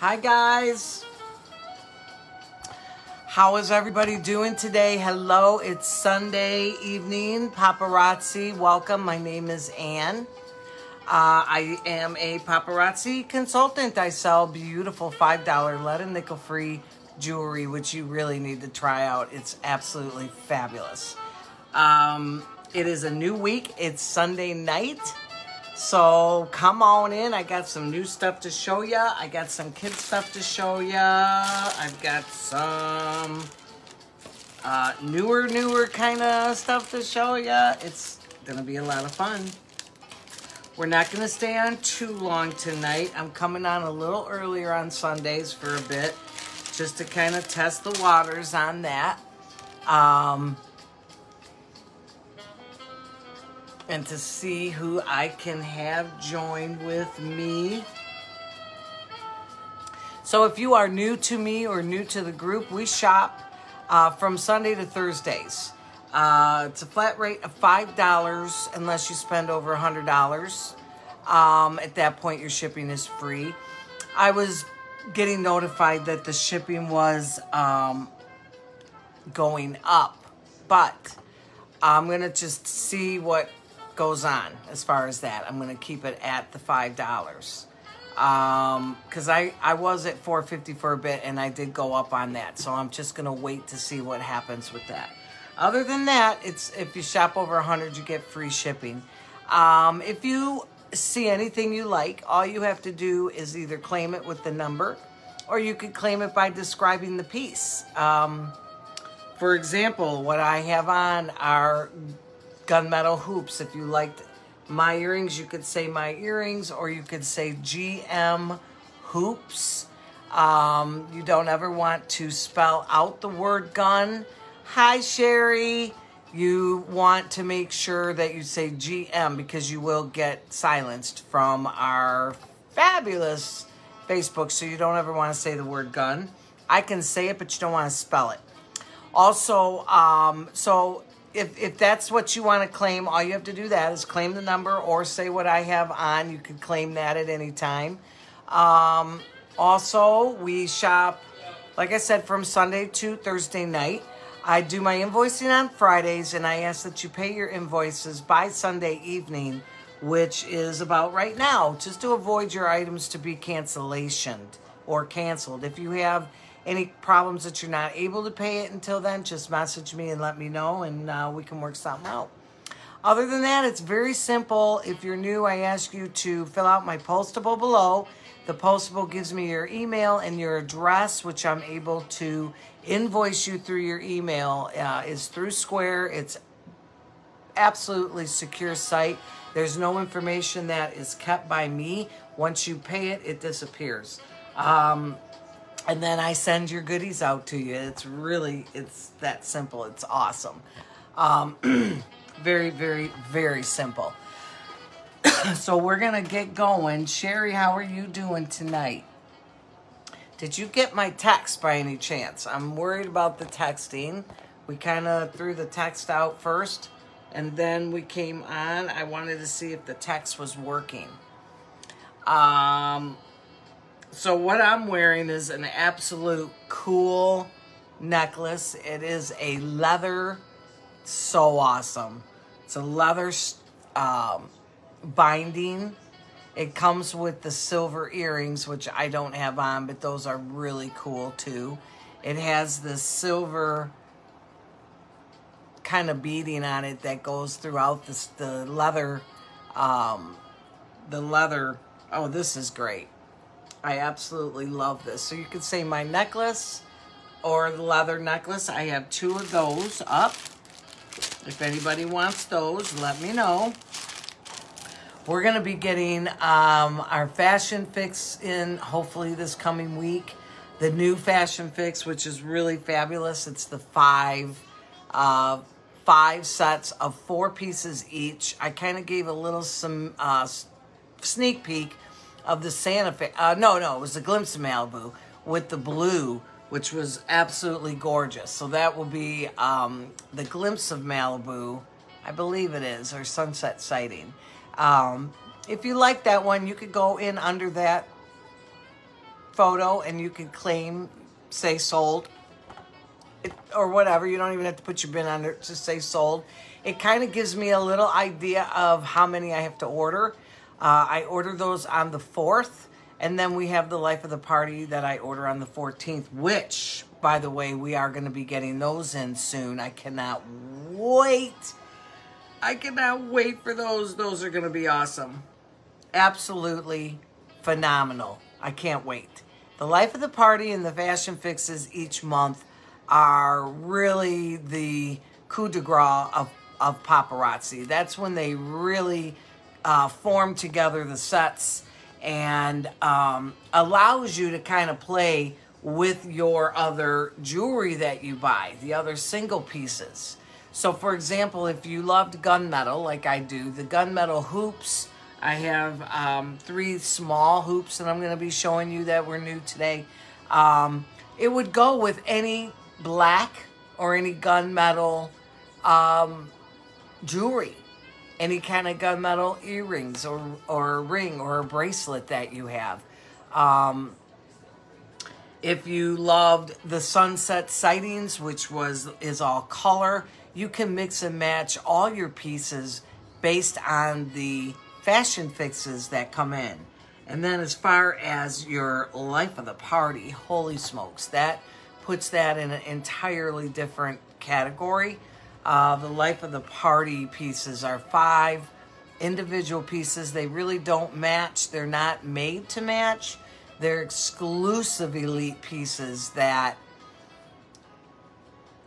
Hi, guys. How is everybody doing today? Hello, it's Sunday evening. Paparazzi, welcome. My name is Ann. Uh, I am a paparazzi consultant. I sell beautiful $5 lead and nickel free jewelry, which you really need to try out. It's absolutely fabulous. Um, it is a new week. It's Sunday night. So come on in. I got some new stuff to show you. I got some kid stuff to show you. I've got some uh, newer, newer kind of stuff to show you. It's going to be a lot of fun. We're not going to stay on too long tonight. I'm coming on a little earlier on Sundays for a bit just to kind of test the waters on that. Um, and to see who I can have join with me. So if you are new to me or new to the group, we shop uh, from Sunday to Thursdays. Uh, it's a flat rate of $5 unless you spend over $100. Um, at that point, your shipping is free. I was getting notified that the shipping was um, going up, but I'm going to just see what goes on as far as that. I'm going to keep it at the $5. Because um, I, I was at 450 for a bit and I did go up on that. So I'm just going to wait to see what happens with that. Other than that, it's if you shop over 100 you get free shipping. Um, if you see anything you like, all you have to do is either claim it with the number or you could claim it by describing the piece. Um, for example, what I have on are gunmetal hoops. If you liked my earrings, you could say my earrings, or you could say GM hoops. Um, you don't ever want to spell out the word gun. Hi, Sherry. You want to make sure that you say GM because you will get silenced from our fabulous Facebook. So you don't ever want to say the word gun. I can say it, but you don't want to spell it. Also, um, so if, if that's what you want to claim, all you have to do that is claim the number or say what I have on. You can claim that at any time. Um, also, we shop, like I said, from Sunday to Thursday night. I do my invoicing on Fridays, and I ask that you pay your invoices by Sunday evening, which is about right now, just to avoid your items to be cancellation or canceled. If you have any problems that you're not able to pay it until then, just message me and let me know, and uh, we can work something out. Other than that, it's very simple. If you're new, I ask you to fill out my postable below. The postable gives me your email and your address, which I'm able to invoice you through your email. Uh, is through Square. It's absolutely secure site. There's no information that is kept by me. Once you pay it, it disappears. Um, and then I send your goodies out to you. It's really, it's that simple. It's awesome. Um, very, very, very simple. so we're going to get going. Sherry, how are you doing tonight? Did you get my text by any chance? I'm worried about the texting. We kind of threw the text out first, and then we came on. I wanted to see if the text was working. Um, so what I'm wearing is an absolute cool necklace. It is a leather, so awesome. It's a leather um, binding. It comes with the silver earrings, which I don't have on, but those are really cool too. It has the silver kind of beading on it that goes throughout this, the leather, um, the leather. Oh, this is great. I absolutely love this. So you could say my necklace or the leather necklace. I have two of those up. If anybody wants those, let me know. We're going to be getting um, our fashion fix in hopefully this coming week. The new fashion fix, which is really fabulous. It's the five, uh, five sets of four pieces each. I kind of gave a little some uh, sneak peek of the Santa Fe. Uh, no, no, it was the Glimpse of Malibu with the blue, which was absolutely gorgeous. So that will be um, the Glimpse of Malibu, I believe it is, or Sunset Sighting. Um, if you like that one, you could go in under that photo and you can claim, say sold, it, or whatever. You don't even have to put your bin it, just say sold. It kind of gives me a little idea of how many I have to order. Uh, I order those on the 4th, and then we have the Life of the Party that I order on the 14th, which, by the way, we are going to be getting those in soon. I cannot wait. I cannot wait for those. Those are going to be awesome. Absolutely phenomenal. I can't wait. The Life of the Party and the Fashion Fixes each month are really the coup de grace of, of paparazzi. That's when they really uh, form together the sets and um, allows you to kind of play with your other jewelry that you buy, the other single pieces. So, for example, if you loved gunmetal like I do, the gunmetal hoops, I have um, three small hoops that I'm going to be showing you that were new today. Um, it would go with any black or any gunmetal um, jewelry, any kind of gunmetal earrings or, or a ring or a bracelet that you have. Um, if you loved the sunset sightings, which was is all color, you can mix and match all your pieces based on the fashion fixes that come in. And then as far as your life of the party, holy smokes, that puts that in an entirely different category. Uh, the life of the party pieces are five individual pieces. They really don't match. They're not made to match. They're exclusive elite pieces that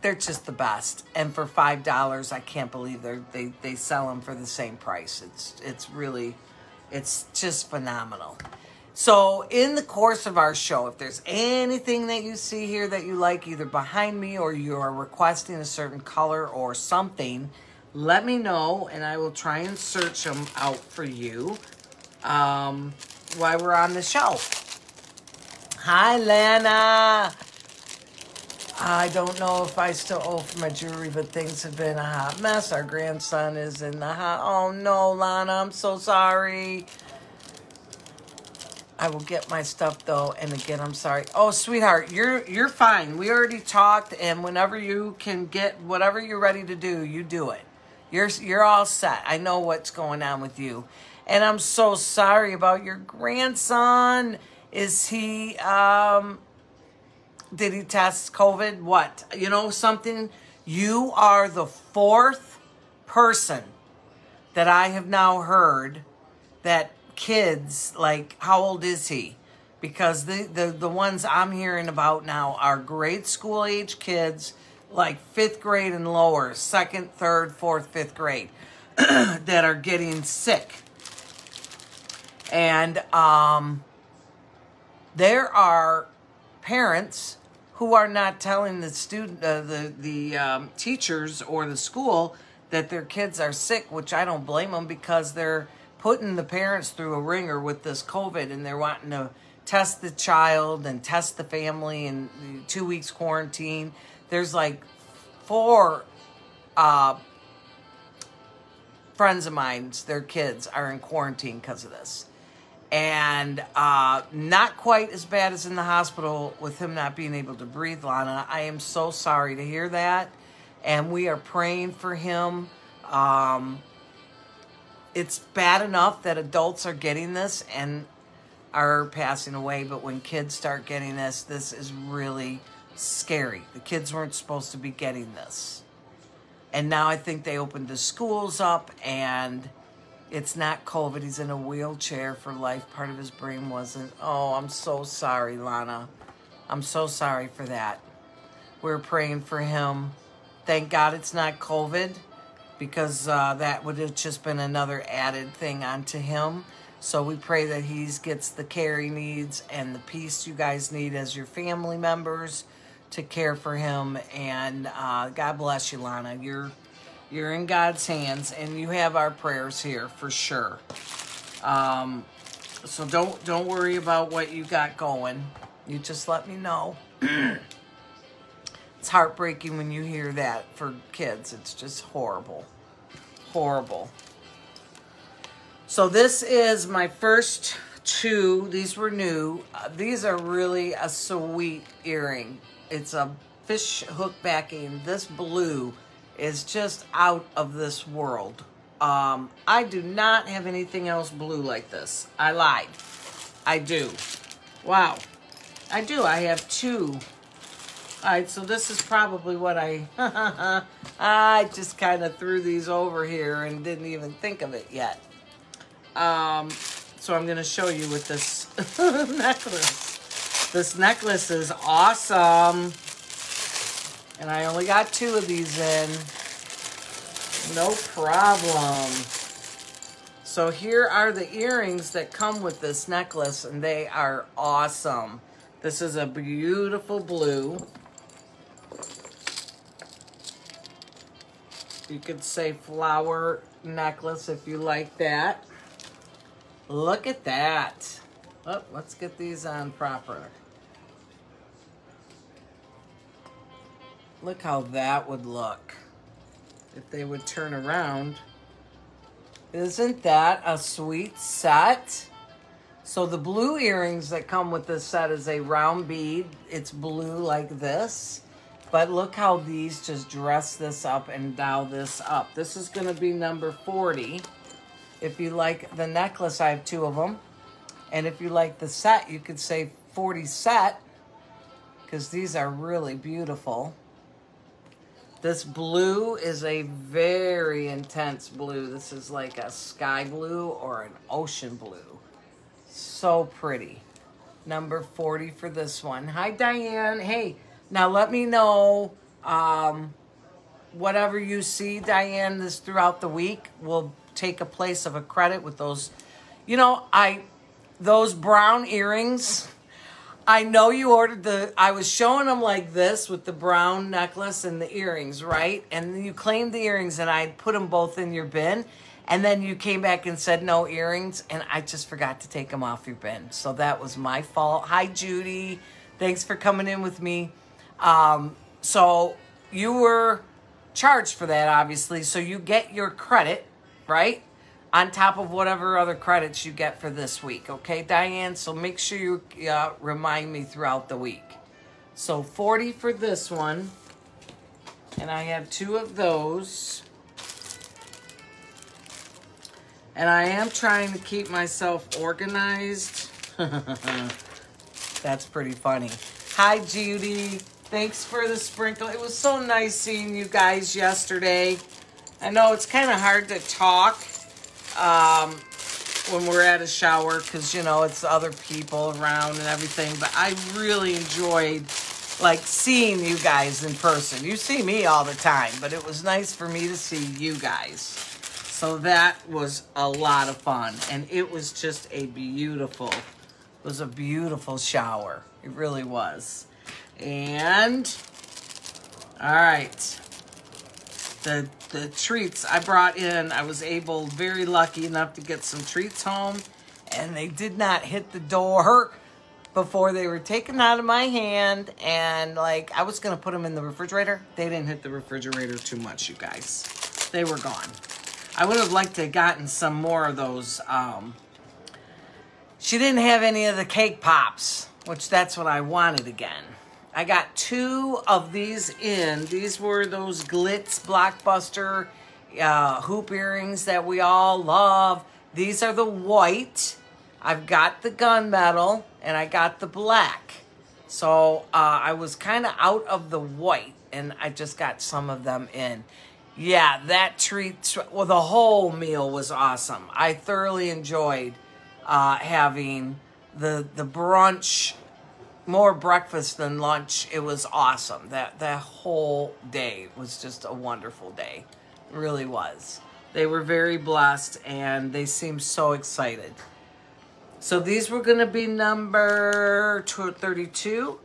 they're just the best. And for five dollars, I can't believe they they they sell them for the same price. It's it's really, it's just phenomenal. So, in the course of our show, if there's anything that you see here that you like, either behind me or you are requesting a certain color or something, let me know and I will try and search them out for you um, while we're on the show. Hi, Lana. I don't know if I still owe for my jewelry, but things have been a hot mess. Our grandson is in the hot. Oh no, Lana, I'm so sorry. I will get my stuff though. And again, I'm sorry. Oh, sweetheart, you're you're fine. We already talked, and whenever you can get whatever you're ready to do, you do it. You're you're all set. I know what's going on with you, and I'm so sorry about your grandson. Is he um? Did he test COVID? What you know something? You are the fourth person that I have now heard that kids, like how old is he? Because the, the, the ones I'm hearing about now are grade school age kids, like fifth grade and lower, second, third, fourth, fifth grade, that are getting sick. And um, there are parents who are not telling the student, uh, the the um, teachers or the school that their kids are sick, which I don't blame them because they're putting the parents through a ringer with this COVID and they're wanting to test the child and test the family and two weeks quarantine. There's like four uh, friends of mine, their kids are in quarantine because of this. And uh, not quite as bad as in the hospital with him not being able to breathe, Lana. I am so sorry to hear that. And we are praying for him. Um, it's bad enough that adults are getting this and are passing away, but when kids start getting this, this is really scary. The kids weren't supposed to be getting this. And now I think they opened the schools up and it's not COVID. He's in a wheelchair for life. Part of his brain wasn't. Oh, I'm so sorry, Lana. I'm so sorry for that. We're praying for him. Thank God it's not COVID because uh, that would have just been another added thing onto him. So we pray that he gets the care he needs and the peace you guys need as your family members to care for him. And uh, God bless you, Lana. You're you're in God's hands, and you have our prayers here for sure. Um, so don't don't worry about what you got going. You just let me know. it's heartbreaking when you hear that for kids. It's just horrible horrible. So this is my first two. These were new. Uh, these are really a sweet earring. It's a fish hook backing. This blue is just out of this world. Um, I do not have anything else blue like this. I lied. I do. Wow. I do. I have two. All right, so this is probably what I... I just kind of threw these over here and didn't even think of it yet. Um, so I'm going to show you with this necklace. This necklace is awesome. And I only got two of these in. No problem. So here are the earrings that come with this necklace, and they are awesome. This is a beautiful blue. You could say flower necklace if you like that. Look at that. Oh, let's get these on proper. Look how that would look if they would turn around. Isn't that a sweet set? So the blue earrings that come with this set is a round bead. It's blue like this. But look how these just dress this up and dial this up. This is going to be number 40. If you like the necklace, I have two of them. And if you like the set, you could say 40 set because these are really beautiful. This blue is a very intense blue. This is like a sky blue or an ocean blue. So pretty. Number 40 for this one. Hi, Diane. Hey, now let me know um, whatever you see, Diane, this throughout the week will take a place of a credit with those. You know, I those brown earrings. I know you ordered the. I was showing them like this with the brown necklace and the earrings, right? And you claimed the earrings, and I put them both in your bin. And then you came back and said no earrings, and I just forgot to take them off your bin. So that was my fault. Hi, Judy. Thanks for coming in with me. Um, so you were charged for that, obviously. So you get your credit right? On top of whatever other credits you get for this week. Okay, Diane? So make sure you uh, remind me throughout the week. So 40 for this one. And I have two of those. And I am trying to keep myself organized. That's pretty funny. Hi, Judy. Thanks for the sprinkle. It was so nice seeing you guys yesterday. I know it's kind of hard to talk um, when we're at a shower because, you know, it's other people around and everything. But I really enjoyed, like, seeing you guys in person. You see me all the time, but it was nice for me to see you guys. So that was a lot of fun. And it was just a beautiful, it was a beautiful shower. It really was. And, all right the the treats I brought in, I was able, very lucky enough to get some treats home, and they did not hit the door before they were taken out of my hand. And like, I was gonna put them in the refrigerator. They didn't hit the refrigerator too much, you guys. They were gone. I would have liked to have gotten some more of those. Um, she didn't have any of the cake pops, which that's what I wanted again. I got two of these in. These were those Glitz Blockbuster uh, hoop earrings that we all love. These are the white. I've got the gunmetal and I got the black. So uh, I was kind of out of the white and I just got some of them in. Yeah, that treat, well, the whole meal was awesome. I thoroughly enjoyed uh, having the the brunch more breakfast than lunch. It was awesome. That that whole day was just a wonderful day. It really was. They were very blessed and they seemed so excited. So these were going to be number 32.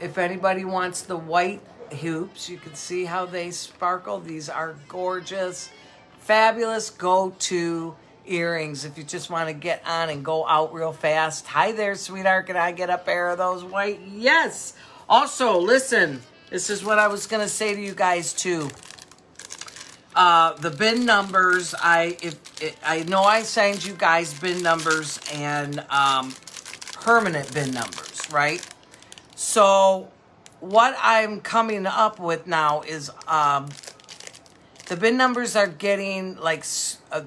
If anybody wants the white hoops, you can see how they sparkle. These are gorgeous, fabulous go-to earrings if you just want to get on and go out real fast. Hi there, sweetheart. Can I get a pair of those white? Yes. Also, listen, this is what I was going to say to you guys too. uh, the bin numbers, I if I know I signed you guys bin numbers and um, permanent bin numbers, right? So what I'm coming up with now is um, the bin numbers are getting like uh,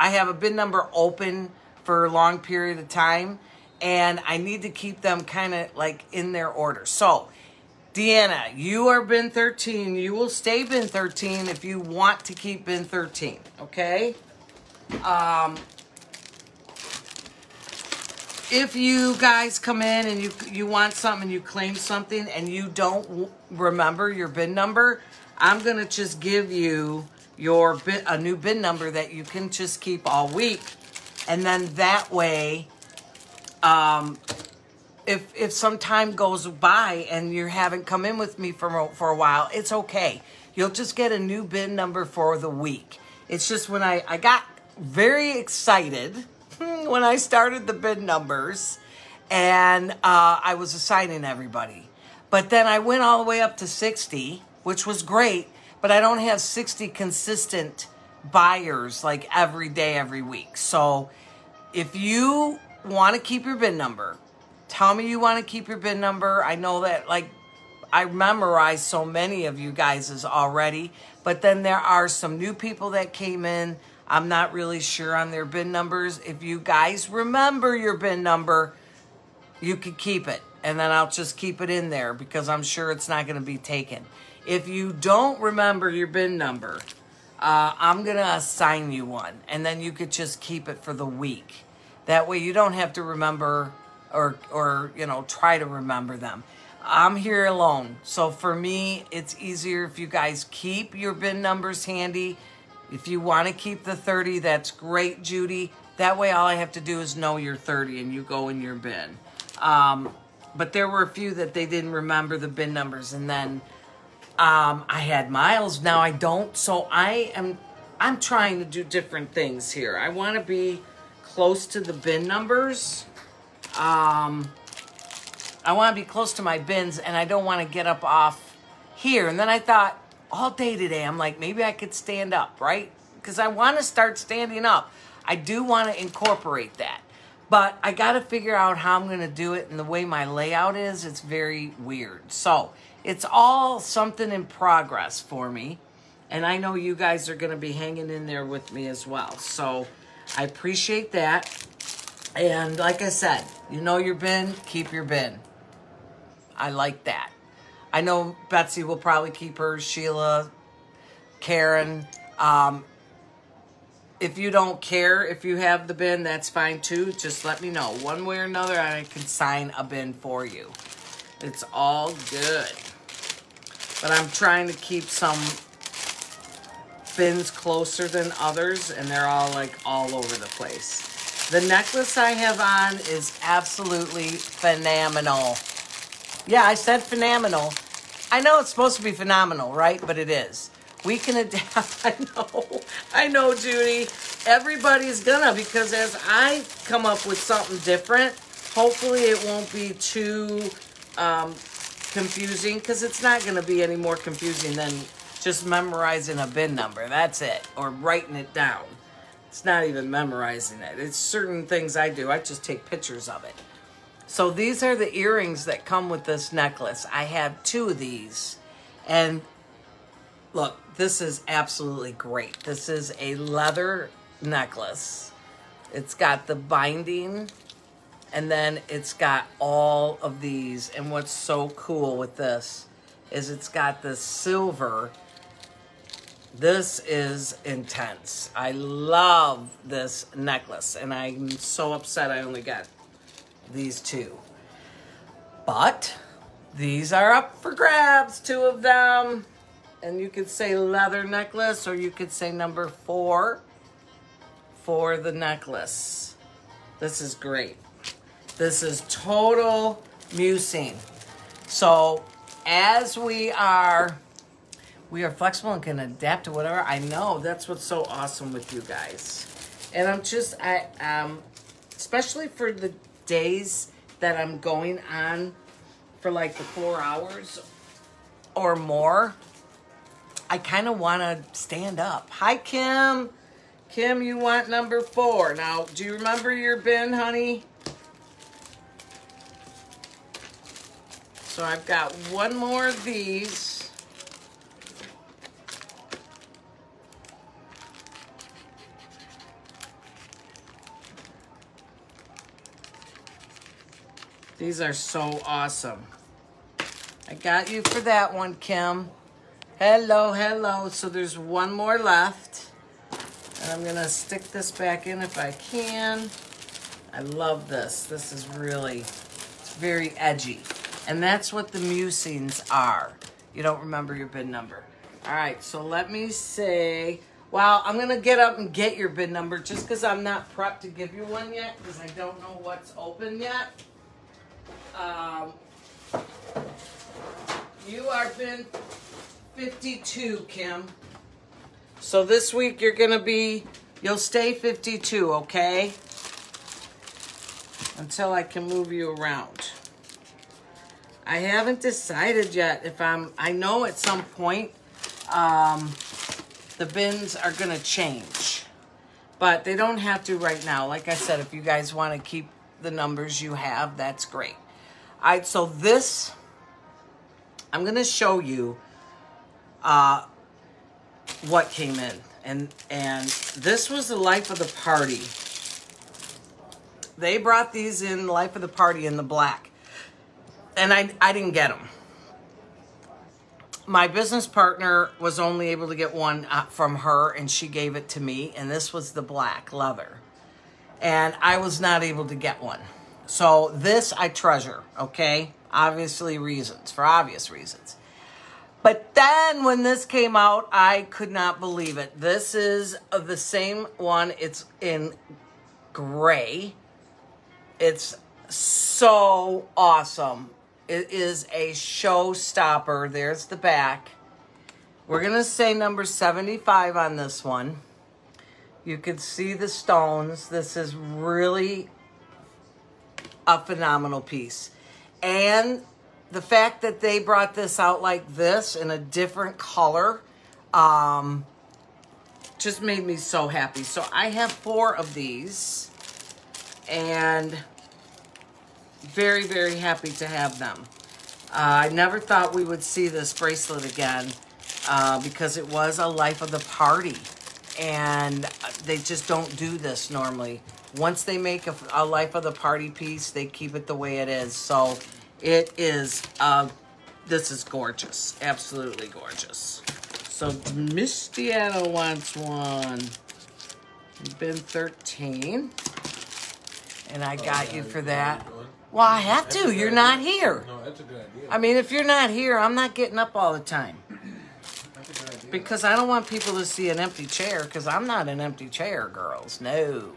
I have a bin number open for a long period of time, and I need to keep them kind of like in their order. So Deanna, you are bin 13. You will stay bin 13 if you want to keep bin 13, okay? Um, if you guys come in and you you want something, you claim something, and you don't remember your bin number, I'm gonna just give you your bin, a new bin number that you can just keep all week, and then that way, um, if if some time goes by and you haven't come in with me for for a while, it's okay. You'll just get a new bin number for the week. It's just when I I got very excited when I started the bin numbers and uh, I was assigning everybody. But then I went all the way up to 60, which was great, but I don't have 60 consistent buyers like every day, every week. So if you want to keep your bin number, Tell me you want to keep your bin number. I know that like I memorized so many of you guys already, but then there are some new people that came in. I'm not really sure on their bin numbers. If you guys remember your bin number, you could keep it. And then I'll just keep it in there because I'm sure it's not going to be taken. If you don't remember your bin number, uh, I'm going to assign you one. And then you could just keep it for the week. That way you don't have to remember or or you know try to remember them. I'm here alone. So for me, it's easier if you guys keep your bin numbers handy. If you want to keep the 30, that's great, Judy. That way all I have to do is know you're 30 and you go in your bin. Um, but there were a few that they didn't remember the bin numbers and then um, I had miles. Now I don't. So I am I'm trying to do different things here. I want to be close to the bin numbers um, I want to be close to my bins and I don't want to get up off here. And then I thought, all day today, I'm like, maybe I could stand up, right? Because I want to start standing up. I do want to incorporate that. But I got to figure out how I'm going to do it. And the way my layout is, it's very weird. So it's all something in progress for me. And I know you guys are going to be hanging in there with me as well. So I appreciate that. And like I said, you know your bin, keep your bin. I like that. I know Betsy will probably keep hers, Sheila, Karen. Um, if you don't care if you have the bin, that's fine too. Just let me know. One way or another, I can sign a bin for you. It's all good. But I'm trying to keep some bins closer than others, and they're all like all over the place. The necklace I have on is absolutely phenomenal. Yeah, I said phenomenal. I know it's supposed to be phenomenal, right? But it is. We can adapt. I know. I know, Judy. Everybody's gonna because as I come up with something different, hopefully it won't be too um, confusing because it's not gonna be any more confusing than just memorizing a bin number. That's it. Or writing it down. It's not even memorizing it. It's certain things I do. I just take pictures of it. So these are the earrings that come with this necklace. I have two of these. And look, this is absolutely great. This is a leather necklace. It's got the binding and then it's got all of these. And what's so cool with this is it's got the silver this is intense. I love this necklace, and I'm so upset I only got these two. But these are up for grabs, two of them. And you could say leather necklace, or you could say number four for the necklace. This is great. This is total musing. So as we are we are flexible and can adapt to whatever. I know that's what's so awesome with you guys. And I'm just, I um, especially for the days that I'm going on for like the four hours or more. I kind of want to stand up. Hi, Kim. Kim, you want number four. Now, do you remember your bin, honey? So I've got one more of these. These are so awesome. I got you for that one, Kim. Hello, hello. So there's one more left. And I'm gonna stick this back in if I can. I love this. This is really, it's very edgy. And that's what the musings are. You don't remember your bid number. All right, so let me say, well, I'm gonna get up and get your bid number just because I'm not prepped to give you one yet because I don't know what's open yet. Um, you are bin 52, Kim. So this week you're going to be, you'll stay 52, okay? Until I can move you around. I haven't decided yet if I'm, I know at some point um, the bins are going to change. But they don't have to right now. Like I said, if you guys want to keep the numbers you have, that's great. All right, so this, I'm going to show you uh, what came in. And, and this was the life of the party. They brought these in life of the party in the black. And I, I didn't get them. My business partner was only able to get one uh, from her and she gave it to me. And this was the black leather. And I was not able to get one. So this I treasure, okay? Obviously reasons, for obvious reasons. But then when this came out, I could not believe it. This is the same one. It's in gray. It's so awesome. It is a showstopper. There's the back. We're going to say number 75 on this one. You can see the stones. This is really a phenomenal piece. And the fact that they brought this out like this in a different color um, just made me so happy. So I have four of these and very, very happy to have them. Uh, I never thought we would see this bracelet again uh, because it was a life of the party and they just don't do this normally. Once they make a, a life of the party piece, they keep it the way it is. So it is, uh, this is gorgeous. Absolutely gorgeous. So Miss Deanna wants one. Been 13. And I got you for that. Well, I have to. You're not here. No, that's a good idea. I mean, if you're not here, I'm not getting up all the time. That's a good idea. Because I don't want people to see an empty chair, because I'm not an empty chair, girls. No.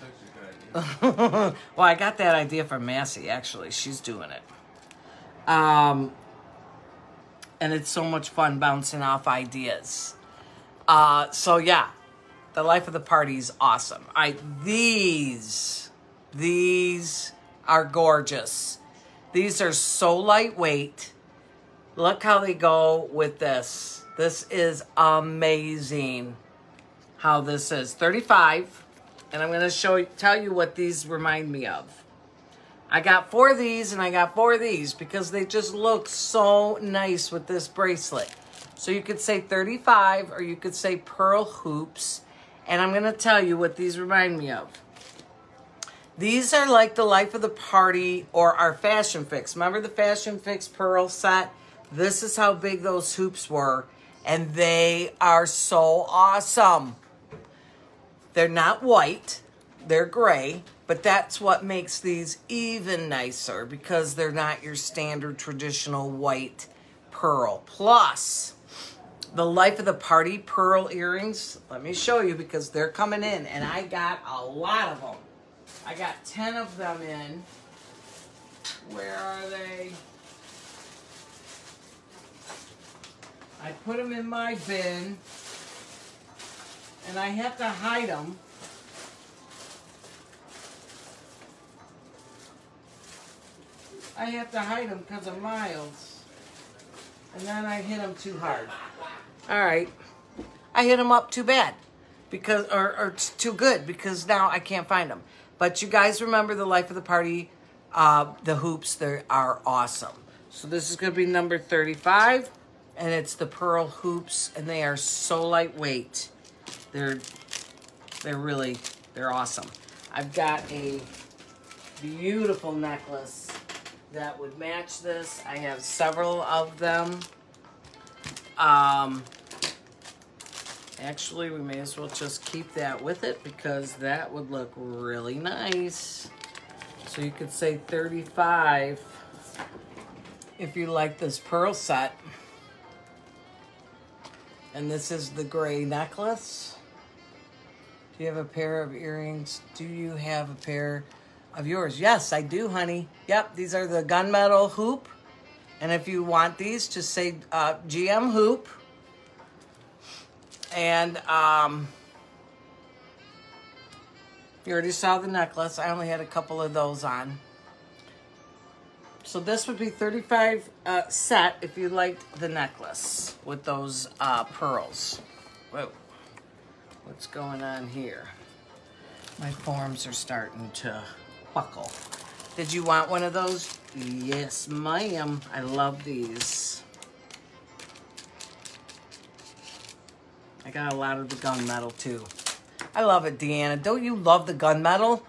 That's actually a good idea. well, I got that idea from Massey, actually. She's doing it. Um, and it's so much fun bouncing off ideas. Uh, so, yeah, the life of the party is awesome. Right, these, these are gorgeous. These are so lightweight. Look how they go with this. This is amazing how this is. 35. And I'm going to show tell you what these remind me of. I got four of these and I got four of these because they just look so nice with this bracelet. So you could say 35 or you could say pearl hoops. And I'm going to tell you what these remind me of. These are like the life of the party or our fashion fix. Remember the fashion fix pearl set? This is how big those hoops were. And they are so awesome. They're not white, they're gray, but that's what makes these even nicer because they're not your standard traditional white pearl. Plus, the life of the party pearl earrings, let me show you because they're coming in and I got a lot of them. I got 10 of them in. Where are they? I put them in my bin and I have to hide them. I have to hide them because of Miles. And then I hit them too hard. All right. I hit them up too bad because, or, or too good because now I can't find them. But you guys remember the life of the party, uh, the hoops, they are awesome. So this is going to be number 35 and it's the pearl hoops and they are so lightweight. They're, they're really, they're awesome. I've got a beautiful necklace that would match this. I have several of them. Um, actually, we may as well just keep that with it because that would look really nice. So you could say 35 if you like this pearl set. And this is the gray necklace. Do you have a pair of earrings? Do you have a pair of yours? Yes, I do, honey. Yep, these are the gunmetal hoop. And if you want these, just say uh, GM hoop. And um, you already saw the necklace. I only had a couple of those on. So this would be 35 uh, set if you liked the necklace with those uh, pearls. Whoa. What's going on here? My forms are starting to buckle. Did you want one of those? Yes, ma'am. I love these. I got a lot of the gunmetal too. I love it, Deanna. Don't you love the gunmetal?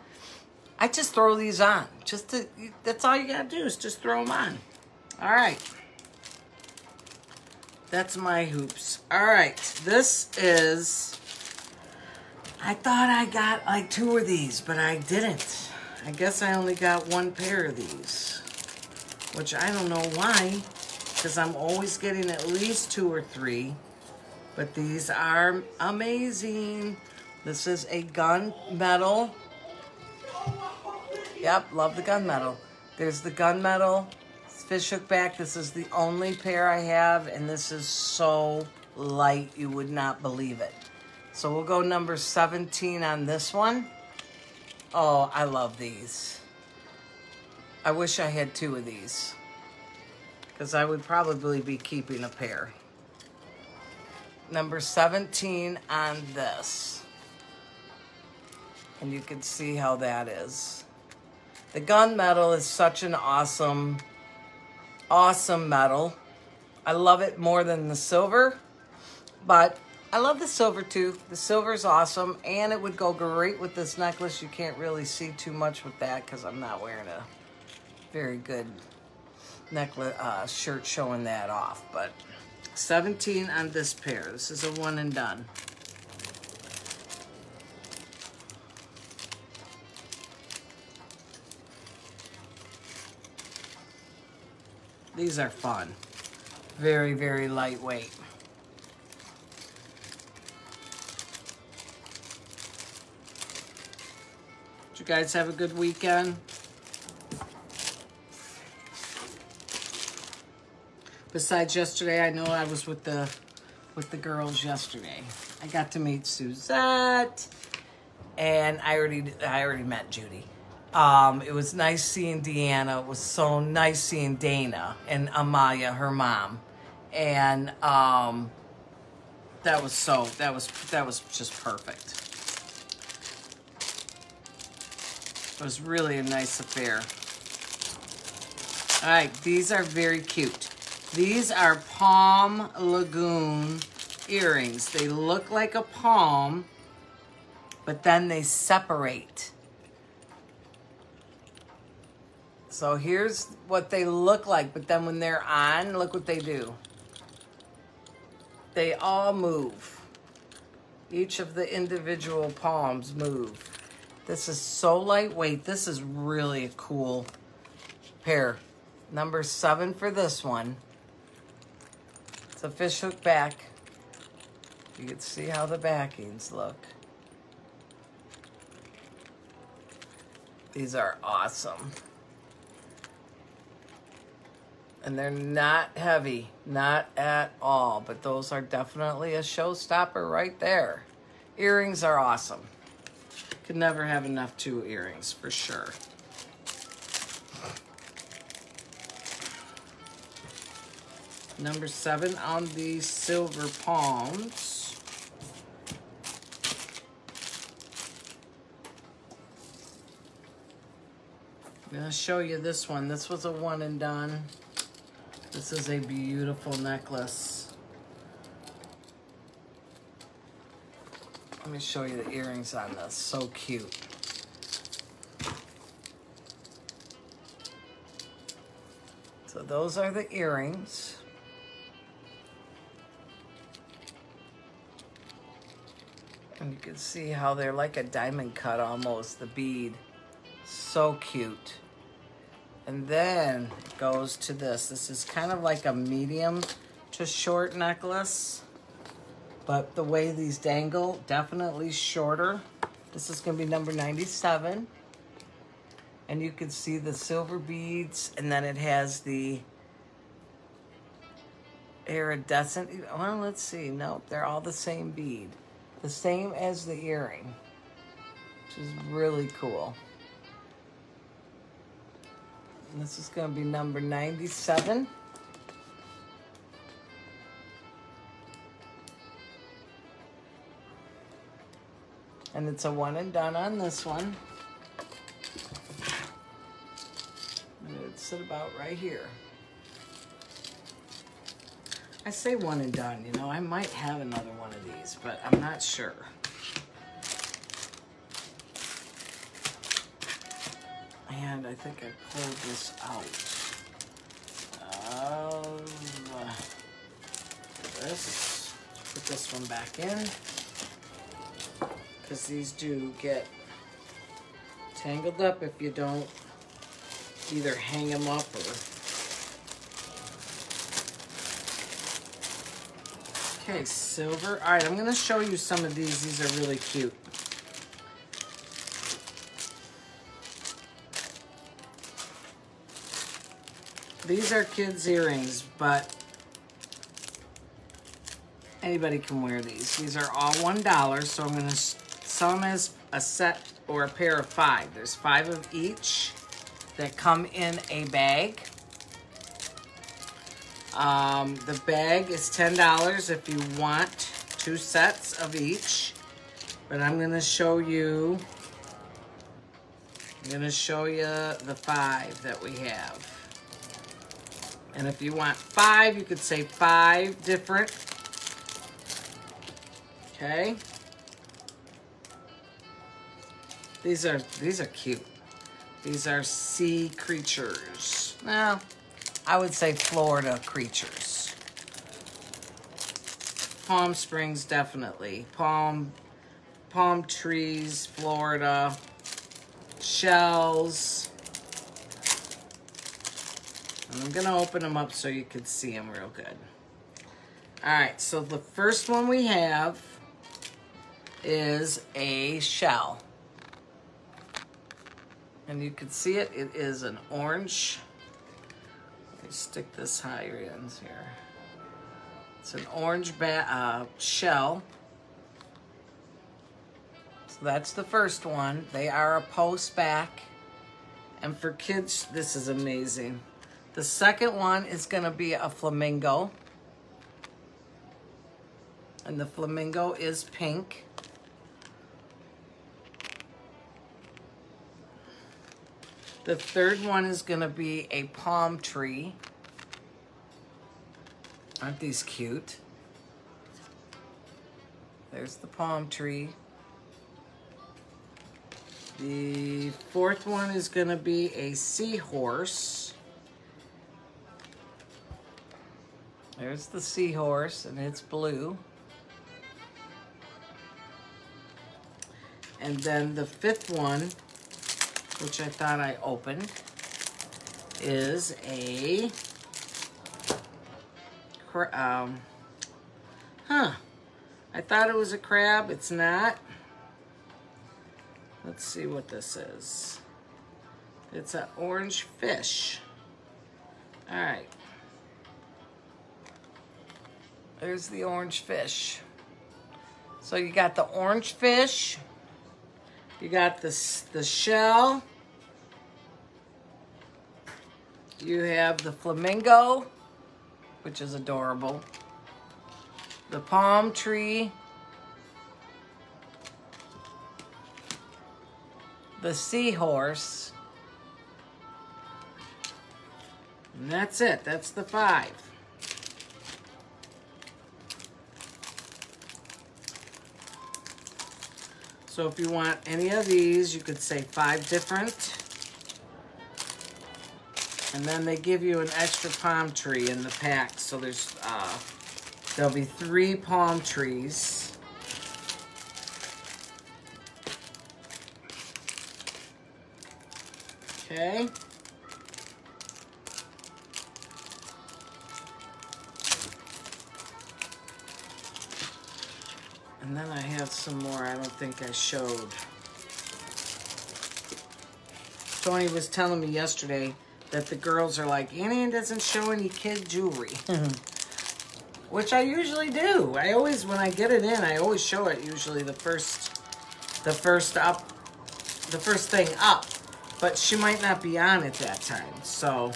I just throw these on. Just to, that's all you gotta do is just throw them on. All right. That's my hoops. All right, this is, I thought I got like two of these, but I didn't. I guess I only got one pair of these, which I don't know why, because I'm always getting at least two or three, but these are amazing. This is a gun metal Yep, love the gun metal. There's the gunmetal fish hook back. This is the only pair I have, and this is so light you would not believe it. So we'll go number 17 on this one. Oh, I love these. I wish I had two of these because I would probably be keeping a pair. Number 17 on this. And you can see how that is. The gunmetal is such an awesome, awesome metal. I love it more than the silver, but I love the silver too. The silver is awesome, and it would go great with this necklace. You can't really see too much with that because I'm not wearing a very good necklace uh, shirt showing that off. But 17 on this pair. This is a one and done. These are fun. Very, very lightweight. Did you guys have a good weekend? Besides yesterday, I know I was with the with the girls yesterday. I got to meet Suzette, and I already I already met Judy. Um, it was nice seeing Deanna. It was so nice seeing Dana and Amaya, her mom, and um, that was so that was that was just perfect. It was really a nice affair. All right, these are very cute. These are Palm Lagoon earrings. They look like a palm, but then they separate. So here's what they look like, but then when they're on, look what they do. They all move. Each of the individual palms move. This is so lightweight. This is really a cool pair. Number seven for this one. It's a fish hook back. You can see how the backings look. These are awesome and they're not heavy, not at all, but those are definitely a showstopper right there. Earrings are awesome. Could never have enough two earrings for sure. Number seven on the silver palms. I'm gonna show you this one. This was a one and done. This is a beautiful necklace. Let me show you the earrings on this. So cute. So those are the earrings. And you can see how they're like a diamond cut almost, the bead. So cute. And then it goes to this. This is kind of like a medium to short necklace. But the way these dangle, definitely shorter. This is gonna be number 97. And you can see the silver beads and then it has the iridescent. Well, let's see. Nope, they're all the same bead. The same as the earring, which is really cool. And this is going to be number 97. And it's a one and done on this one. And it's at about right here. I say one and done, you know, I might have another one of these, but I'm not sure. And I think I pulled this out uh, this. Put this one back in. Because these do get tangled up if you don't either hang them up or Okay, silver. All right, I'm gonna show you some of these. These are really cute. These are kids' earrings, but anybody can wear these. These are all $1, so I'm gonna sell them as a set or a pair of five. There's five of each that come in a bag. Um, the bag is $10 if you want two sets of each. But I'm going to show you, I'm going to show you the five that we have. And if you want five, you could say five different. Okay. These are, these are cute. These are sea creatures. Now, I would say Florida creatures. Palm Springs, definitely. Palm, palm trees, Florida. Shells. I'm gonna open them up so you can see them real good. All right, so the first one we have is a shell. And you can see it, it is an orange stick this higher ends here. It's an orange uh, shell. So that's the first one. They are a post back. And for kids, this is amazing. The second one is gonna be a flamingo. And the flamingo is pink. The third one is going to be a palm tree. Aren't these cute? There's the palm tree. The fourth one is going to be a seahorse. There's the seahorse, and it's blue. And then the fifth one which I thought I opened, is a, um, huh, I thought it was a crab, it's not. Let's see what this is. It's an orange fish. All right. There's the orange fish. So you got the orange fish, you got the, the shell. You have the flamingo. which is adorable. The palm tree. The seahorse. And that's it. That's the five. So if you want any of these, you could say five different. And then they give you an extra palm tree in the pack. So there's, uh, there'll be three palm trees. Think I showed. Tony was telling me yesterday that the girls are like, Annie doesn't show any kid jewelry. Which I usually do. I always, when I get it in, I always show it usually the first, the first up, the first thing up. But she might not be on at that time. So,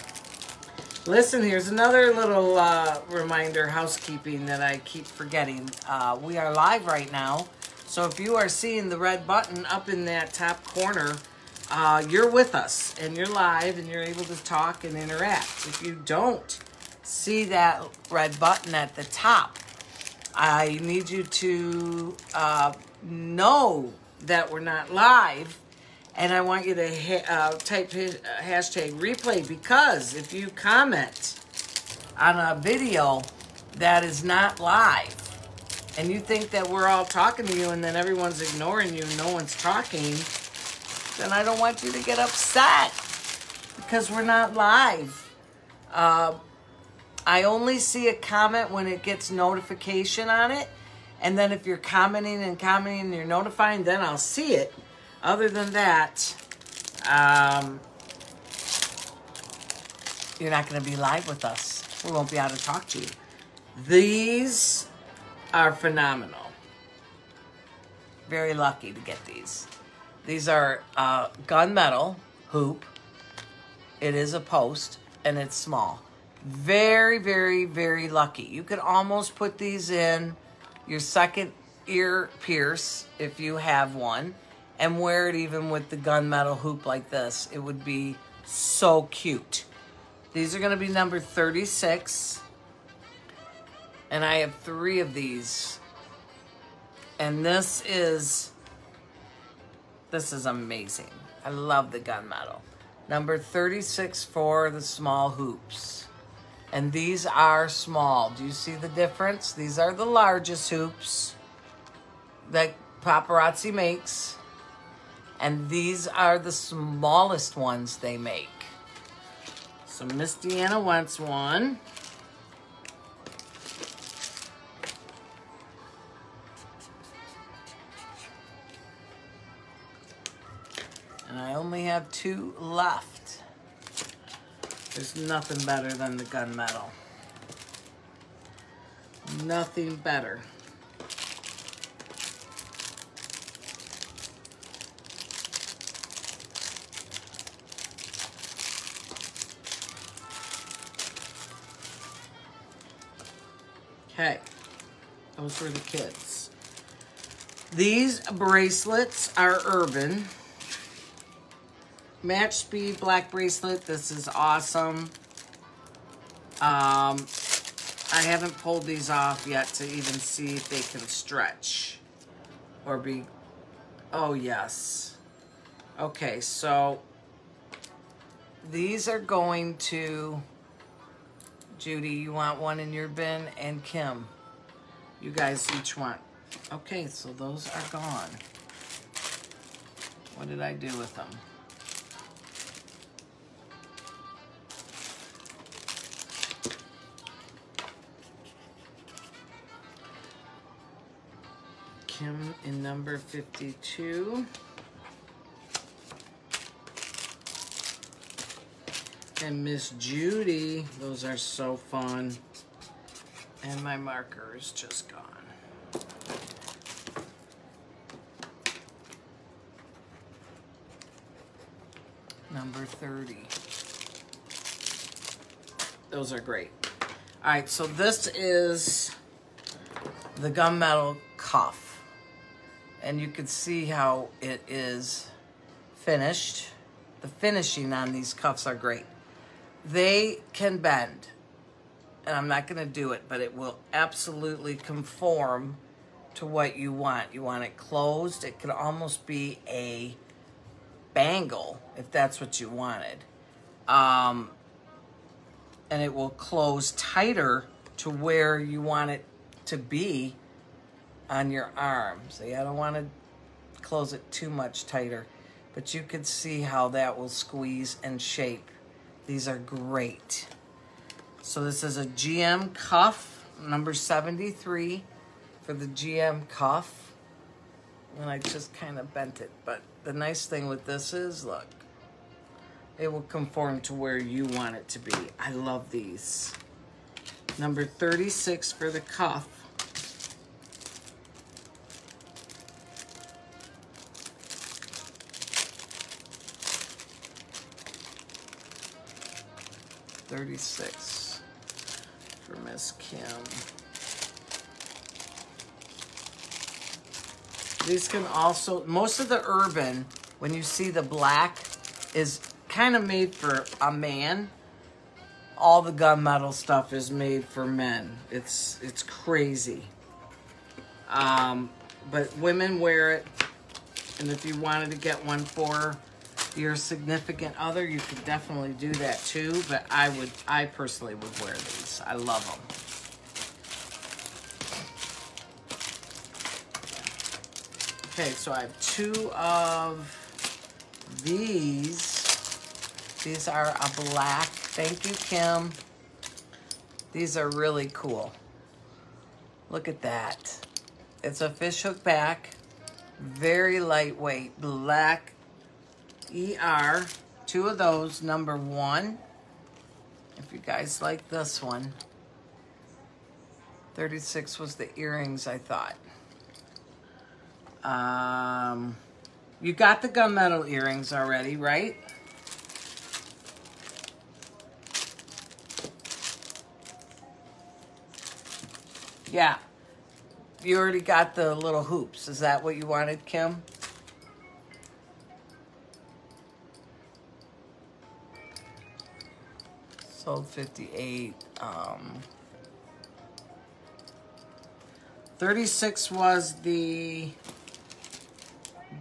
listen, here's another little uh, reminder, housekeeping that I keep forgetting. Uh, we are live right now. So if you are seeing the red button up in that top corner, uh, you're with us and you're live and you're able to talk and interact. If you don't see that red button at the top, I need you to uh, know that we're not live. And I want you to ha- uh, type hashtag replay because if you comment on a video that is not live and you think that we're all talking to you and then everyone's ignoring you and no one's talking, then I don't want you to get upset because we're not live. Uh, I only see a comment when it gets notification on it. And then if you're commenting and commenting and you're notifying, then I'll see it. Other than that, um, you're not going to be live with us. We won't be able to talk to you. These are phenomenal. Very lucky to get these. These are uh, gunmetal hoop. It is a post and it's small. Very, very, very lucky. You could almost put these in your second ear pierce if you have one and wear it even with the gunmetal hoop like this. It would be so cute. These are going to be number 36. And I have three of these. And this is this is amazing. I love the gunmetal. Number 36 for the small hoops. And these are small. Do you see the difference? These are the largest hoops that Paparazzi makes. And these are the smallest ones they make. So Miss Deanna wants one. I only have two left. There's nothing better than the gunmetal. Nothing better. Okay, those were the kids. These bracelets are urban. Match speed black bracelet. This is awesome. Um, I haven't pulled these off yet to even see if they can stretch or be. Oh, yes. Okay, so these are going to. Judy, you want one in your bin? And Kim, you guys each want. Okay, so those are gone. What did I do with them? Kim in number 52. And Miss Judy, those are so fun. And my marker is just gone. Number 30. Those are great. All right, so this is the gunmetal cuff. And you can see how it is finished. The finishing on these cuffs are great. They can bend. And I'm not going to do it, but it will absolutely conform to what you want. You want it closed. It could almost be a bangle if that's what you wanted. Um, and it will close tighter to where you want it to be on your arm. See, I don't want to close it too much tighter, but you can see how that will squeeze and shape. These are great. So this is a GM cuff, number 73 for the GM cuff. And I just kind of bent it. But the nice thing with this is, look, it will conform to where you want it to be. I love these. Number 36 for the cuff. Thirty-six for Miss Kim. These can also, most of the urban, when you see the black, is kind of made for a man. All the gunmetal stuff is made for men. It's it's crazy. Um, but women wear it, and if you wanted to get one for your significant other, you could definitely do that too. But I would, I personally would wear these. I love them. Okay, so I have two of these. These are a black. Thank you, Kim. These are really cool. Look at that. It's a fishhook back. Very lightweight. Black ER. Two of those. Number one. If you guys like this one. 36 was the earrings, I thought. Um, you got the gunmetal earrings already, right? Yeah. You already got the little hoops. Is that what you wanted, Kim? Sold 58. Um, 36 was the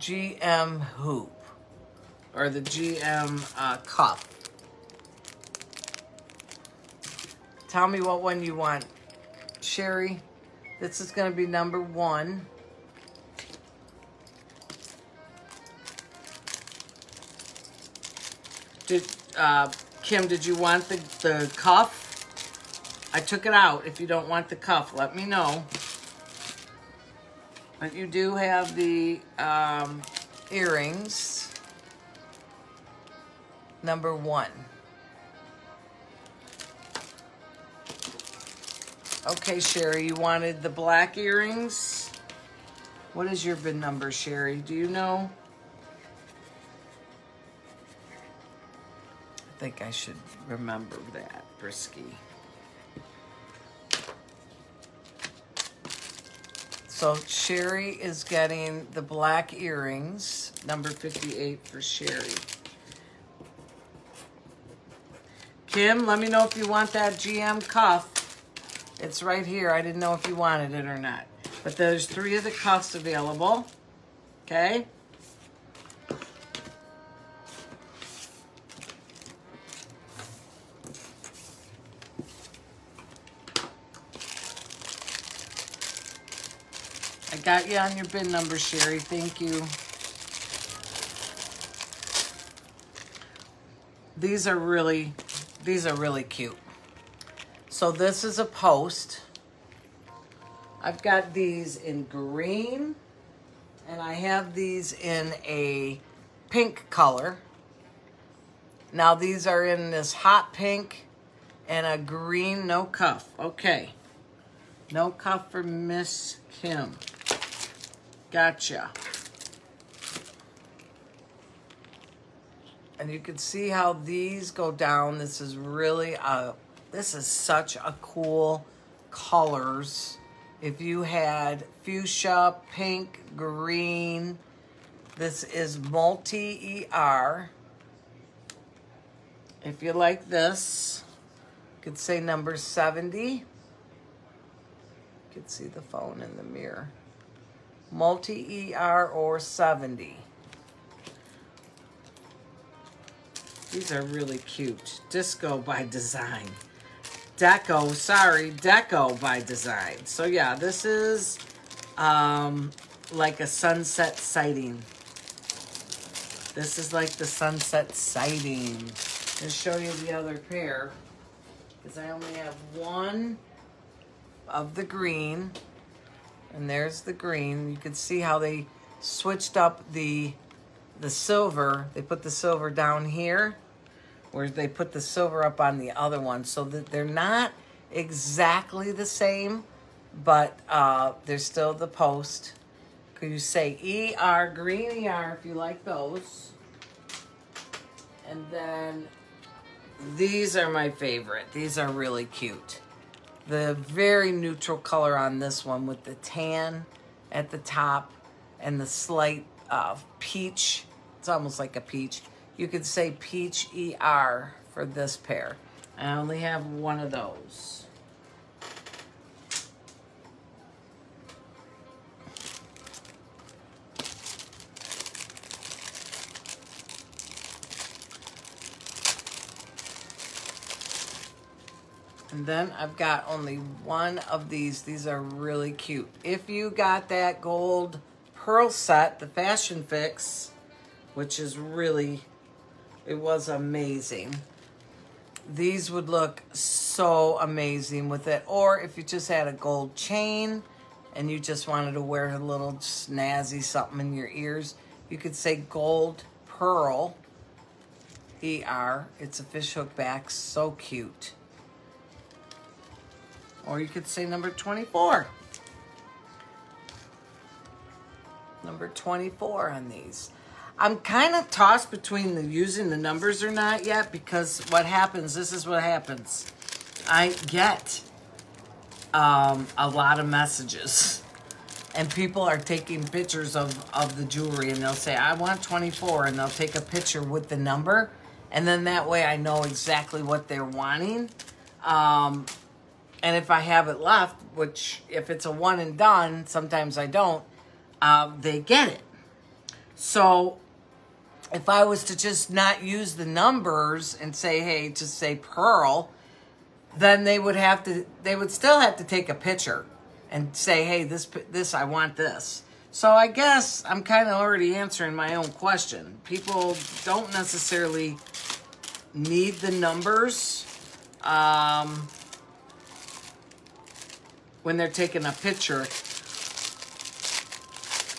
GM hoop or the GM uh, cup. Tell me what one you want. Sherry, this is going to be number one. Did, uh, Kim, did you want the, the cuff? I took it out. If you don't want the cuff, let me know. But you do have the um, earrings. Number one. Okay, Sherry, you wanted the black earrings. What is your bin number, Sherry? Do you know? Think I should remember that, Brisky. So Sherry is getting the black earrings, number 58 for Sherry. Kim, let me know if you want that GM cuff. It's right here. I didn't know if you wanted it or not. But there's three of the cuffs available. Okay? Got you on your bin number, Sherry. Thank you. These are really, these are really cute. So this is a post. I've got these in green and I have these in a pink color. Now these are in this hot pink and a green no cuff. Okay. No cuff for Miss Kim. Gotcha. And you can see how these go down. This is really a This is such a cool colors. If you had fuchsia, pink, green, this is multi ER. If you like this, you could say number 70. You could see the phone in the mirror. Multi ER or 70. These are really cute. Disco by design. Deco, sorry, Deco by design. So yeah, this is um, like a sunset sighting. This is like the sunset sighting. I'll show you the other pair because I only have one of the green. And there's the green. You can see how they switched up the the silver. They put the silver down here where they put the silver up on the other one so that they're not exactly the same, but uh, they're still the post. Could you say ER, green ER if you like those. And then these are my favorite. These are really cute. The very neutral color on this one with the tan at the top and the slight uh, peach. It's almost like a peach you could say peach ER for this pair. I only have one of those. And then I've got only one of these. These are really cute. If you got that gold pearl set, the Fashion Fix, which is really it was amazing. These would look so amazing with it. Or if you just had a gold chain and you just wanted to wear a little snazzy something in your ears, you could say gold pearl ER. It's a fishhook back, so cute. Or you could say number 24. Number 24 on these. I'm kind of tossed between the using the numbers or not yet because what happens, this is what happens. I get um, a lot of messages and people are taking pictures of, of the jewelry and they'll say, I want 24 and they'll take a picture with the number. And then that way I know exactly what they're wanting. Um, and if I have it left, which if it's a one and done, sometimes I don't, uh, they get it. So if I was to just not use the numbers and say, hey, just say Pearl, then they would have to, they would still have to take a picture and say, hey, this, this, I want this. So I guess I'm kind of already answering my own question. People don't necessarily need the numbers um, when they're taking a picture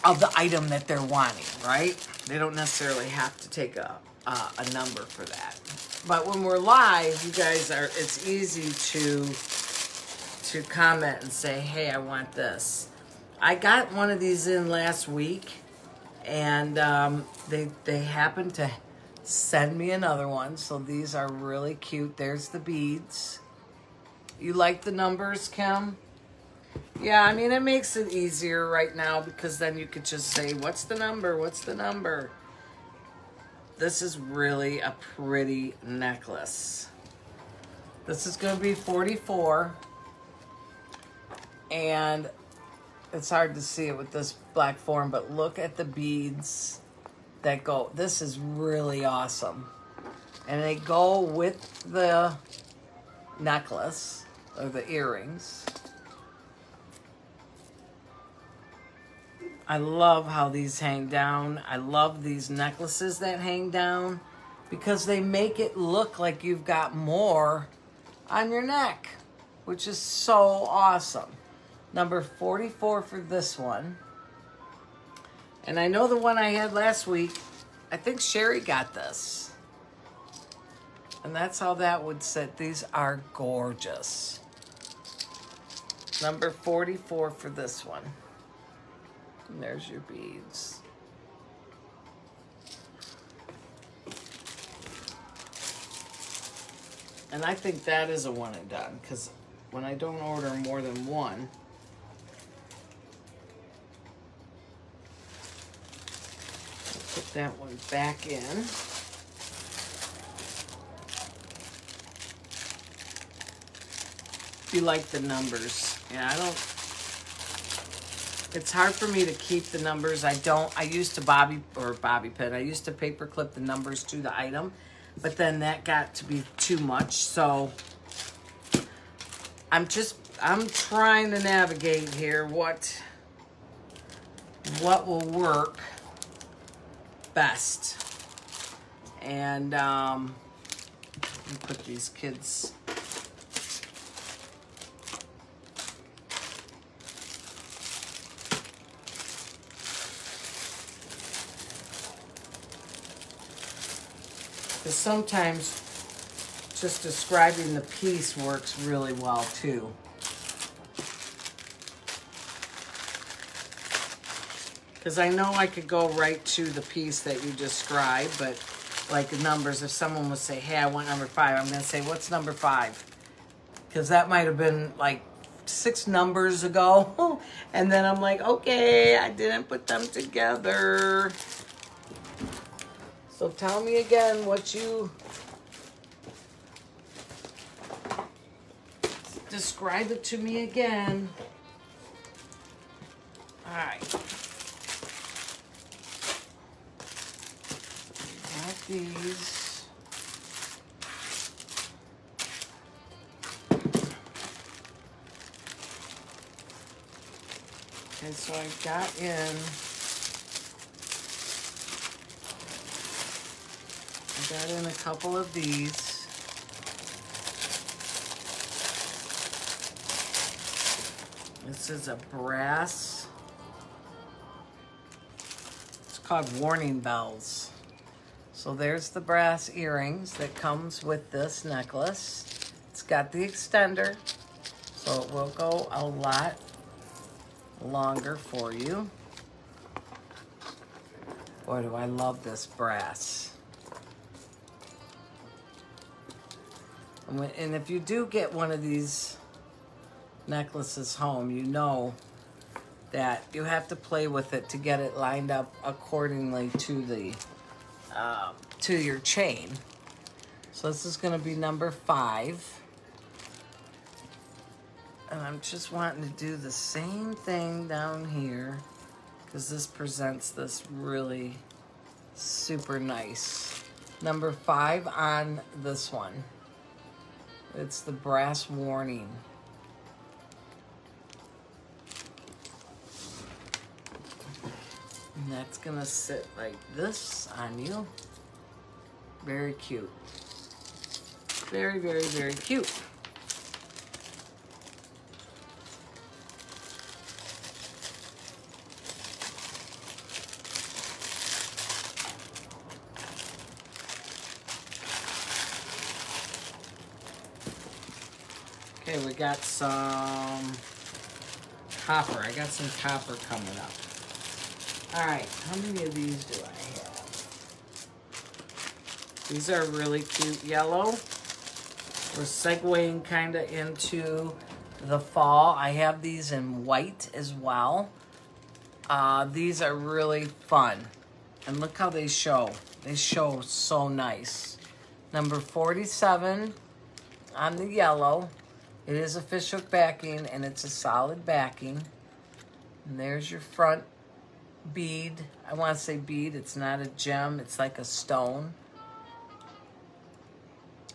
of the item that they're wanting, right? They don't necessarily have to take a, a number for that. But when we're live, you guys are, it's easy to, to comment and say, hey, I want this. I got one of these in last week and um, they, they happened to send me another one. So these are really cute. There's the beads. You like the numbers, Kim? Yeah, I mean, it makes it easier right now because then you could just say, what's the number? What's the number? This is really a pretty necklace. This is going to be 44. And it's hard to see it with this black form, but look at the beads that go. This is really awesome. And they go with the necklace or the earrings. I love how these hang down. I love these necklaces that hang down because they make it look like you've got more on your neck, which is so awesome. Number 44 for this one. And I know the one I had last week, I think Sherry got this. And that's how that would sit. These are gorgeous. Number 44 for this one. And there's your beads. And I think that is a one and done because when I don't order more than one, put that one back in. you like the numbers. Yeah, I don't. It's hard for me to keep the numbers. I don't. I used to bobby or bobby pin. I used to paper clip the numbers to the item, but then that got to be too much. So I'm just. I'm trying to navigate here. What. What will work best. And um, put these kids Because sometimes just describing the piece works really well too. Because I know I could go right to the piece that you described, but like the numbers, if someone would say, hey, I want number five, I'm going to say, what's number five? Because that might have been like six numbers ago. and then I'm like, okay, I didn't put them together. So tell me again what you describe it to me again. All right. Got these. And so I got in got in a couple of these. This is a brass. It's called warning bells. So there's the brass earrings that comes with this necklace. It's got the extender, so it will go a lot longer for you. Boy, do I love this brass. And if you do get one of these necklaces home, you know that you have to play with it to get it lined up accordingly to the uh, to your chain. So this is going to be number five. And I'm just wanting to do the same thing down here because this presents this really super nice. Number five on this one. It's the brass warning. And that's gonna sit like this on you. Very cute. Very, very, very cute. We got some copper. I got some copper coming up. All right, how many of these do I have? These are really cute yellow. We're segueing kind of into the fall. I have these in white as well. Uh, these are really fun. And look how they show. They show so nice. Number 47 on the yellow. It is a fishhook backing and it's a solid backing. And there's your front bead. I want to say bead. It's not a gem. It's like a stone.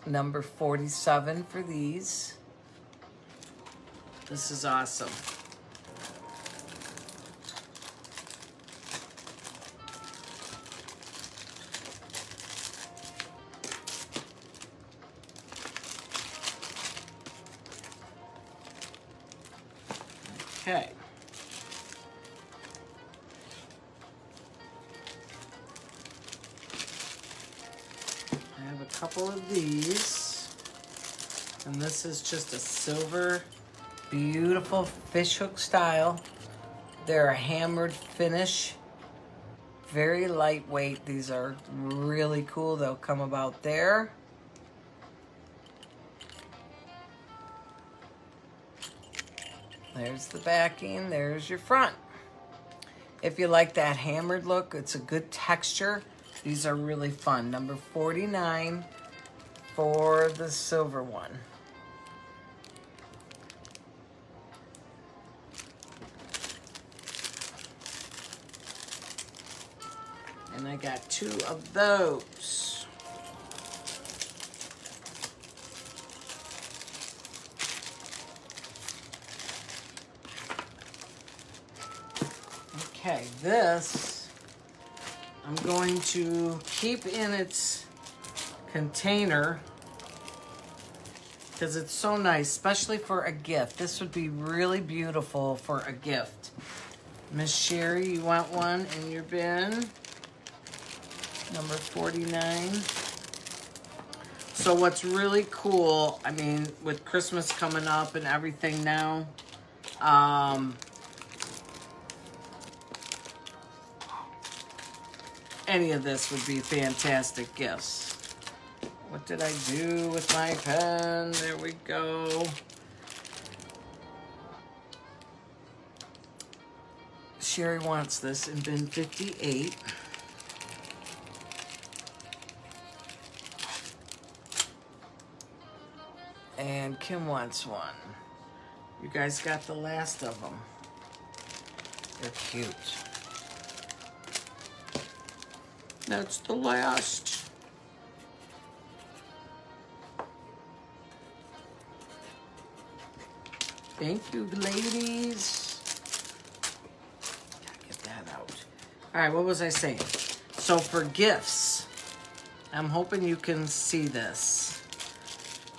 Number 47 for these. This is awesome. Okay. I have a couple of these. And this is just a silver, beautiful fishhook style. They're a hammered finish. Very lightweight. These are really cool. They'll come about there. There's the backing, there's your front. If you like that hammered look, it's a good texture. These are really fun. Number 49 for the silver one. And I got two of those. This I'm going to keep in its container because it's so nice, especially for a gift. This would be really beautiful for a gift. Miss Sherry, you want one in your bin? Number 49. So what's really cool, I mean, with Christmas coming up and everything now, um, any of this would be fantastic gifts. What did I do with my pen? There we go. Sherry wants this in bin 58. And Kim wants one. You guys got the last of them. They're cute. That's the last. Thank you, ladies. Gotta get that out. All right, what was I saying? So for gifts, I'm hoping you can see this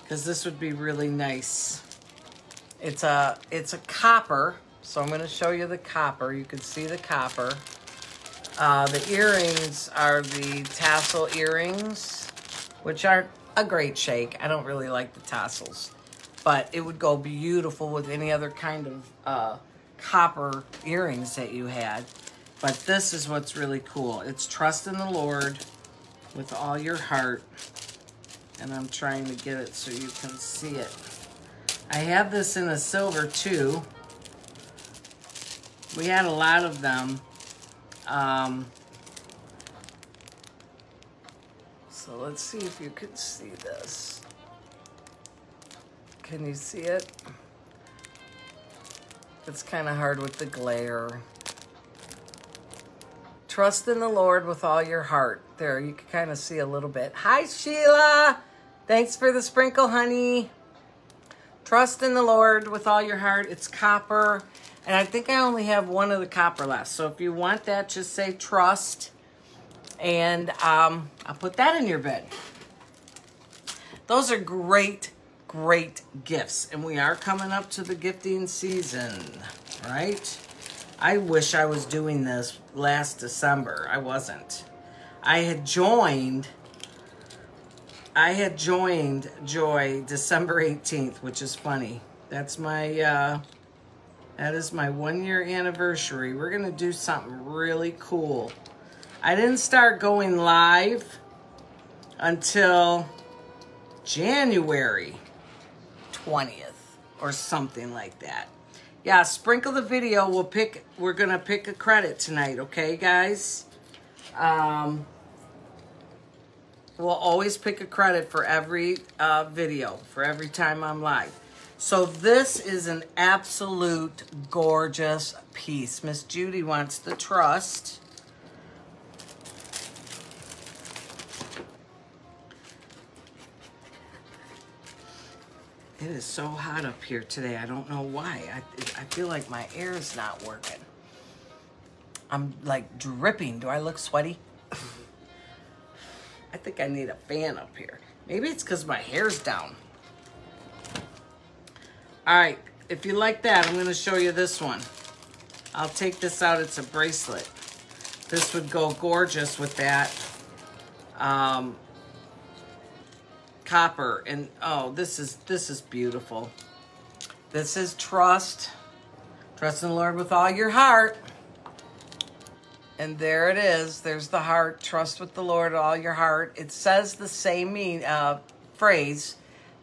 because this would be really nice. It's a it's a copper, so I'm going to show you the copper. You can see the copper. Uh, the earrings are the tassel earrings, which aren't a great shake. I don't really like the tassels, but it would go beautiful with any other kind of uh, copper earrings that you had. But this is what's really cool. It's trust in the Lord with all your heart. And I'm trying to get it so you can see it. I have this in a silver too. We had a lot of them. Um, so let's see if you can see this. Can you see it? It's kind of hard with the glare. Trust in the Lord with all your heart. There, you can kind of see a little bit. Hi, Sheila. Thanks for the sprinkle, honey. Trust in the Lord with all your heart. It's copper. And I think I only have one of the copper left. So if you want that, just say trust. And um, I'll put that in your bed. Those are great, great gifts. And we are coming up to the gifting season, right? I wish I was doing this last December. I wasn't. I had joined... I had joined Joy December 18th, which is funny. That's my... Uh, that is my one year anniversary. We're going to do something really cool. I didn't start going live until January 20th or something like that. Yeah, sprinkle the video. We'll pick, we're going to pick a credit tonight. Okay, guys? Um, we'll always pick a credit for every uh, video, for every time I'm live. So this is an absolute gorgeous piece. Miss Judy wants the trust. It is so hot up here today. I don't know why. I, I feel like my air is not working. I'm like dripping. Do I look sweaty? I think I need a fan up here. Maybe it's because my hair's down. All right, if you like that, I'm gonna show you this one. I'll take this out, it's a bracelet. This would go gorgeous with that um, copper. And oh, this is, this is beautiful. This is trust. Trust in the Lord with all your heart. And there it is. There's the heart. Trust with the Lord all your heart. It says the same mean, uh, phrase,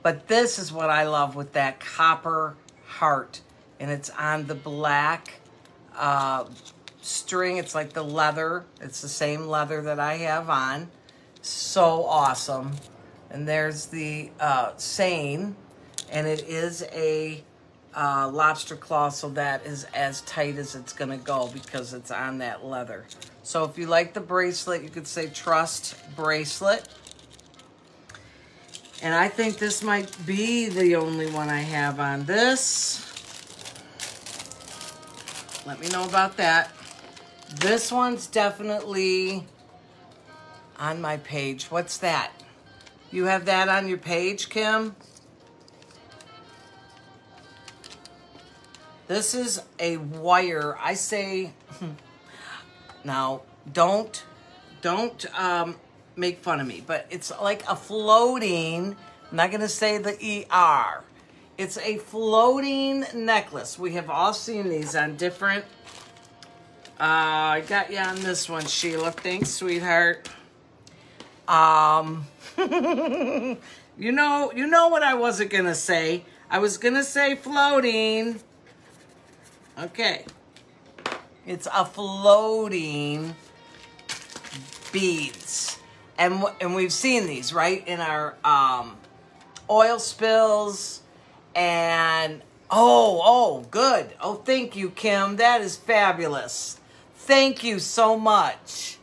but this is what I love with that copper heart. and it's on the black uh, string. It's like the leather. It's the same leather that I have on. So awesome. And there's the uh, seine, and it is a uh, lobster claw, so that is as tight as it's gonna go because it's on that leather. So if you like the bracelet, you could say trust bracelet. And I think this might be the only one I have on this. Let me know about that. This one's definitely on my page. What's that? You have that on your page, Kim? This is a wire. I say, now don't, don't um, make fun of me, but it's like a floating, I'm not going to say the ER. It's a floating necklace. We have all seen these on different, uh, I got you on this one, Sheila. Thanks, sweetheart. Um, you know, you know what I wasn't going to say. I was going to say floating. Okay. It's a floating beads. And, and we've seen these, right? In our um, oil spills and, oh, oh, good. Oh, thank you, Kim. That is fabulous. Thank you so much.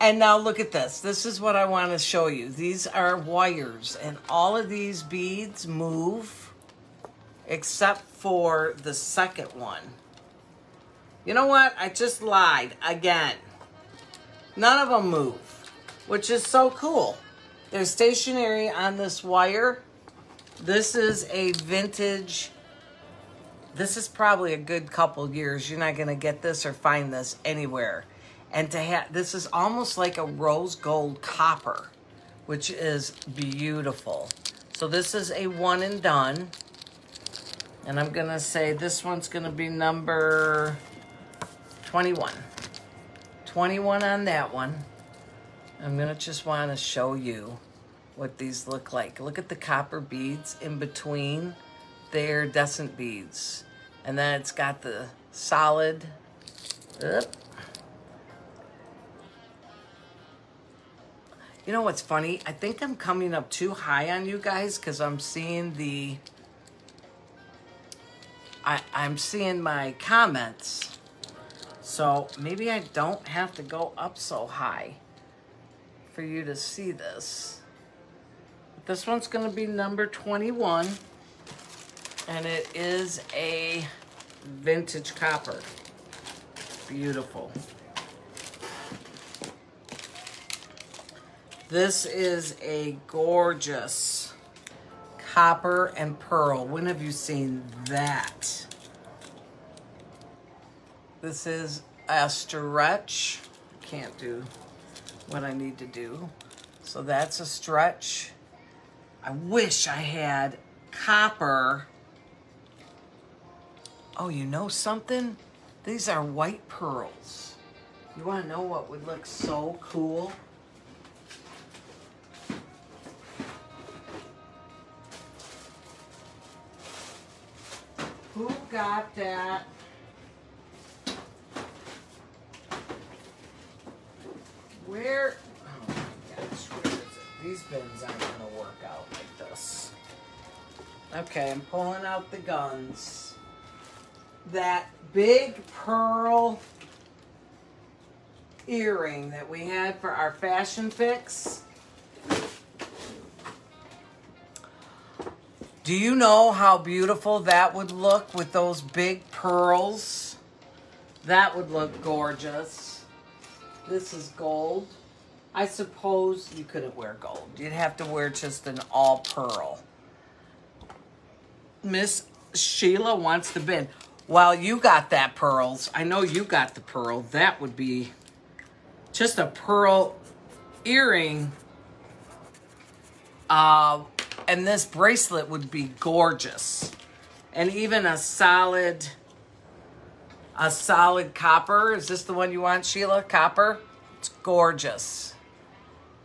And now look at this. This is what I want to show you. These are wires, and all of these beads move except for the second one. You know what? I just lied again. None of them move, which is so cool. They're stationary on this wire. This is a vintage, this is probably a good couple years. You're not going to get this or find this anywhere. And to have, this is almost like a rose gold copper, which is beautiful. So this is a one and done. And I'm going to say this one's going to be number 21. 21 on that one. I'm to just want to show you what these look like. Look at the copper beads in between. They're iridescent beads. And then it's got the solid. Oop. You know what's funny? I think I'm coming up too high on you guys because I'm seeing the... I, I'm seeing my comments so maybe I don't have to go up so high for you to see this. This one's gonna be number 21 and it is a vintage copper. Beautiful. This is a gorgeous copper and pearl. When have you seen that? This is a stretch. Can't do what I need to do. So that's a stretch. I wish I had copper. Oh, you know something? These are white pearls. You want to know what would look so cool? Who got that Where? Oh my gosh, where is it? These bins aren't gonna work out like this. Okay, I'm pulling out the guns. That big pearl earring that we had for our fashion fix. Do you know how beautiful that would look with those big pearls? That would look gorgeous. This is gold. I suppose you couldn't wear gold. You'd have to wear just an all pearl. Miss Sheila wants the bin. Well, you got that pearls. I know you got the pearl. That would be just a pearl earring. Uh, and this bracelet would be gorgeous. And even a solid a solid copper. Is this the one you want, Sheila? Copper? It's gorgeous.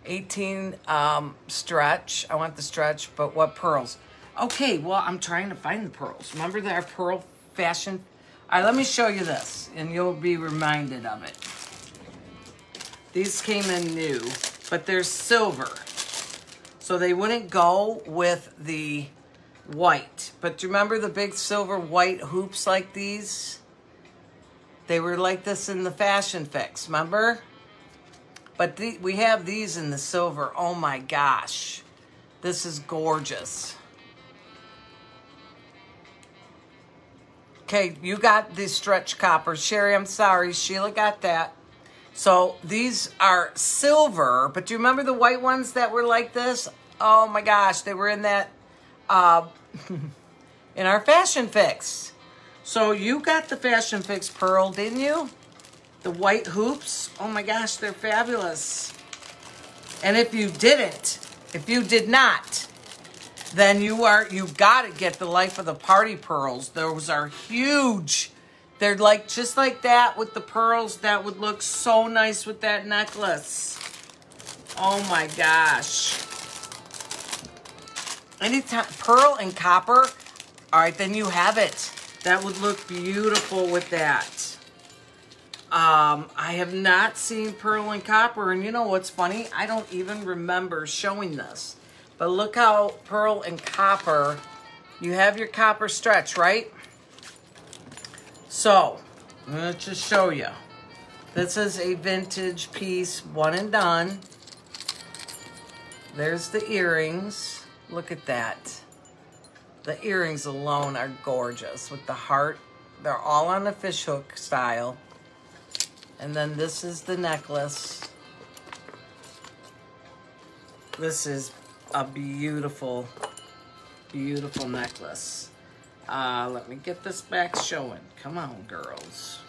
18 um, stretch. I want the stretch, but what pearls? Okay, well, I'm trying to find the pearls. Remember that pearl fashion. All right, let me show you this, and you'll be reminded of it. These came in new, but they're silver. So they wouldn't go with the white. But do you remember the big silver white hoops like these? They were like this in the Fashion Fix, remember? But the, we have these in the silver. Oh my gosh. This is gorgeous. Okay, you got the stretch copper. Sherry, I'm sorry. Sheila got that. So these are silver, but do you remember the white ones that were like this? Oh my gosh, they were in that, uh, in our Fashion Fix. So you got the Fashion Fix Pearl, didn't you? The white hoops. Oh my gosh, they're fabulous. And if you didn't, if you did not, then you are you've got to get the life of the party pearls. Those are huge. They're like just like that with the pearls. That would look so nice with that necklace. Oh my gosh. Anytime pearl and copper. All right, then you have it. That would look beautiful with that. Um, I have not seen pearl and copper, and you know what's funny? I don't even remember showing this. But look how pearl and copper, you have your copper stretch, right? So, I'm going to just show you. This is a vintage piece, one and done. There's the earrings. Look at that. The earrings alone are gorgeous with the heart. They're all on the fishhook style. And then this is the necklace. This is a beautiful, beautiful necklace. Uh, let me get this back showing. Come on, girls.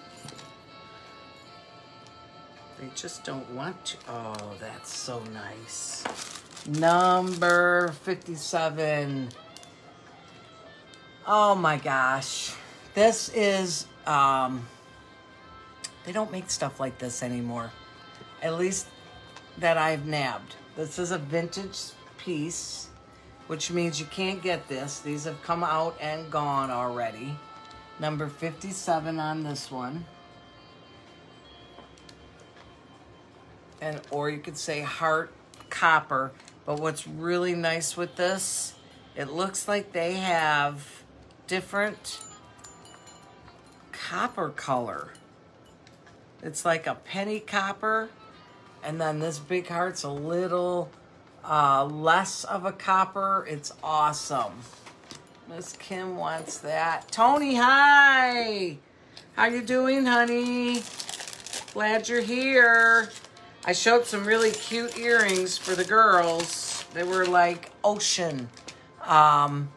They just don't want to. Oh, that's so nice. Number 57. Oh my gosh. This is, um, they don't make stuff like this anymore. At least that I've nabbed. This is a vintage piece, which means you can't get this. These have come out and gone already. Number 57 on this one. And or you could say heart copper. But what's really nice with this, it looks like they have different copper color. It's like a penny copper. And then this big heart's a little uh, less of a copper. It's awesome. Miss Kim wants that. Tony, hi. How you doing, honey? Glad you're here. I showed some really cute earrings for the girls. They were like ocean. Um,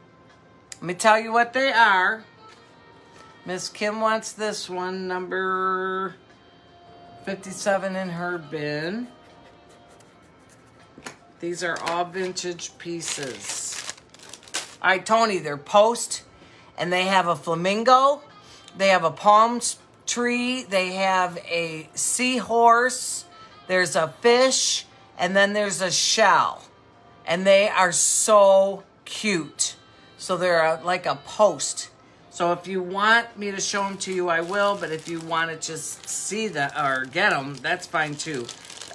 let me tell you what they are. Miss Kim wants this one, number 57 in her bin. These are all vintage pieces. All right, Tony, they're post, and they have a flamingo. They have a palm tree. They have a seahorse. There's a fish, and then there's a shell. And they are so cute. So they're like a post. So if you want me to show them to you, I will. But if you want to just see that or get them, that's fine too.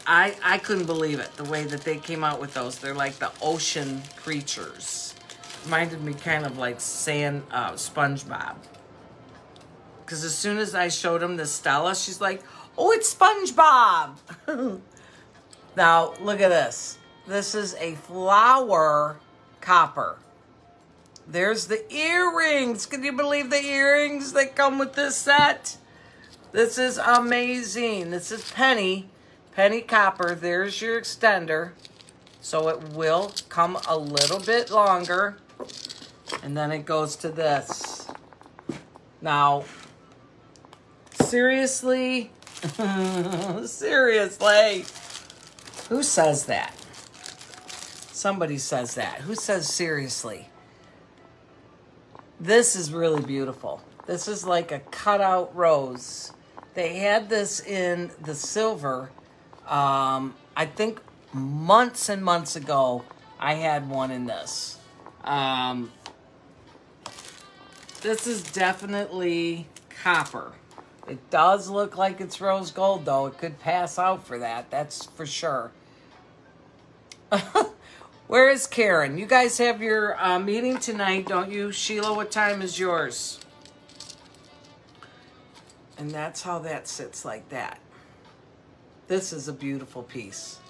I, I couldn't believe it, the way that they came out with those. They're like the ocean creatures. Reminded me kind of like sand, uh, SpongeBob. Because as soon as I showed him the Stella, she's like, oh, it's SpongeBob. now, look at this. This is a flower copper. There's the earrings. Can you believe the earrings that come with this set? This is amazing. This is Penny. Penny copper. There's your extender. So it will come a little bit longer. And then it goes to this. Now, seriously? seriously? Who says that? Somebody says that. Who says seriously? This is really beautiful. This is like a cutout rose. They had this in the silver. Um, I think months and months ago, I had one in this. Um, this is definitely copper. It does look like it's rose gold, though. It could pass out for that. That's for sure. Where is Karen? You guys have your uh, meeting tonight, don't you? Sheila, what time is yours? And that's how that sits like that. This is a beautiful piece.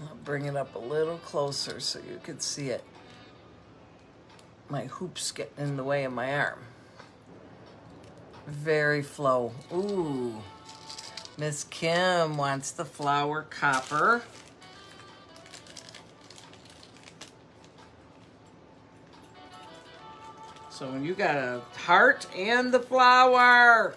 I'll bring it up a little closer so you can see it. My hoop's getting in the way of my arm. Very flow. Ooh. Miss Kim wants the flower copper. So when you got a heart and the flower.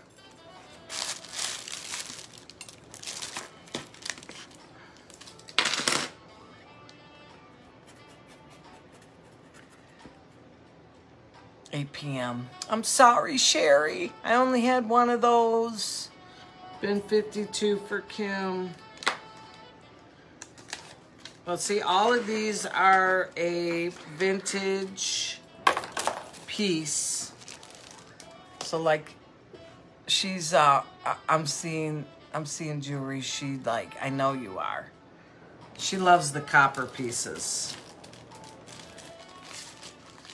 P.m. I'm sorry, Sherry. I only had one of those. Been 52 for Kim. Well, see, all of these are a vintage piece. So like she's uh I'm seeing I'm seeing jewelry she like I know you are. She loves the copper pieces.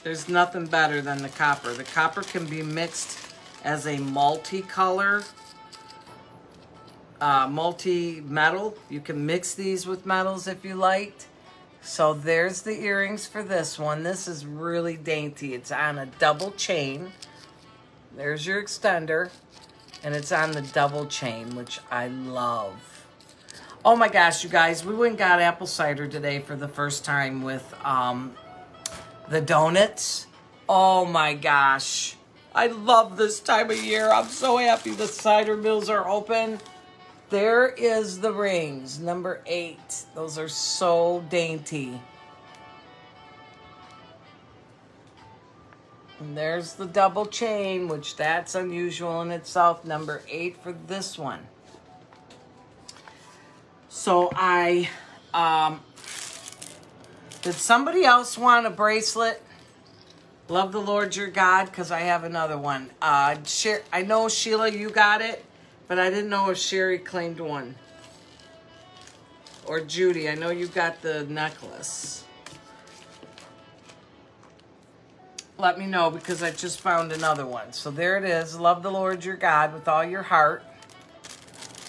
There's nothing better than the copper. The copper can be mixed as a multi-color, uh, multi-metal. You can mix these with metals if you liked. So there's the earrings for this one. This is really dainty. It's on a double chain. There's your extender. And it's on the double chain, which I love. Oh my gosh, you guys, we went got apple cider today for the first time with um, the donuts. Oh my gosh. I love this time of year. I'm so happy the cider mills are open. There is the rings, number eight. Those are so dainty. And there's the double chain, which that's unusual in itself. Number eight for this one. So I, um, did somebody else want a bracelet? Love the Lord your God, because I have another one. Uh, I know Sheila, you got it. But I didn't know if Sherry claimed one. Or Judy, I know you got the necklace. Let me know because I just found another one. So there it is. Love the Lord your God with all your heart.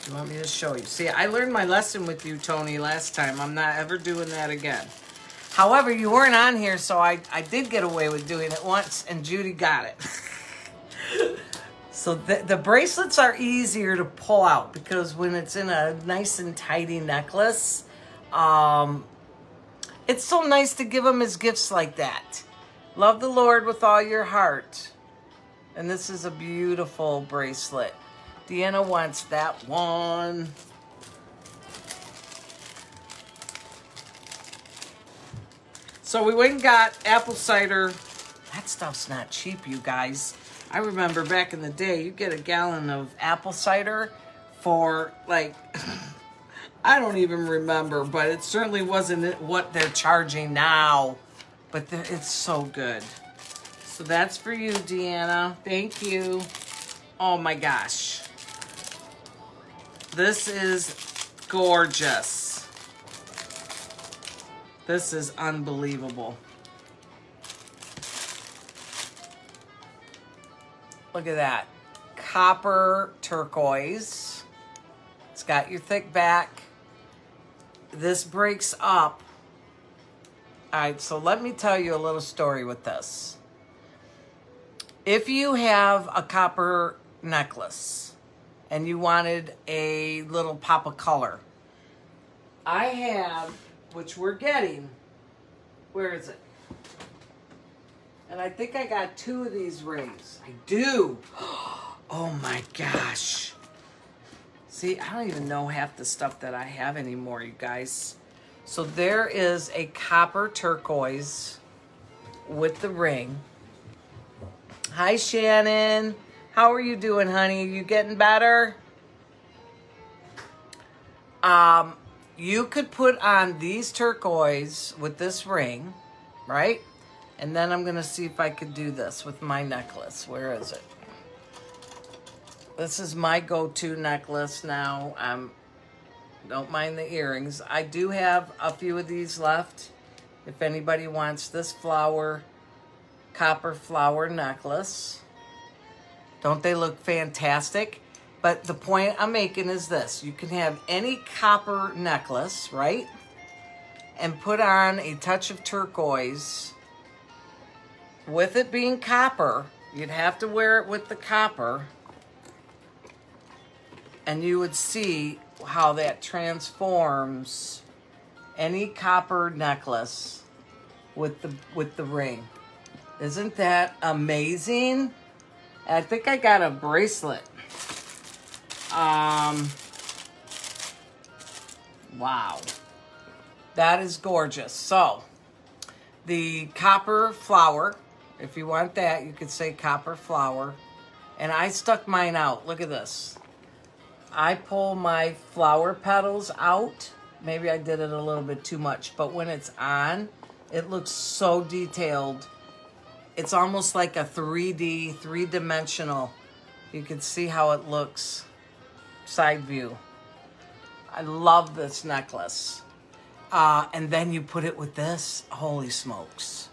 You want me to show you? See, I learned my lesson with you, Tony, last time. I'm not ever doing that again. However, you weren't on here, so I, I did get away with doing it once, and Judy got it. So the, the bracelets are easier to pull out because when it's in a nice and tidy necklace, um, it's so nice to give them as gifts like that. Love the Lord with all your heart. And this is a beautiful bracelet. Deanna wants that one. So we went and got apple cider. That stuff's not cheap, you guys. I remember back in the day, you get a gallon of apple cider for like, I don't even remember, but it certainly wasn't what they're charging now. But it's so good. So that's for you, Deanna. Thank you. Oh my gosh. This is gorgeous. This is unbelievable. Look at that. Copper turquoise. It's got your thick back. This breaks up. All right, so let me tell you a little story with this. If you have a copper necklace and you wanted a little pop of color, I have, which we're getting, where is it? And I think I got two of these rings. I do. Oh my gosh. See, I don't even know half the stuff that I have anymore, you guys. So there is a copper turquoise with the ring. Hi, Shannon. How are you doing, honey? Are you getting better? Um, you could put on these turquoise with this ring, right? And then I'm gonna see if I could do this with my necklace. Where is it? This is my go-to necklace now. Um, don't mind the earrings. I do have a few of these left. If anybody wants this flower, copper flower necklace. Don't they look fantastic? But the point I'm making is this. You can have any copper necklace, right? And put on a touch of turquoise. With it being copper, you'd have to wear it with the copper. And you would see how that transforms any copper necklace with the with the ring. Isn't that amazing? I think I got a bracelet. Um Wow. That is gorgeous. So, the copper flower, if you want that, you could say copper flower. And I stuck mine out. Look at this. I pull my flower petals out. Maybe I did it a little bit too much, but when it's on, it looks so detailed. It's almost like a 3D, three-dimensional. You can see how it looks side view. I love this necklace. Uh, and then you put it with this. Holy smokes.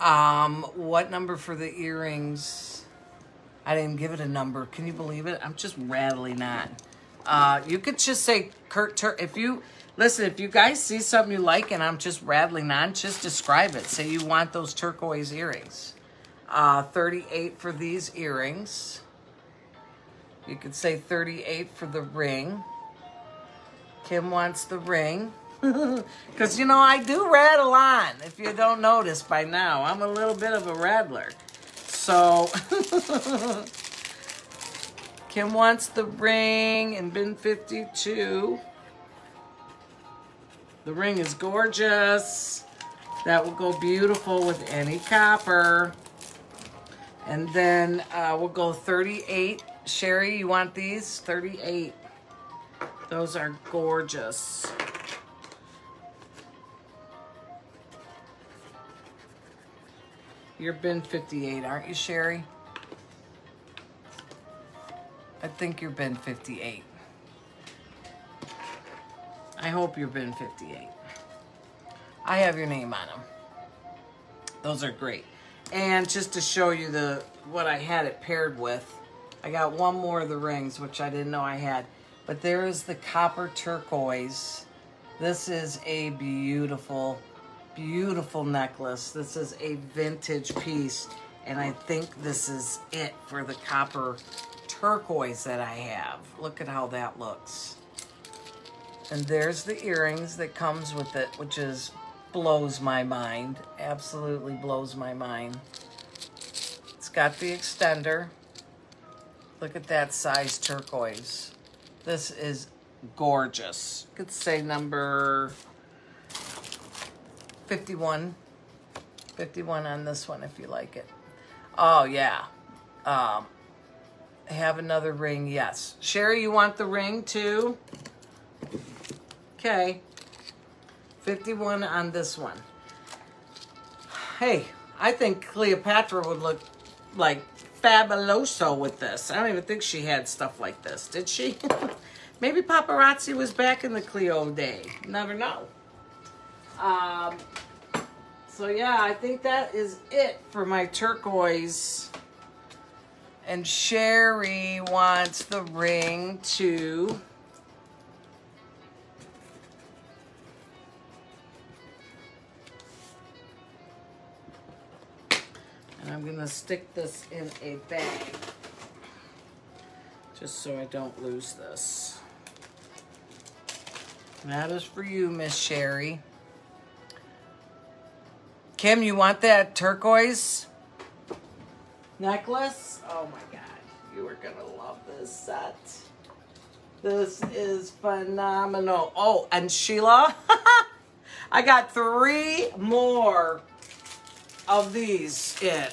Um, what number for the earrings? I didn't give it a number. Can you believe it? I'm just rattling on. Uh, you could just say Kurt Tur. If you listen, if you guys see something you like and I'm just rattling on, just describe it. Say you want those turquoise earrings. Uh, 38 for these earrings. You could say 38 for the ring. Kim wants the ring. Because, you know, I do rattle on, if you don't notice by now. I'm a little bit of a rattler. So, Kim wants the ring in bin 52. The ring is gorgeous. That will go beautiful with any copper. And then uh, we'll go 38. Sherry, you want these? 38. Those are gorgeous. You're bin 58, aren't you, Sherry? I think you're bin 58. I hope you're bin 58. I have your name on them. Those are great. And just to show you the what I had it paired with, I got one more of the rings, which I didn't know I had. But there is the copper turquoise. This is a beautiful, beautiful necklace. This is a vintage piece. And I think this is it for the copper turquoise that I have. Look at how that looks. And there's the earrings that comes with it, which is blows my mind. Absolutely blows my mind. It's got the extender. Look at that size turquoise. This is gorgeous. You could say number 51. 51 on this one if you like it. Oh, yeah. Um, have another ring, yes. Sherry, you want the ring too? Okay. 51 on this one. Hey, I think Cleopatra would look like fabuloso with this. I don't even think she had stuff like this, did she? Maybe paparazzi was back in the Cleo day. Never know. Um, so yeah, I think that is it for my turquoise. And Sherry wants the ring too. And I'm gonna stick this in a bag. Just so I don't lose this. And that is for you, Miss Sherry. Kim, you want that turquoise necklace? Oh my God, you are gonna love this set. This is phenomenal. Oh, and Sheila, I got three more of these in.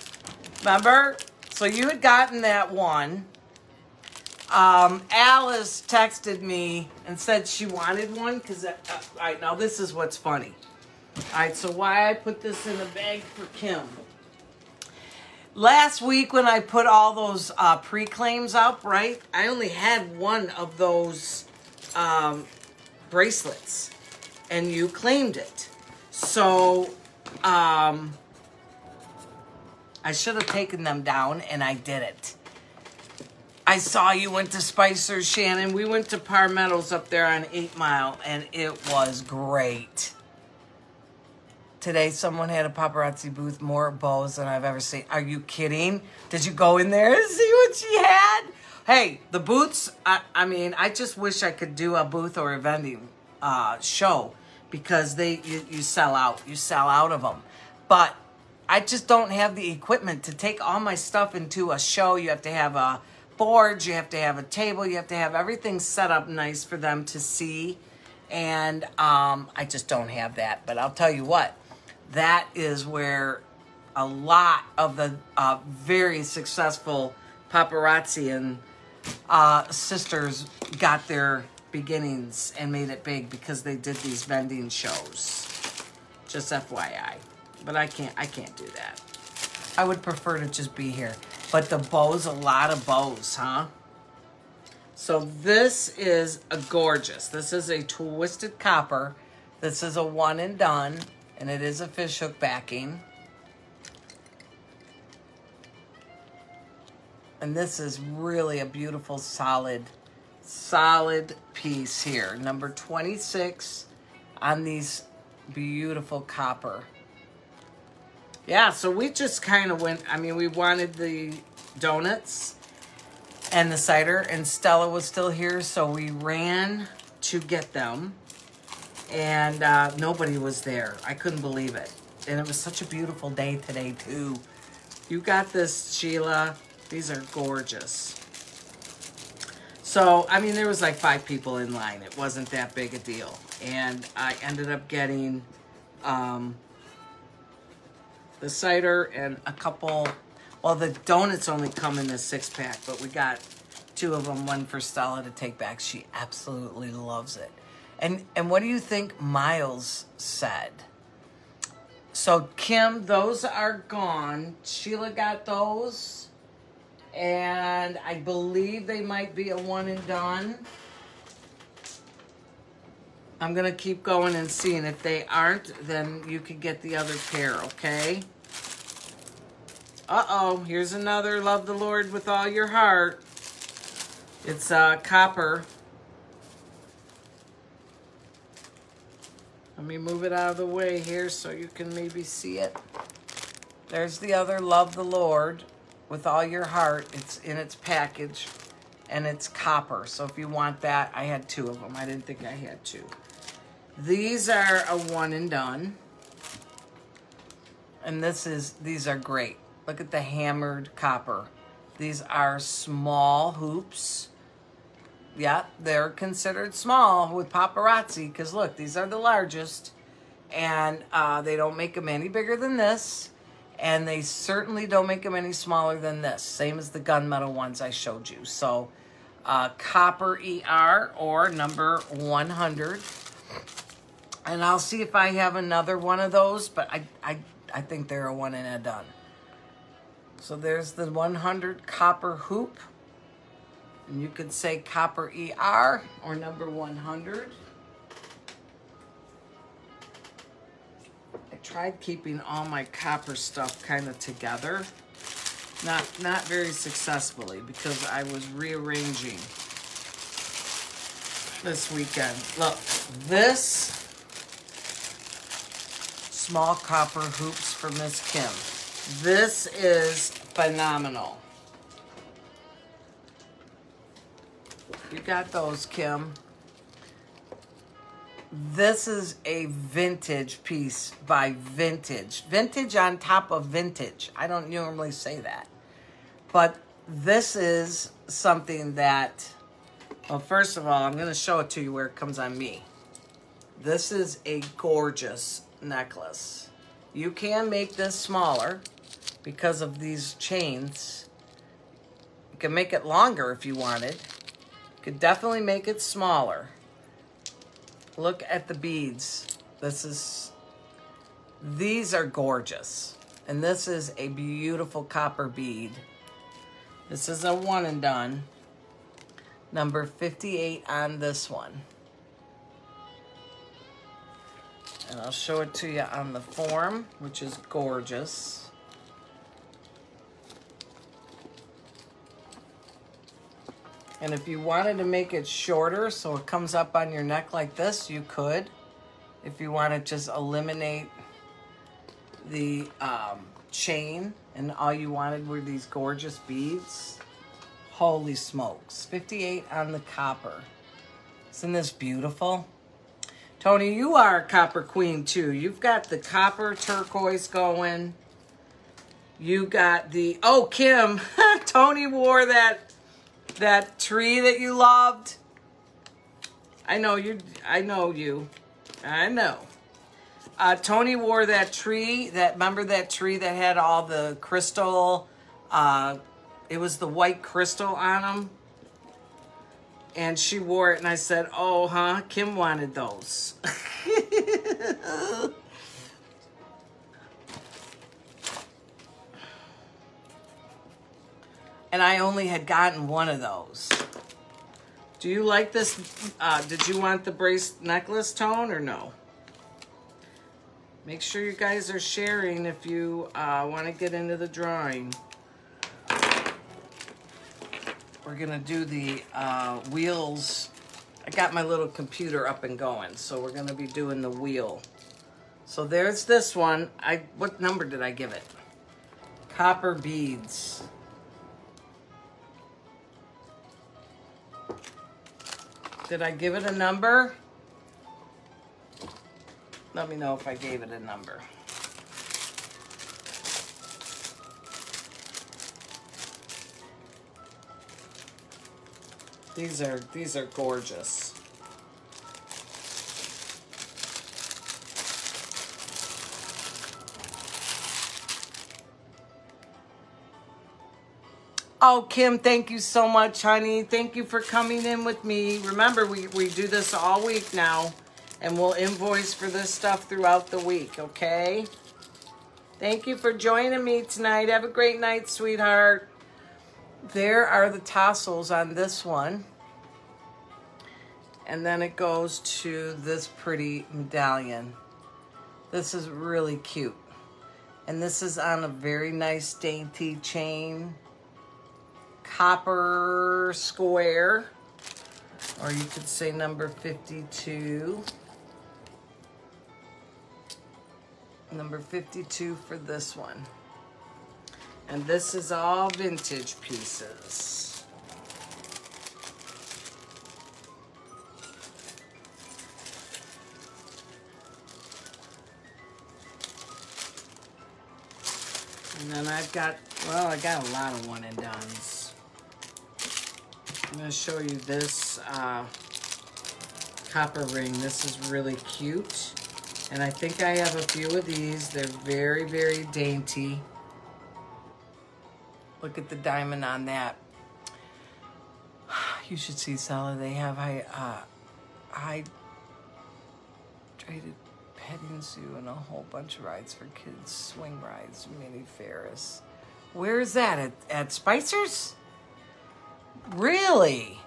Remember? So you had gotten that one. Um, Alice texted me and said she wanted one because uh, I know this is what's funny. All right, so why I put this in the bag for Kim. Last week when I put all those uh, pre-claims up, right? I only had one of those um, bracelets, and you claimed it. So um, I should have taken them down, and I didn't. I saw you went to Spicer's, Shannon. We went to Par Meadows up there on 8 Mile, and it was great. Today, someone had a paparazzi booth, more bows than I've ever seen. Are you kidding? Did you go in there and see what she had? Hey, the booths, I, I mean, I just wish I could do a booth or a vending uh, show because they you, you sell out. You sell out of them. But I just don't have the equipment to take all my stuff into a show. You have to have a board, you have to have a table, you have to have everything set up nice for them to see. And um, I just don't have that. But I'll tell you what, that is where a lot of the uh, very successful paparazzi and uh, sisters got their beginnings and made it big because they did these vending shows. Just FYI. But I can't I can't do that. I would prefer to just be here. But the bows, a lot of bows, huh? So this is a gorgeous. This is a twisted copper. This is a one and done, and it is a fishhook backing. And this is really a beautiful, solid, solid piece here. Number 26 on these beautiful copper. Yeah, so we just kind of went, I mean, we wanted the donuts and the cider, and Stella was still here, so we ran to get them. And uh, nobody was there. I couldn't believe it. And it was such a beautiful day today, too. You got this, Sheila. These are gorgeous. So, I mean, there was like five people in line. It wasn't that big a deal. And I ended up getting um, the cider and a couple, well, the donuts only come in this six pack, but we got two of them, one for Stella to take back. She absolutely loves it. And, and what do you think Miles said? So, Kim, those are gone. Sheila got those and I believe they might be a one and done. I'm going to keep going and seeing. If they aren't, then you can get the other pair, okay? Uh-oh, here's another Love the Lord with all your heart. It's uh, copper. Let me move it out of the way here so you can maybe see it. There's the other Love the Lord with all your heart. It's in its package and it's copper. So if you want that, I had two of them. I didn't think I had two. These are a one and done. And this is, these are great. Look at the hammered copper. These are small hoops. Yeah, they're considered small with paparazzi because look, these are the largest. And uh, they don't make them any bigger than this and they certainly don't make them any smaller than this. Same as the gunmetal ones I showed you. So uh, copper ER or number 100. And I'll see if I have another one of those, but I, I, I think they're a one and a done. So there's the 100 copper hoop. And you could say copper ER or number 100. I tried keeping all my copper stuff kind of together. Not, not very successfully because I was rearranging this weekend. Look, this small copper hoops for Miss Kim. This is phenomenal. You got those, Kim. This is a vintage piece by vintage. Vintage on top of vintage. I don't normally say that. But this is something that, well, first of all, I'm going to show it to you where it comes on me. This is a gorgeous necklace. You can make this smaller because of these chains. You can make it longer if you wanted. Could definitely make it smaller. Look at the beads. This is These are gorgeous. And this is a beautiful copper bead. This is a one and done. Number 58 on this one. And I'll show it to you on the form, which is gorgeous. And if you wanted to make it shorter so it comes up on your neck like this, you could. If you want to just eliminate the um, chain and all you wanted were these gorgeous beads, holy smokes. 58 on the copper. Isn't this beautiful? Tony, you are a copper queen too. You've got the copper turquoise going. You got the, oh, Kim, Tony wore that that tree that you loved. I know you. I know you. I know. Uh, Tony wore that tree. That remember that tree that had all the crystal. Uh, it was the white crystal on them. And she wore it, and I said, "Oh, huh? Kim wanted those." and I only had gotten one of those. Do you like this? Uh, did you want the brace necklace tone or no? Make sure you guys are sharing if you uh, want to get into the drawing. We're going to do the uh, wheels. I got my little computer up and going, so we're going to be doing the wheel. So there's this one. I What number did I give it? Copper beads. Did I give it a number? Let me know if I gave it a number. These are these are gorgeous. Oh, Kim, thank you so much, honey. Thank you for coming in with me. Remember, we, we do this all week now, and we'll invoice for this stuff throughout the week, okay? Thank you for joining me tonight. Have a great night, sweetheart. There are the tassels on this one. And then it goes to this pretty medallion. This is really cute. And this is on a very nice dainty chain copper square, or you could say number 52. Number 52 for this one. And this is all vintage pieces. And then I've got, well, I got a lot of one and dones. I'm going to show you this uh, copper ring. This is really cute. And I think I have a few of these. They're very, very dainty. Look at the diamond on that. You should see Sella. They have high, uh, high petting zoo and a whole bunch of rides for kids. Swing rides, mini Ferris. Where is that? At, at Spicer's? Really?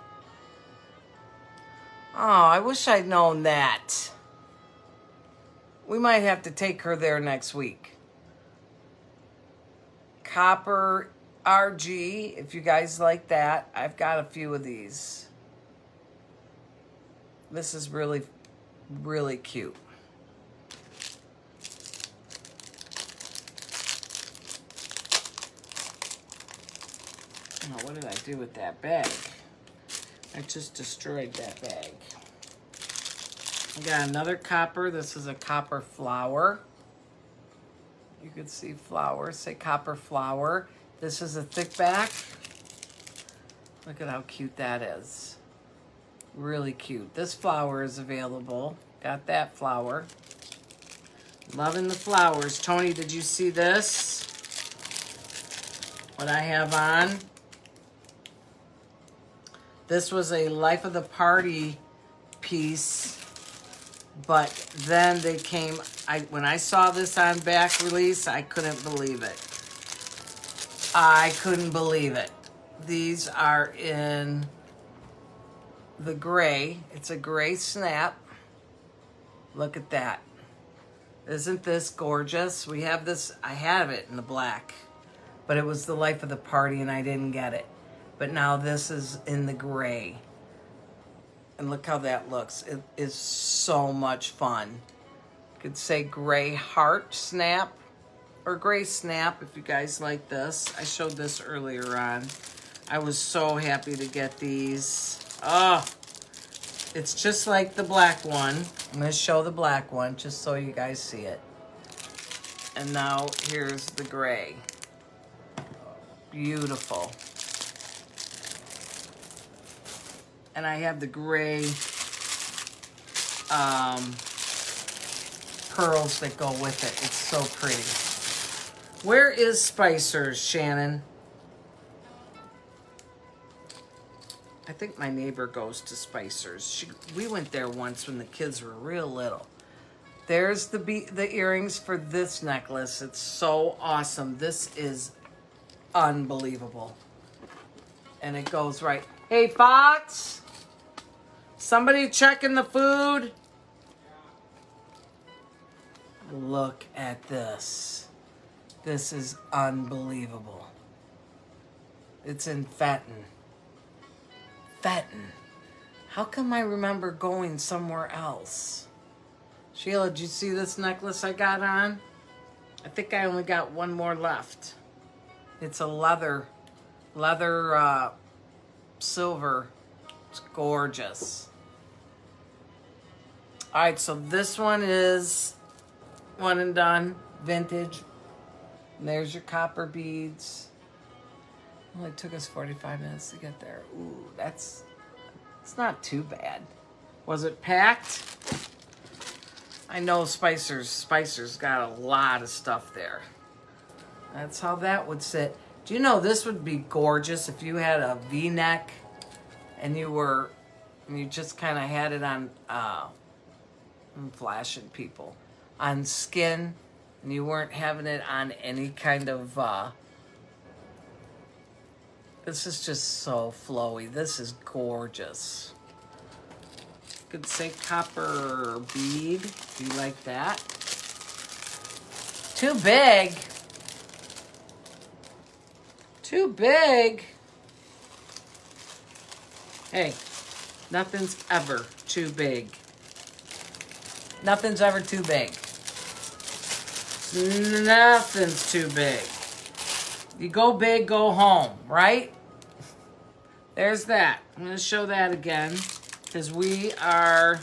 Oh, I wish I'd known that. We might have to take her there next week. Copper RG, if you guys like that. I've got a few of these. This is really, really cute. Oh, what did I do with that bag? I just destroyed that bag. I got another copper. This is a copper flower. You can see flower, say copper flower. This is a thick back. Look at how cute that is. Really cute. This flower is available. Got that flower. Loving the flowers. Tony, did you see this? What I have on? This was a Life of the Party piece But then they came, I when I saw this on back release, I couldn't believe it. I couldn't believe it. These are in the gray. It's a gray snap. Look at that. Isn't this gorgeous? We have this, I have it in the black, but it was the life of the party and I didn't get it. But now this is in the gray. And look how that looks. It is so much fun. You Could say gray heart snap or gray snap if you guys like this. I showed this earlier on. I was so happy to get these. Oh, it's just like the black one. I'm going to show the black one just so you guys see it. And now here's the gray. Beautiful. And I have the gray um, pearls that go with it. It's so pretty. Where is Spicer's, Shannon? I think my neighbor goes to Spicer's. She, we went there once when the kids were real little. There's the be- the earrings for this necklace. It's so awesome. This is unbelievable. And it goes right. Hey, Fox! Somebody checking the food? Look at this. This is unbelievable. It's in Fenton. Fenton. How come I remember going somewhere else? Sheila, did you see this necklace I got on? I think I only got one more left. It's a leather, leather, uh, silver. It's gorgeous. All right, so this one is one and done, vintage. And there's your copper beads. Only took us 45 minutes to get there. Ooh, that's it's not too bad. Was it packed? I know Spicer's Spicer's got a lot of stuff there. That's how that would sit. Do you know this would be gorgeous if you had a V-neck and you were and you just kind of had it on uh I'm flashing people on skin and you weren't having it on any kind of uh this is just so flowy. This is gorgeous. You Could say copper bead. Do you like that? Too big. Too big. Hey, nothing's ever too big. Nothing's ever too big. Nothing's too big. You go big, go home, right? There's that. I'm going to show that again because we are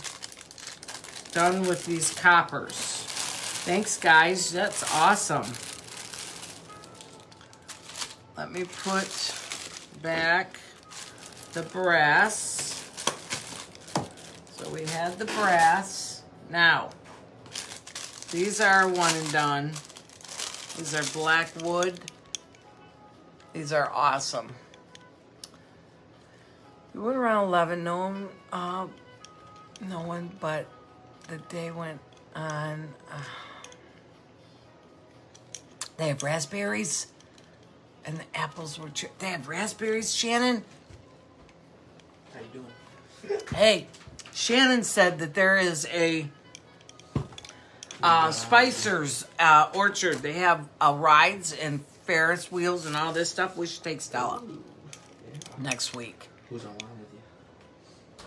done with these coppers. Thanks, guys. That's awesome. Let me put back the brass. So we had the brass. Now, these are one and done. These are black wood. These are awesome. We went around 11, no one, uh, no one, but the day went on. Uh, they have raspberries, and the apples were. They have raspberries, Shannon. How you doing? Hey, Shannon said that there is a uh, Spicer's uh, orchard. They have uh, rides and Ferris wheels and all this stuff. We should take Stella next week. Who's online with you?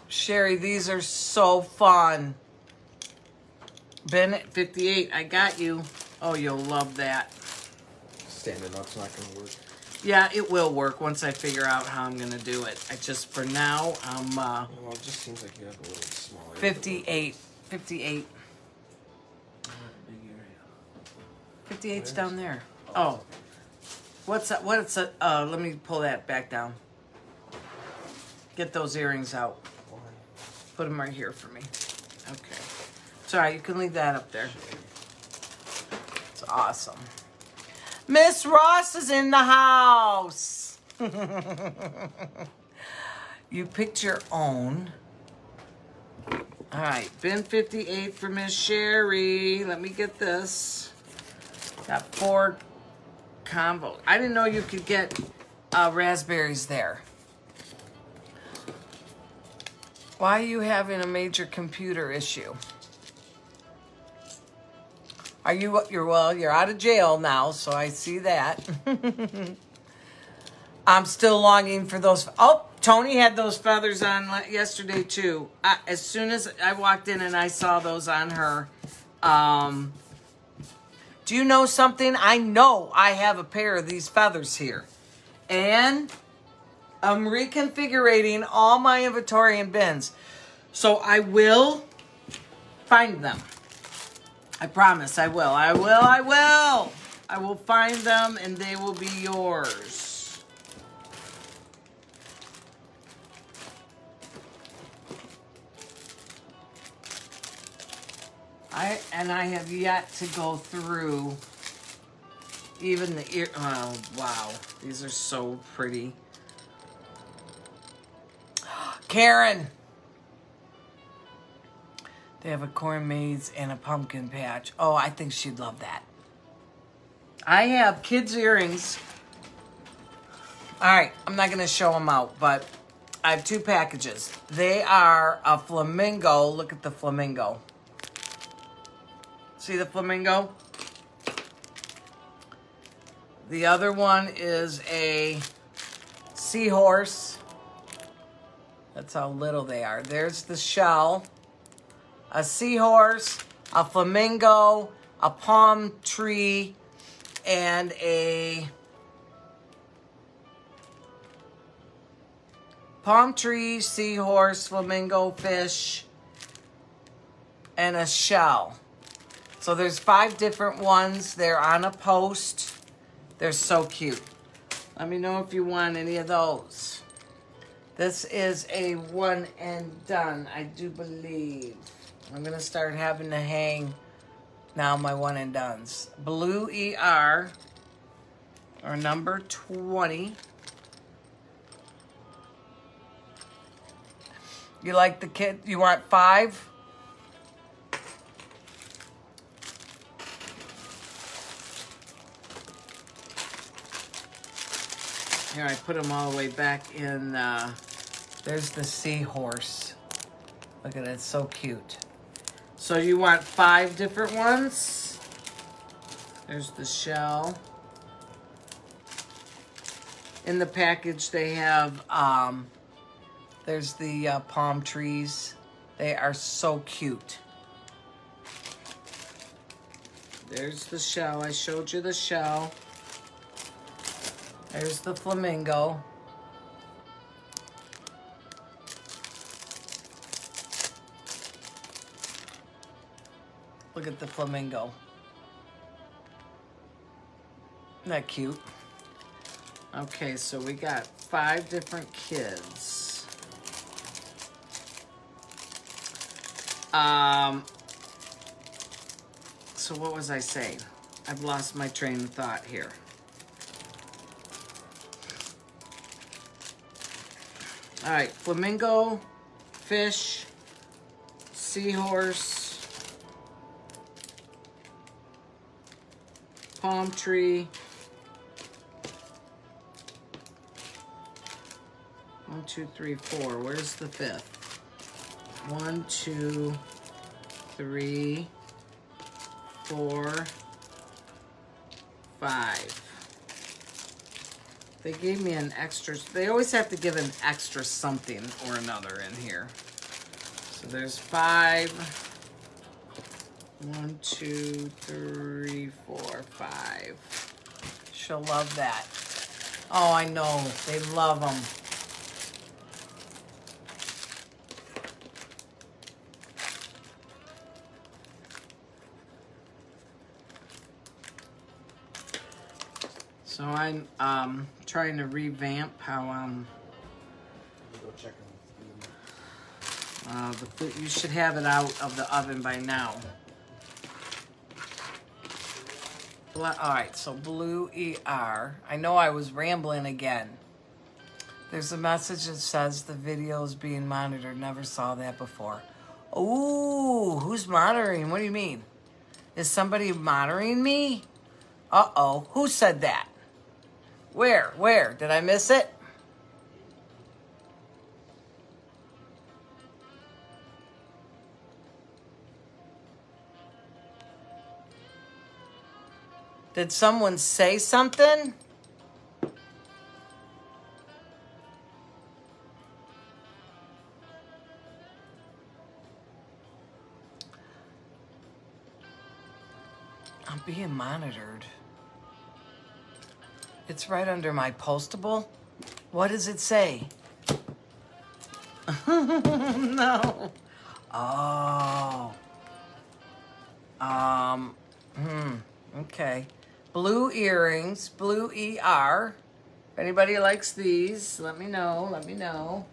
Sherry, these are so fun. Bennett 58, I got you. Oh, you'll love that. Standing up's not gonna work. Yeah, it will work once I figure out how I'm gonna do it. I just for now I'm uh, Well, it just seems like you have a little smaller. 58. 58. Big area. 58's down there. Oh. What's that? What's that? Uh, let me pull that back down. Get those earrings out. Put them right here for me. Okay. It's all right. You can leave that up there. It's awesome. Miss Ross is in the house. you picked your own. All right, bin 58 for Miss Sherry. Let me get this. Got four combo. I didn't know you could get uh, raspberries there. Why are you having a major computer issue? Are you, you're, well, you're out of jail now, so I see that. I'm still longing for those. Oh, Tony had those feathers on yesterday too. I, as soon as I walked in and I saw those on her, um, do you know something? I know I have a pair of these feathers here. And I'm reconfiguring all my inventory and bins. So I will find them. I promise I will. I will. I will. I will find them and they will be yours. I and I have yet to go through even the ear. Oh, wow. These are so pretty. Karen. They have a corn maze and a pumpkin patch. Oh, I think she'd love that. I have kids' earrings. All right, I'm not going to show them out, but I have two packages. They are a flamingo. Look at the flamingo. See the flamingo? The other one is a seahorse. That's how little they are. There's the shell a seahorse, a flamingo, a palm tree, and a palm tree, seahorse, flamingo, fish, and a shell. So there's five different ones. They're on a post. They're so cute. Let me know if you want any of those. This is a one and done, I do believe. I'm going to start having to hang now my one and dones. Blue ER, or number 20. You like the kit? You want five? Here, I put them all the way back in. Uh, there's the seahorse. Look at it, it's so cute. So you want five different ones. There's the shell. In the package they have, um, there's the uh, palm trees. They are so cute. There's the shell. I showed you the shell. There's the flamingo. Look at the flamingo. Isn't that cute? Okay, so we got five different kids. Um, so what was I saying? I've lost my train of thought here. All right, flamingo, fish, seahorse, palm tree. One, two, three, four. Where's the fifth? One, two, three, four, five. They gave me an extra, they always have to give an extra something or another in here. So there's five. One, two, three, four, five. She'll love that. Oh, I know. They love them. So I'm um, trying to revamp how um. Go check them. Uh, the food, you should have it out of the oven by now. All right, so blue ER. I know I was rambling again. There's a message that says the video is being monitored. Never saw that before. Ooh, who's monitoring? What do you mean? Is somebody monitoring me? Uh oh. Who said that? Where? Where? Did I miss it? Did someone say something? I'm being monitored. It's right under my postable. What does it say? no. Oh. Um, hmm, okay. Blue earrings, blue ER. If anybody likes these, let me know, let me know.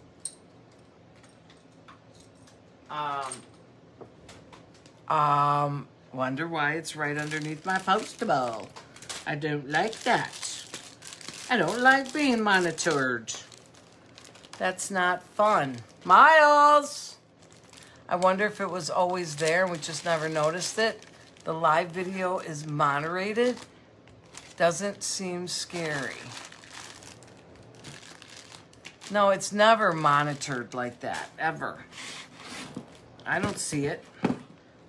Um, um, wonder why it's right underneath my postable. I don't like that. I don't like being monitored. That's not fun. Miles! I wonder if it was always there and we just never noticed it. The live video is moderated. Doesn't seem scary. No, it's never monitored like that, ever. I don't see it.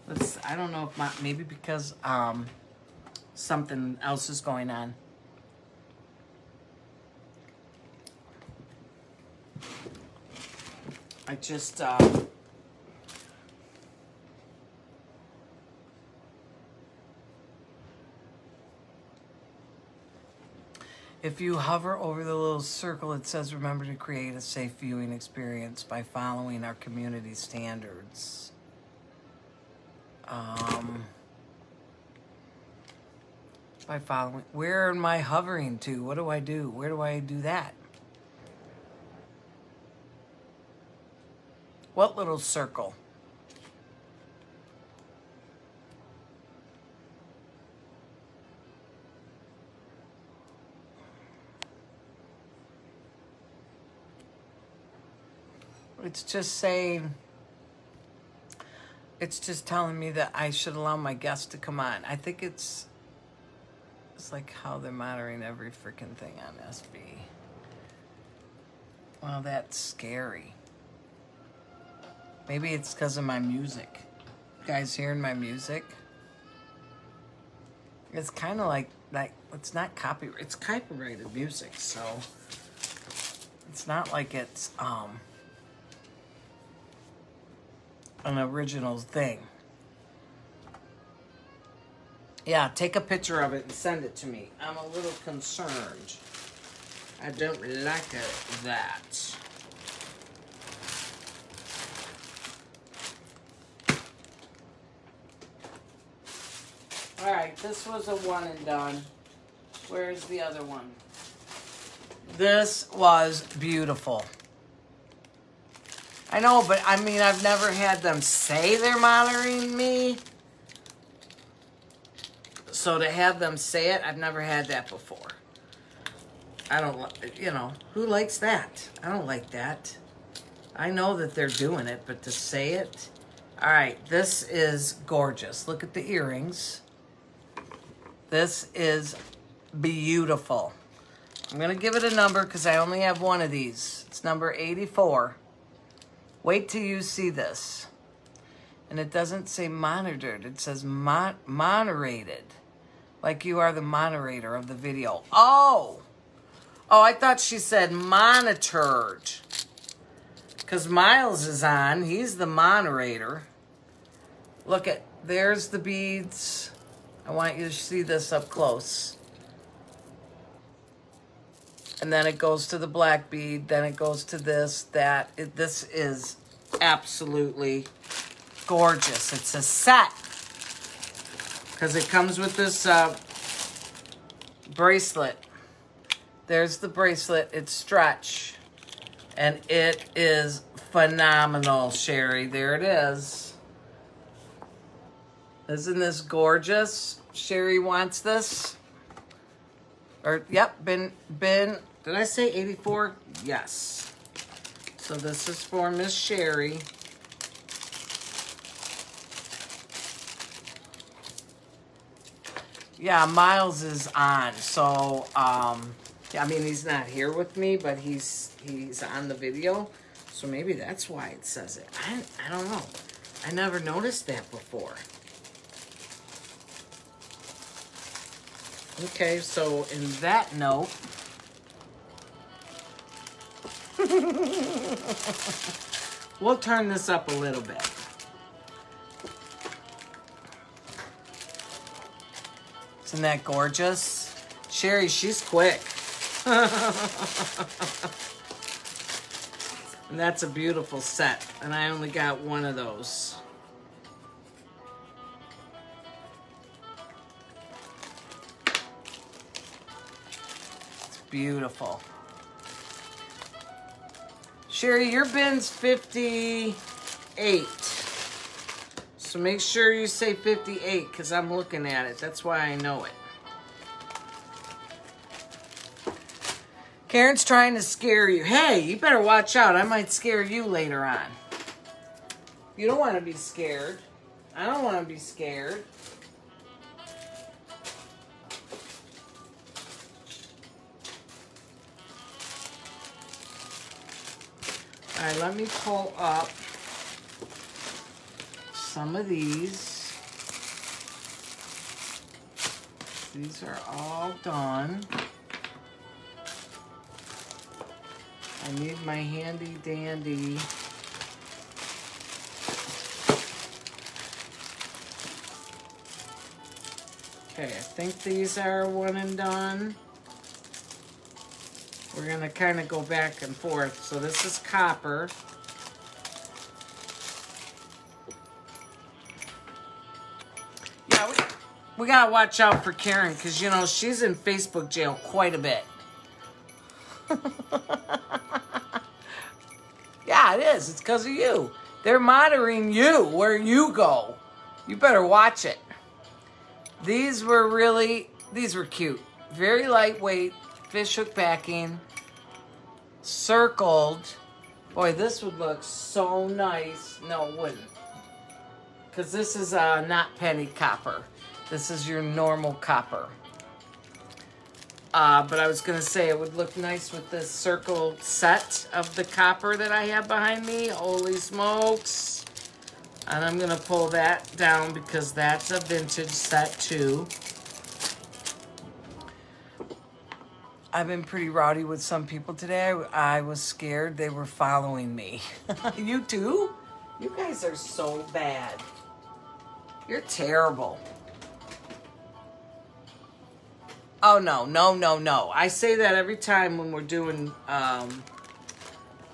Let's, I don't know if my, maybe because um, something else is going on. I just, uh, If you hover over the little circle, it says remember to create a safe viewing experience by following our community standards. Um, by following, where am I hovering to? What do I do? Where do I do that? What little circle? It's just saying, it's just telling me that I should allow my guests to come on. I think it's, it's like how they're monitoring every freaking thing on FB. Well, that's scary. Maybe it's because of my music. You guys hearing my music? It's kind of like, like, it's not copyright, it's copyrighted music, so it's not like it's, um, an original thing. Yeah, take a picture of it and send it to me. I'm a little concerned. I don't like it, that. All right, this was a one and done. Where's the other one? This was beautiful. I know, but I mean, I've never had them say they're monitoring me. So to have them say it, I've never had that before. I don't, you know, who likes that? I don't like that. I know that they're doing it, but to say it. All right, this is gorgeous. Look at the earrings. This is beautiful. I'm going to give it a number because I only have one of these. It's number 84. Wait till you see this. And it doesn't say monitored, it says moderated. Like you are the moderator of the video. Oh! Oh, I thought she said monitored. Because Miles is on. He's the moderator. Look at, there's the beads. I want you to see this up close. And then it goes to the black bead. Then it goes to this, that. It, this is absolutely gorgeous. It's a set. Because it comes with this uh, bracelet. There's the bracelet. It's stretch. And it is phenomenal, Sherry. There it is. Isn't this gorgeous? Sherry wants this or yep, been, been, did I say 84? Yes. So this is for Miss Sherry. Yeah, Miles is on. So, um, yeah, I mean, he's not here with me, but he's he's on the video. So maybe that's why it says it. I, I don't know. I never noticed that before. Okay, so in that note, we'll turn this up a little bit. Isn't that gorgeous? Sherry, she's quick. and that's a beautiful set. And I only got one of those. Beautiful. Sherry, your bin's 58. So make sure you say 58 because I'm looking at it. That's why I know it. Karen's trying to scare you. Hey, you better watch out. I might scare you later on. You don't want to be scared. I don't want to be scared. Let me pull up some of these. These are all done. I need my handy dandy. Okay, I think these are one and done. We're gonna kind of go back and forth. So this is copper. Yeah, we, we gotta watch out for Karen because, you know, she's in Facebook jail quite a bit. yeah, it is. It's because of you. They're monitoring you where you go. You better watch it. These were really, these were cute. Very lightweight, fish hook backing, circled. Boy, this would look so nice. No, it wouldn't. Because this is uh, not penny copper. This is your normal copper. Uh, but I was going to say it would look nice with this circle set of the copper that I have behind me. Holy smokes. And I'm going to pull that down because that's a vintage set too. I've been pretty rowdy with some people today. I, I was scared they were following me. you too? You guys are so bad. You're terrible. Oh no, no, no, no. I say that every time when we're doing um,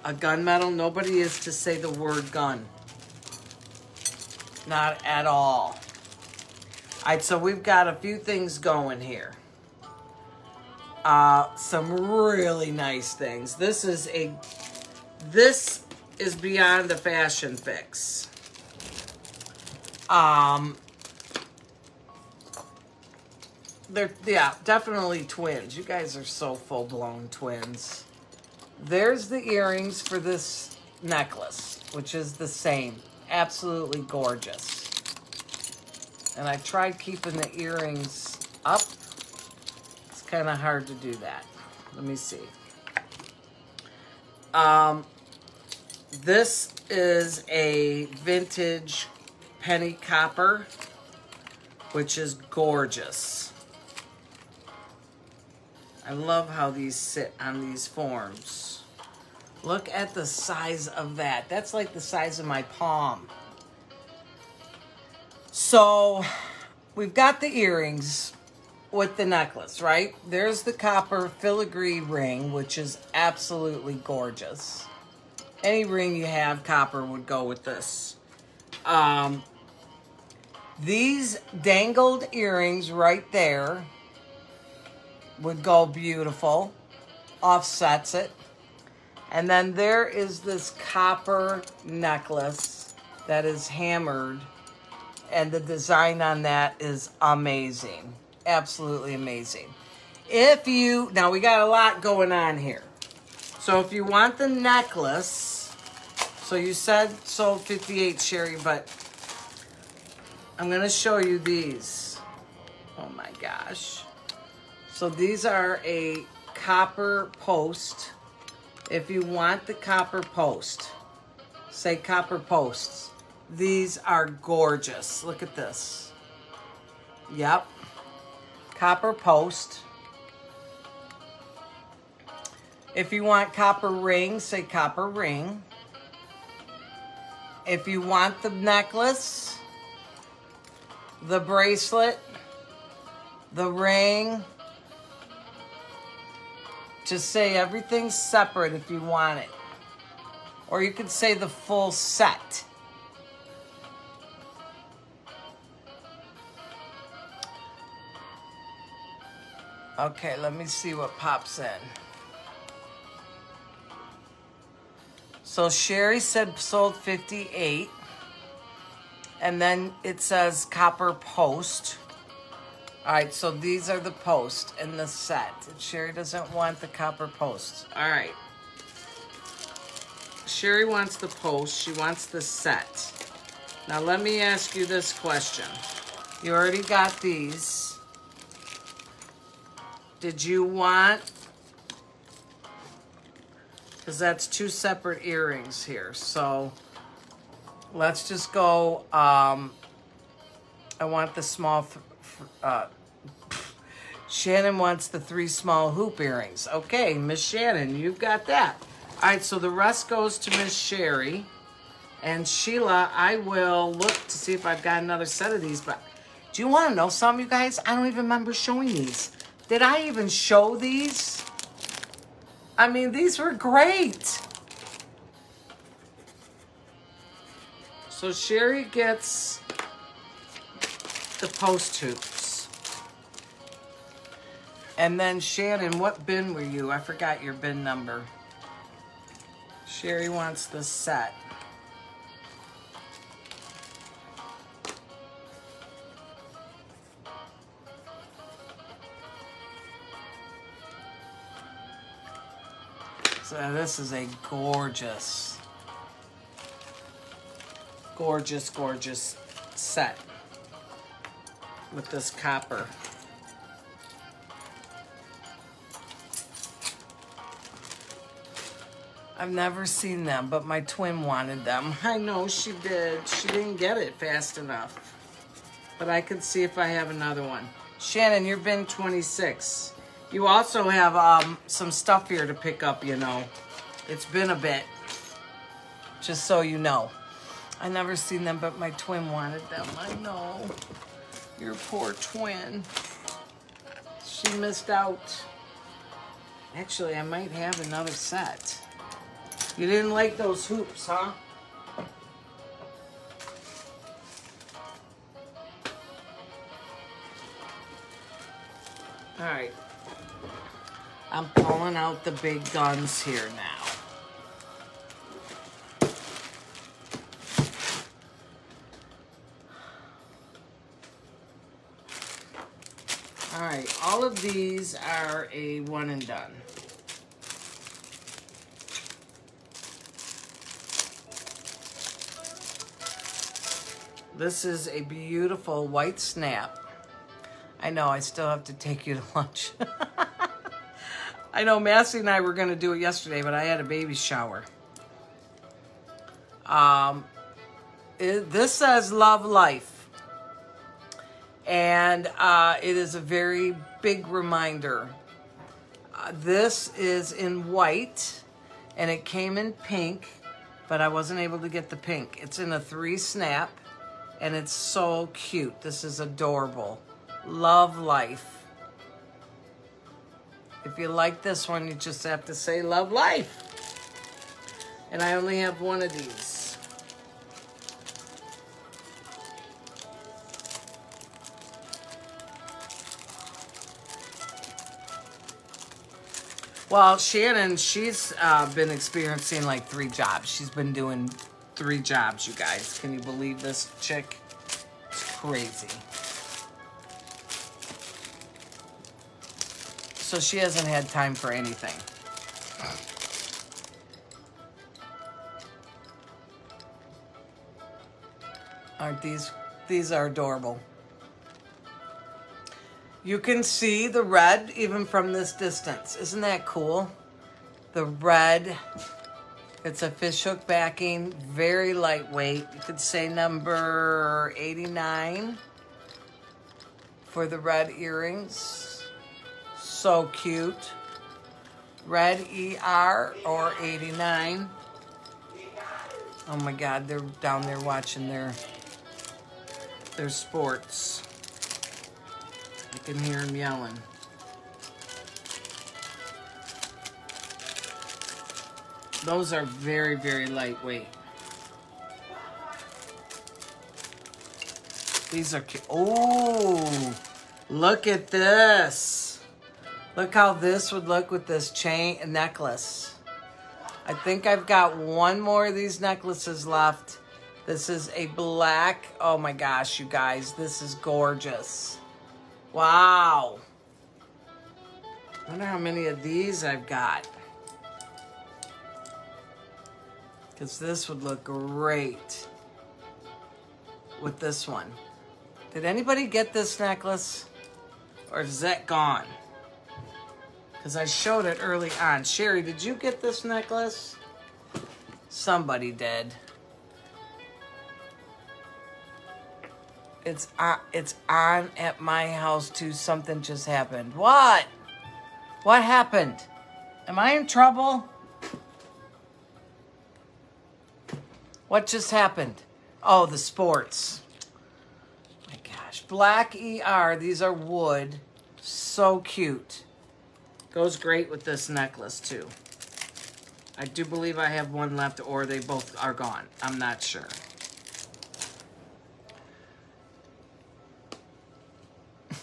a gunmetal. Nobody is to say the word gun. Not at all. All right, so we've got a few things going here. Uh, some really nice things. This is a, this is beyond the fashion fix. Um, they're, yeah, definitely twins. You guys are so full-blown twins. There's the earrings for this necklace, which is the same. Absolutely gorgeous. And I tried keeping the earrings up. Kind of hard to do that. Let me see. Um, this is a vintage penny copper, which is gorgeous. I love how these sit on these forms. Look at the size of that. That's like the size of my palm. So we've got the earrings with the necklace, right? There's the copper filigree ring, which is absolutely gorgeous. Any ring you have copper would go with this. Um, these dangled earrings right there would go beautiful. Offsets it. And then there is this copper necklace that is hammered. And the design on that is amazing. Absolutely amazing. If you, now we got a lot going on here. So if you want the necklace, so you said sold 58, Sherry, but I'm going to show you these. Oh my gosh. So these are a copper post. If you want the copper post, say copper posts. These are gorgeous. Look at this. Yep. Copper post. If you want copper ring, say copper ring. If you want the necklace, the bracelet, the ring, just say everything's separate if you want it. Or you could say the full set. Okay, let me see what pops in. So Sherry said sold 58. And then it says copper post. All right, so these are the posts in the set. Sherry doesn't want the copper posts. All right. Sherry wants the post. She wants the set. Now let me ask you this question. You already got these. Did you want, because that's two separate earrings here. So let's just go, um, I want the small, uh, Shannon wants the three small hoop earrings. Okay, Miss Shannon, you've got that. All right, so the rest goes to Miss Sherry. And Sheila, I will look to see if I've got another set of these. But do you want to know something, you guys? I don't even remember showing these. Did I even show these? I mean, these were great. So Sherry gets the post hoops. And then Shannon, what bin were you? I forgot your bin number. Sherry wants the set. So this is a gorgeous, gorgeous, gorgeous set with this copper. I've never seen them, but my twin wanted them. I know she did. She didn't get it fast enough. But I can see if I have another one. Shannon, you're bin 26. You also have um, some stuff here to pick up, you know. It's been a bit. Just so you know. I never seen them, but my twin wanted them. I know. Your poor twin. She missed out. Actually, I might have another set. You didn't like those hoops, huh? All right. I'm pulling out the big guns here now. All right, all of these are a one and done. This is a beautiful white snap. I know, I still have to take you to lunch. I know Massey and I were going to do it yesterday, but I had a baby shower. Um, it, this says Love Life. And uh, it is a very big reminder. Uh, this is in white, and it came in pink, but I wasn't able to get the pink. It's in a three snap, and it's so cute. This is adorable. Love Life. If you like this one, you just have to say love life. And I only have one of these. Well, Shannon, she's uh, been experiencing like three jobs. She's been doing three jobs, you guys. Can you believe this chick? It's crazy. So she hasn't had time for anything. Aren't these, these are adorable. You can see the red even from this distance. Isn't that cool? The red. It's a fishhook backing, very lightweight. You could say number 89 for the red earrings. So cute. Red ER or 89. Oh my God, they're down there watching their their sports. I can hear them yelling. Those are very, very lightweight. These are cute. Oh, look at this. Look how this would look with this chain necklace. I think I've got one more of these necklaces left. This is a black. Oh my gosh, you guys, this is gorgeous. Wow. I wonder how many of these I've got. Because this would look great with this one. Did anybody get this necklace? Or is that gone? Because I showed it early on. Sherry, did you get this necklace? Somebody did. It's on, it's on at my house too. Something just happened. What? What happened? Am I in trouble? What just happened? Oh, the sports. My gosh. Black ER. These are wood. So cute. Goes great with this necklace too. I do believe I have one left or they both are gone. I'm not sure.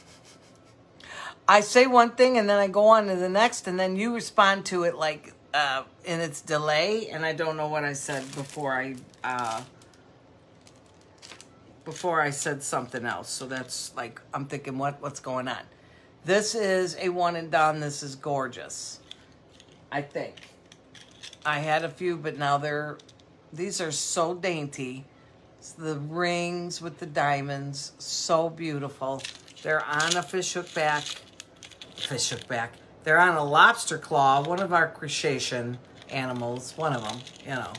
I say one thing and then I go on to the next and then you respond to it like uh, in its delay and I don't know what I said before I uh, before I said something else. So that's like I'm thinking what what's going on. This is a one and done. This is gorgeous. I think. I had a few, but now they're these are so dainty. It's the rings with the diamonds, so beautiful. They're on a fishhook back. Fishhook back. They're on a lobster claw, one of our crustacean animals, one of them, you know.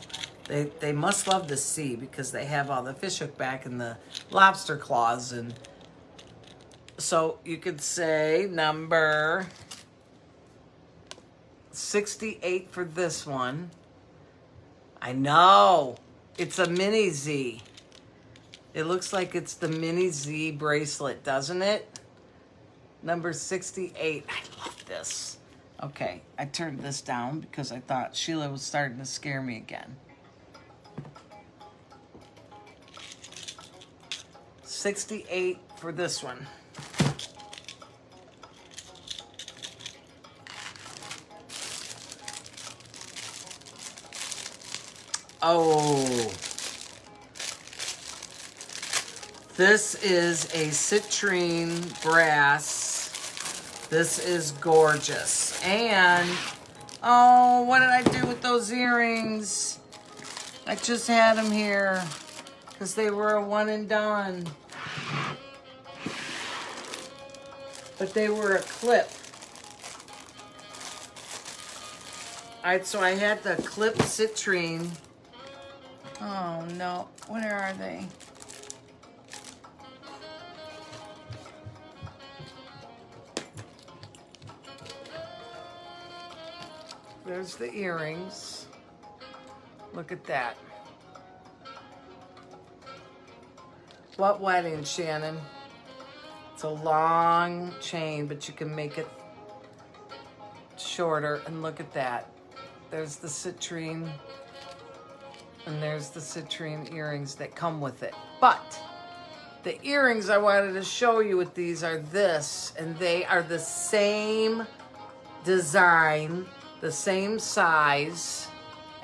They, they must love the sea because they have all the fishhook back and the lobster claws. And so you could say number 68 for this one. I know. It's a mini Z. It looks like it's the mini Z bracelet, doesn't it? Number 68. I love this. Okay, I turned this down because I thought Sheila was starting to scare me again. 68 for this one. Oh. This is a citrine brass. This is gorgeous. And, oh, what did I do with those earrings? I just had them here because they were a one and done. But they were a clip. All right, so I had the clip citrine. Oh no, where are they? There's the earrings. Look at that. What wedding, Shannon? It's a long chain, but you can make it shorter. And look at that. There's the citrine. And there's the citrine earrings that come with it. But the earrings I wanted to show you with these are this. And they are the same design, the same size.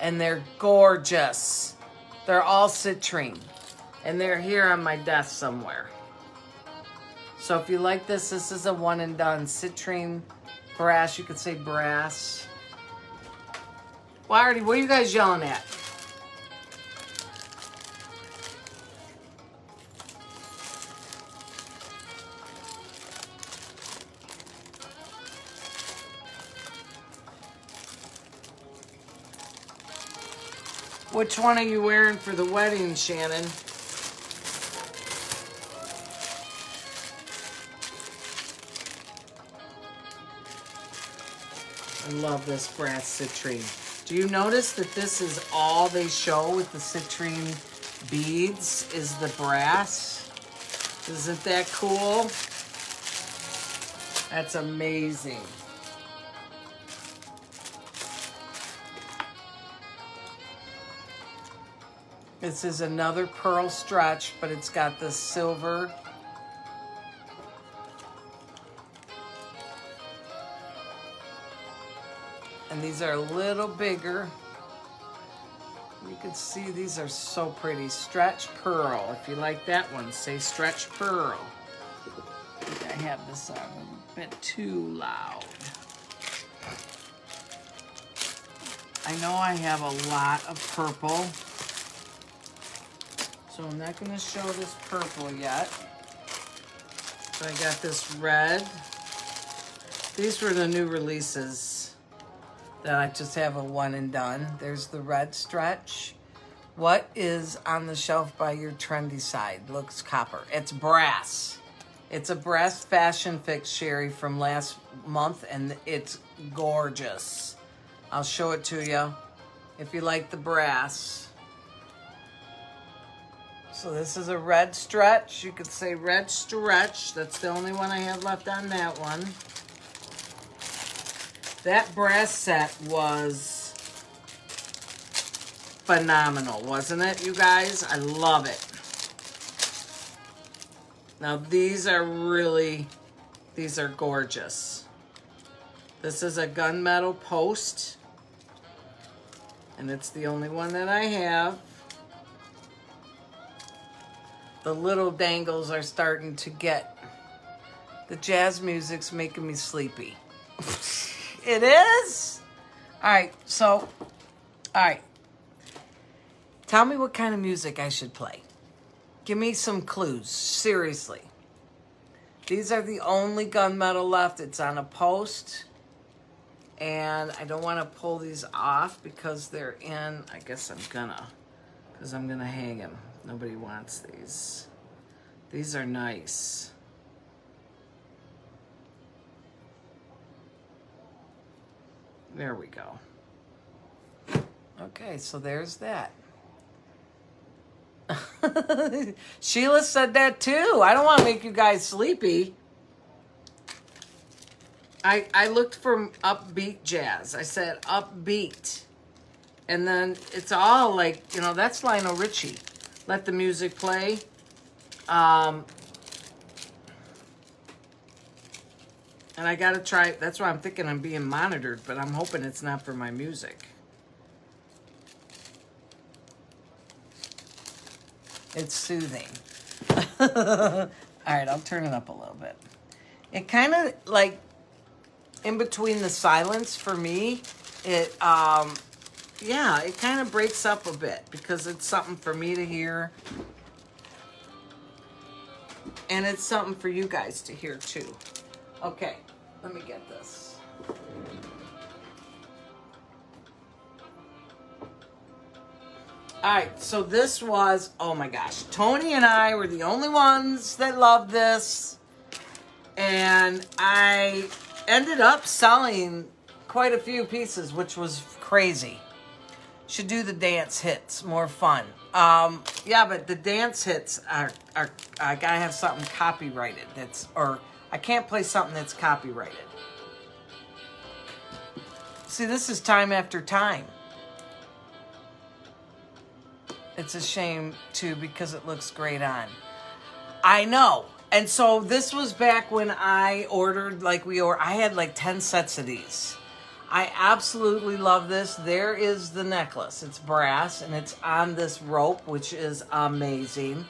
And they're gorgeous. They're all citrine. And they're here on my desk somewhere. So if you like this, this is a one and done. Citrine brass, you could say brass. Well, what are you guys yelling at? Which one are you wearing for the wedding, Shannon? I love this brass citrine. Do you notice that this is all they show with the citrine beads is the brass? Isn't that cool? That's amazing. This is another pearl stretch, but it's got the silver And these are a little bigger. You can see these are so pretty. Stretch Pearl. If you like that one, say Stretch Pearl. I think I have this on a bit too loud. I know I have a lot of purple. So I'm not going to show this purple yet. So I got this red. These were the new releases that I just have a one and done. There's the red stretch. What is on the shelf by your trendy side? Looks copper. It's brass. It's a brass fashion fix sherry from last month and it's gorgeous. I'll show it to you if you like the brass. So this is a red stretch. You could say red stretch. That's the only one I have left on that one. That brass set was phenomenal, wasn't it, you guys? I love it. Now, these are really, these are gorgeous. This is a gunmetal post, and it's the only one that I have. The little dangles are starting to get, the jazz music's making me sleepy. It is? All right, so, all right. Tell me what kind of music I should play. Give me some clues, seriously. These are the only gunmetal left. It's on a post. And I don't want to pull these off because they're in, I guess I'm gonna, because I'm gonna hang them. Nobody wants these. These are nice. There we go. Okay, so there's that. Sheila said that too. I don't want to make you guys sleepy. I I looked for upbeat jazz. I said upbeat. And then it's all like, you know, that's Lionel Richie. Let the music play. Um, And I gotta try, that's why I'm thinking I'm being monitored, but I'm hoping it's not for my music. It's soothing. All right, I'll turn it up a little bit. It kind of like, in between the silence for me, it, um, yeah, it kind of breaks up a bit because it's something for me to hear. And it's something for you guys to hear too. Okay. Let me get this. All right, so this was, oh my gosh, Tony and I were the only ones that loved this. And I ended up selling quite a few pieces, which was crazy. Should do the dance hits, more fun. Um, yeah, but the dance hits are, are I gotta have something copyrighted that's, or I can't play something that's copyrighted. See, this is time after time. It's a shame, too, because it looks great on. I know. And so this was back when I ordered, like we or I had like 10 sets of these. I absolutely love this. There is the necklace. It's brass and it's on this rope, which is amazing.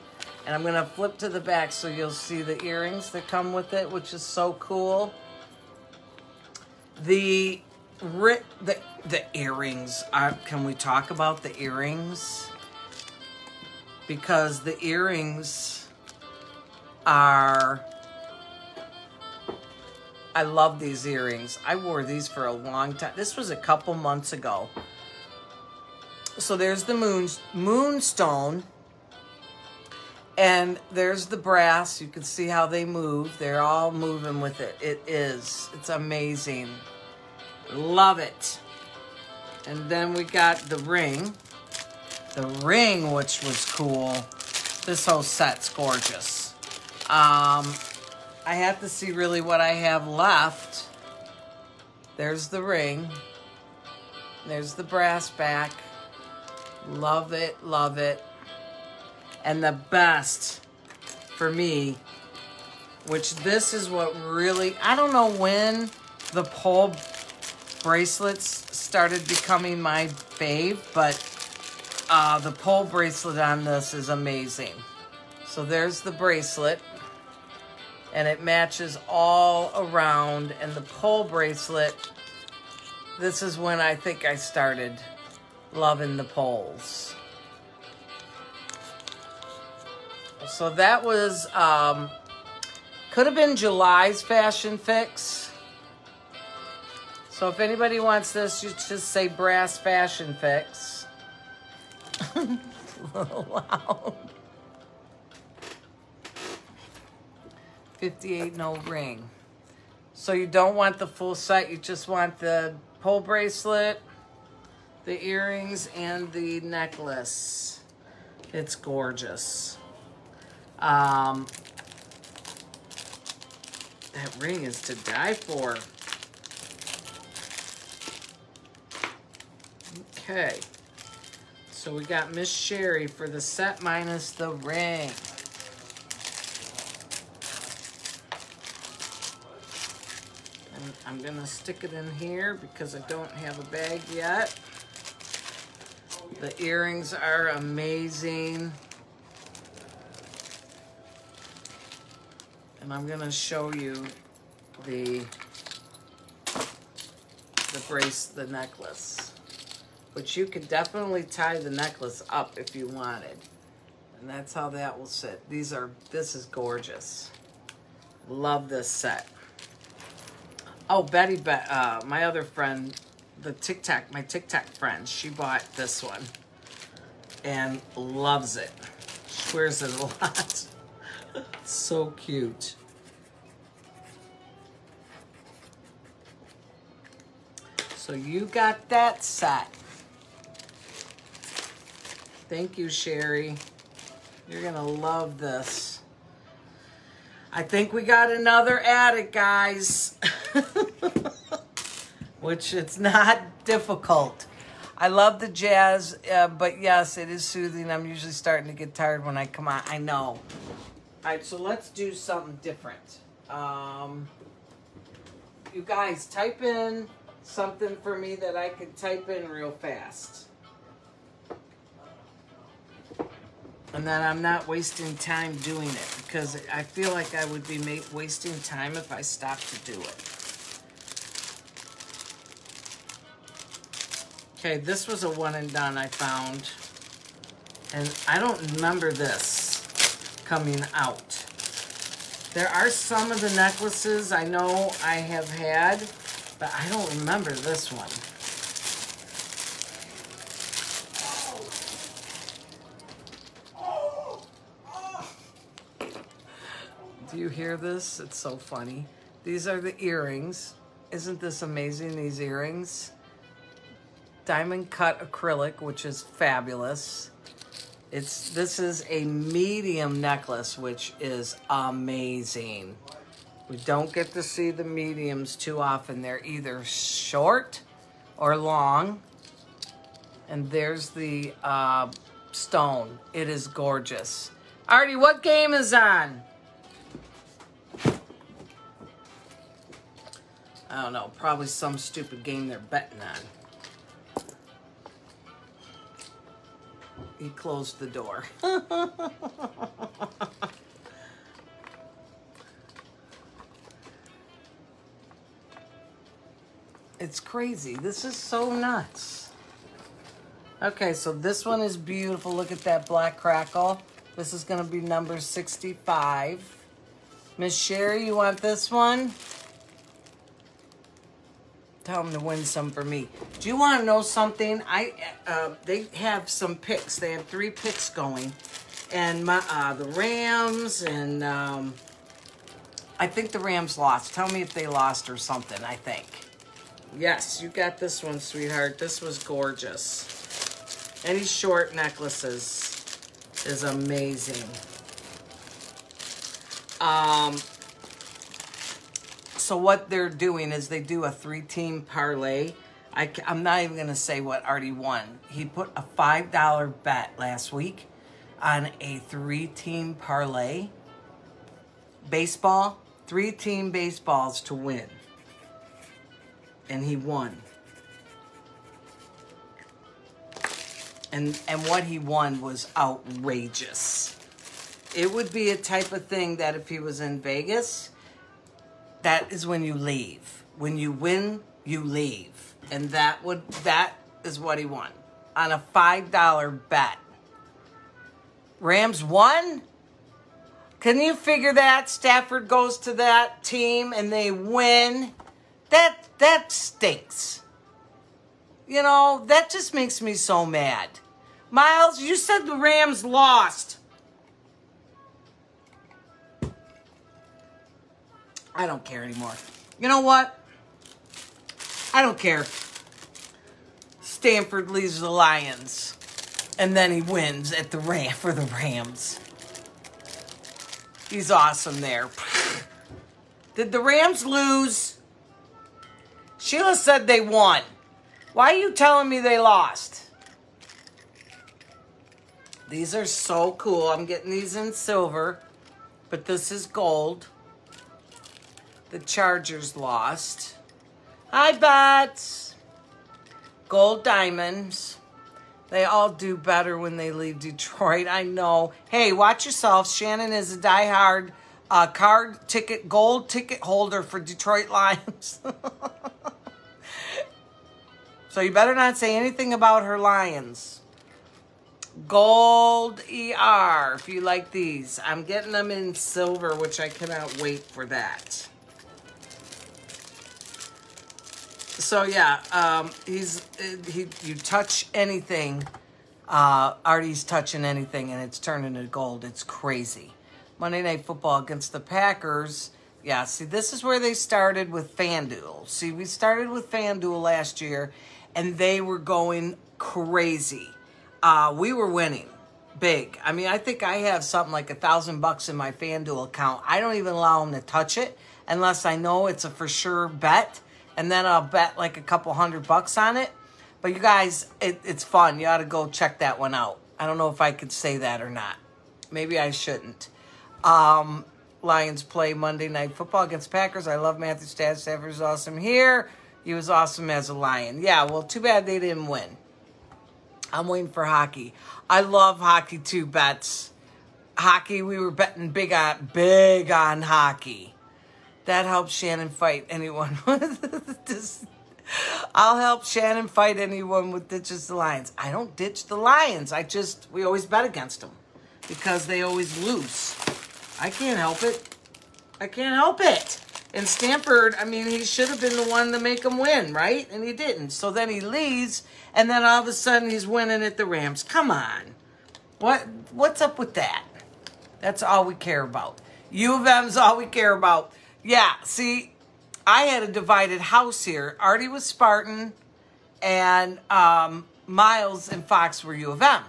And I'm going to flip to the back so you'll see the earrings that come with it, which is so cool. The the the earrings are, can we talk about the earrings because the earrings are I love these earrings. I wore these for a long time. This was a couple months ago. So there's the moon moonstone. And there's the brass. You can see how they move. They're all moving with it. It is. It's amazing. Love it. And then we got the ring. The ring, which was cool. This whole set's gorgeous. Um, I have to see really what I have left. There's the ring. There's the brass back. Love it, love it. And the best for me, which this is what really, I don't know when the pole bracelets started becoming my fave, but uh, the pole bracelet on this is amazing. So there's the bracelet and it matches all around and the pole bracelet this is when I think I started loving the poles. So that was, um, could have been July's fashion fix. So if anybody wants this, you just say brass fashion fix. a little loud. 58 no ring. So you don't want the full set, you just want the pole bracelet, the earrings, and the necklace. It's gorgeous. Um, that ring is to die for. Okay. So we got Miss Sherry for the set minus the ring. And I'm gonna stick it in here because I don't have a bag yet. The earrings are amazing. And I'm gonna show you the the brace, the necklace. Which you could definitely tie the necklace up if you wanted. And that's how that will sit. These are, this is gorgeous. Love this set. Oh, Betty, Be uh, my other friend, the Tic Tac, my Tic Tac friend, she bought this one and loves it. She wears it a lot. so cute. So you got that set. Thank you, Sherry. You're going to love this. I think we got another attic, guys. Which it's not difficult. I love the jazz, uh, but yes, it is soothing. I'm usually starting to get tired when I come on. I know. All right, so let's do something different. Um, you guys, type in something for me that I can type in real fast. And then I'm not wasting time doing it because I feel like I would be wasting time if I stopped to do it. Okay, this was a one and done I found. And I don't remember this coming out. There are some of the necklaces I know I have had, but I don't remember this one. Do you hear this? It's so funny. These are the earrings. Isn't this amazing, these earrings? Diamond cut acrylic, which is fabulous. It's This is a medium necklace, which is amazing. We don't get to see the mediums too often. They're either short or long. And there's the uh, stone. It is gorgeous. Artie, what game is on? I don't know, probably some stupid game they're betting on. He closed the door. it's crazy. This is so nuts. Okay, so this one is beautiful. Look at that black crackle. This is going to be number 65. Miss Sherry, you want this one? Tell them to win some for me. Do you want to know something? I uh, they have some picks. They have three picks going, and my uh, the Rams and um, I think the Rams lost. Tell me if they lost or something. I think. Yes, you got this one, sweetheart. This was gorgeous. Any short necklaces is amazing. Um, so what they're doing is they do a three-team parlay. I, am not even going to say what Artie won. He put a $5 bet last week on a three-team parlay. Baseball, three-team baseballs to win. And he won. And, and what he won was outrageous. It would be a type of thing that if he was in Vegas, that is when you leave. When you win, you leave. And that would that is what he won on a $5 bet. Rams won? Can you figure that? Stafford goes to that team and they win. That that stinks. You know, that just makes me so mad. Miles, you said the Rams lost. I don't care anymore. You know what? I don't care. Stafford leaves the Lions, and then he wins at the Ram for the Rams. He's awesome there. Did the Rams lose? Sheila said they won. Why are you telling me they lost? These are so cool. I'm getting these in silver, but this is gold. The Chargers lost. Hi, Bats. Gold diamonds. They all do better when they leave Detroit. I know. Hey, watch yourself. Shannon is a diehard uh, card ticket, gold ticket holder for Detroit Lions. so you better not say anything about her Lions. Gold ER, if you like these. I'm getting them in silver, which I cannot wait for that. So yeah, um, he's he. You touch anything, uh, Artie's touching anything, and it's turning to gold. It's crazy. Monday Night Football against the Packers. Yeah, see, this is where they started with FanDuel. See, we started with FanDuel last year, and they were going crazy. Uh, we were winning big. I mean, I think I have something like a thousand bucks in my FanDuel account. I don't even allow them to touch it unless I know it's a for sure bet and then I'll bet like a couple hundred bucks on it. But you guys, it, it's fun. You ought to go check that one out. I don't know if I could say that or not. Maybe I shouldn't. Um, Lions play Monday Night Football against Packers. I love Matthew Stafford. Stafford's awesome here. He was awesome as a Lion. Yeah, well, too bad they didn't win. I'm waiting for hockey. I love hockey too, bets. Hockey, we were betting big on big on hockey. That helps Shannon fight anyone with I'll help Shannon fight anyone with ditches the Lions. I don't ditch the Lions. I just we always bet against them because they always lose. I can't help it. I can't help it. And Stafford, I mean, he should have been the one to make him win, right? And he didn't. So then he leaves, and then all of a sudden he's winning at the Rams. Come on. What what's up with that? That's all we care about. U of M's all we care about. Yeah, see, I had a divided house here. Artie was Spartan, and um, Miles and Fox were U of M.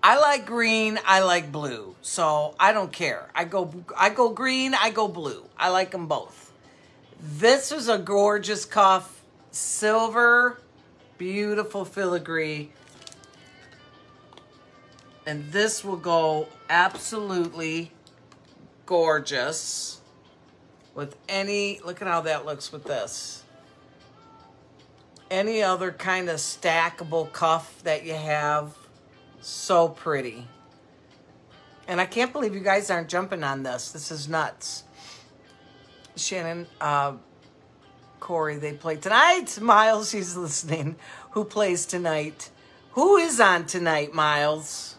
I like green. I like blue. So I don't care. I go. I go green. I go blue. I like them both. This is a gorgeous cuff, silver, beautiful filigree, and this will go absolutely gorgeous with any, look at how that looks with this. Any other kind of stackable cuff that you have. So pretty. And I can't believe you guys aren't jumping on this. This is nuts. Shannon, uh, Corey, they play tonight. Miles, he's listening. Who plays tonight? Who is on tonight, Miles?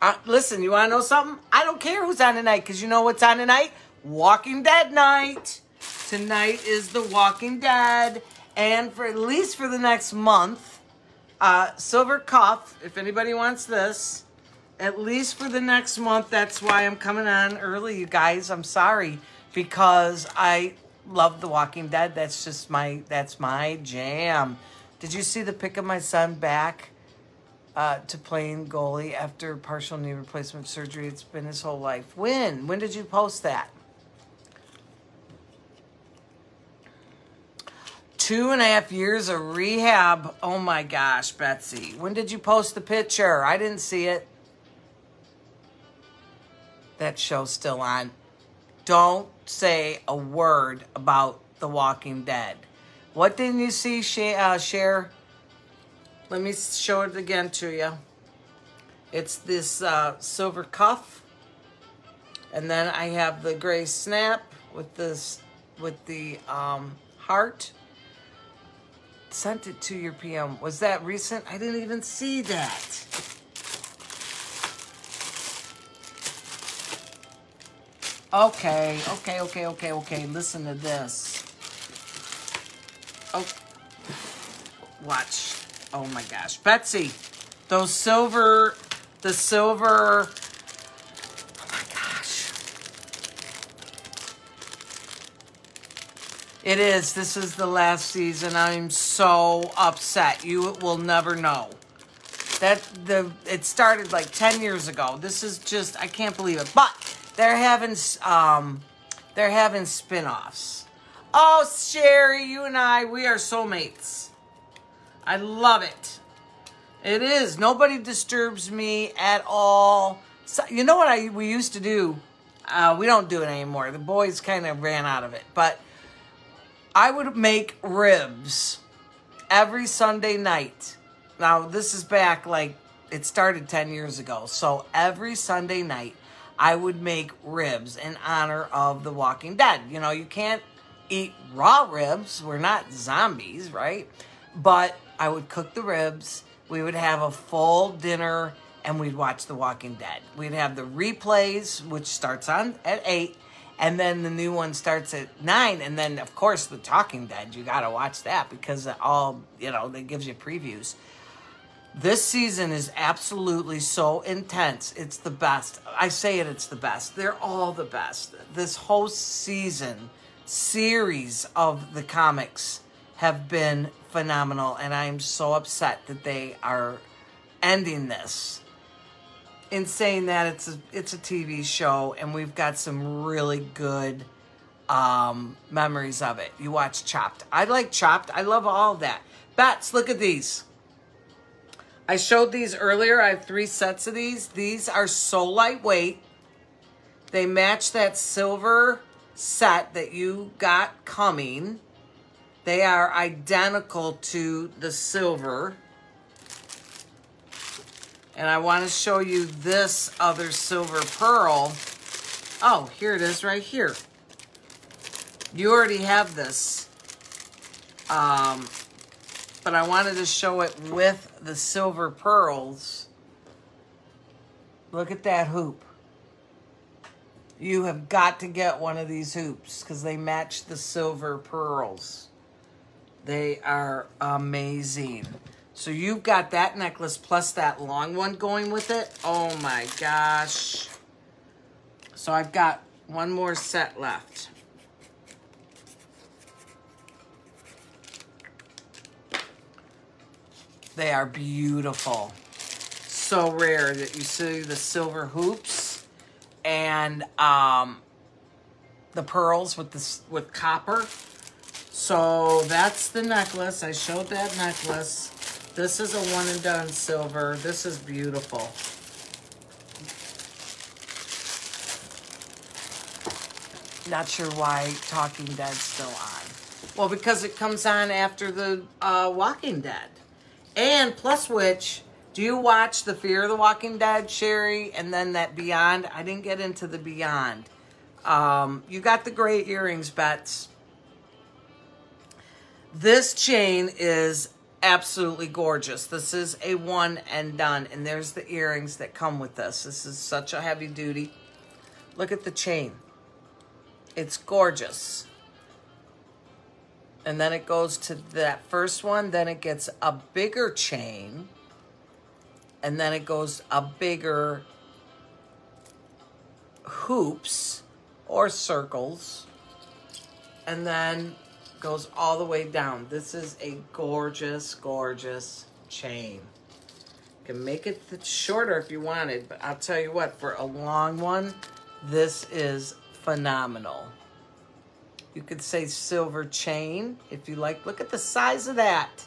Uh, listen, you want to know something? I don't care who's on tonight because you know what's on tonight? Walking Dead night. Tonight is The Walking Dead. And for at least for the next month, uh, Silver Cuff, if anybody wants this, at least for the next month, that's why I'm coming on early, you guys. I'm sorry because I love The Walking Dead. That's just my that's my jam. Did you see the pic of my son back uh, to playing goalie after partial knee replacement surgery? It's been his whole life. When? When did you post that? Two and a half years of rehab. Oh my gosh, Betsy. When did you post the picture? I didn't see it. That show's still on. Don't say a word about The Walking Dead. What didn't you see, uh, share? Let me show it again to you. It's this uh, silver cuff. And then I have the gray snap with this, with the um, heart. Sent it to your PM. Was that recent? I didn't even see that. Okay, okay, okay, okay, okay. Listen to this. Oh, watch. Oh my gosh. Betsy, those silver, the silver, oh my gosh. It is. This is the last season. I'm so upset. You will never know. That the it started like 10 years ago. This is just I can't believe it. But they're having um they're having spin-offs. Oh, Sherry, you and I, we are soulmates. I love it. It is. Nobody disturbs me at all. So, you know what I we used to do? Uh, we don't do it anymore. The boys kind of ran out of it. But I would make ribs every Sunday night. Now, this is back like it started 10 years ago. So every Sunday night, I would make ribs in honor of The Walking Dead. You know, you can't eat raw ribs. We're not zombies, right? But I would cook the ribs. We would have a full dinner and we'd watch The Walking Dead. We'd have the replays, which starts on at 8, and then the new one starts at 9. And then, of course, The Talking Dead. You got to watch that because all, you know, that gives you previews. This season is absolutely so intense. It's the best. I say it, it's the best. They're all the best. This whole season, series of the comics have been phenomenal. And I'm so upset that they are ending this. In saying that, it's a, it's a TV show, and we've got some really good um, memories of it. You watch Chopped. I like Chopped. I love all that. Bats, look at these. I showed these earlier. I have three sets of these. These are so lightweight. They match that silver set that you got coming. They are identical to the silver. And I want to show you this other silver pearl. Oh, here it is right here. You already have this. Um, but I wanted to show it with the silver pearls. Look at that hoop. You have got to get one of these hoops because they match the silver pearls. They are amazing. So you've got that necklace plus that long one going with it. Oh my gosh. So I've got one more set left. They are beautiful. So rare that you see the silver hoops and um, the pearls with this with copper. So that's the necklace. I showed that necklace. This is a one and done silver. This is beautiful. Not sure why Talking Dead's still on. Well, because it comes on after the uh, Walking Dead. And plus which, do you watch The Fear of the Walking Dead, Sherry? And then that Beyond? I didn't get into the Beyond. Um, you got the gray earrings, Bets. This chain is absolutely gorgeous. This is a one and done. And there's the earrings that come with this. This is such a heavy duty. Look at the chain. It's gorgeous. And then it goes to that first one, then it gets a bigger chain. And then it goes a bigger hoops or circles. And then goes all the way down. This is a gorgeous, gorgeous chain. You can make it shorter if you wanted, but I'll tell you what, for a long one, this is phenomenal. You could say silver chain if you like. Look at the size of that.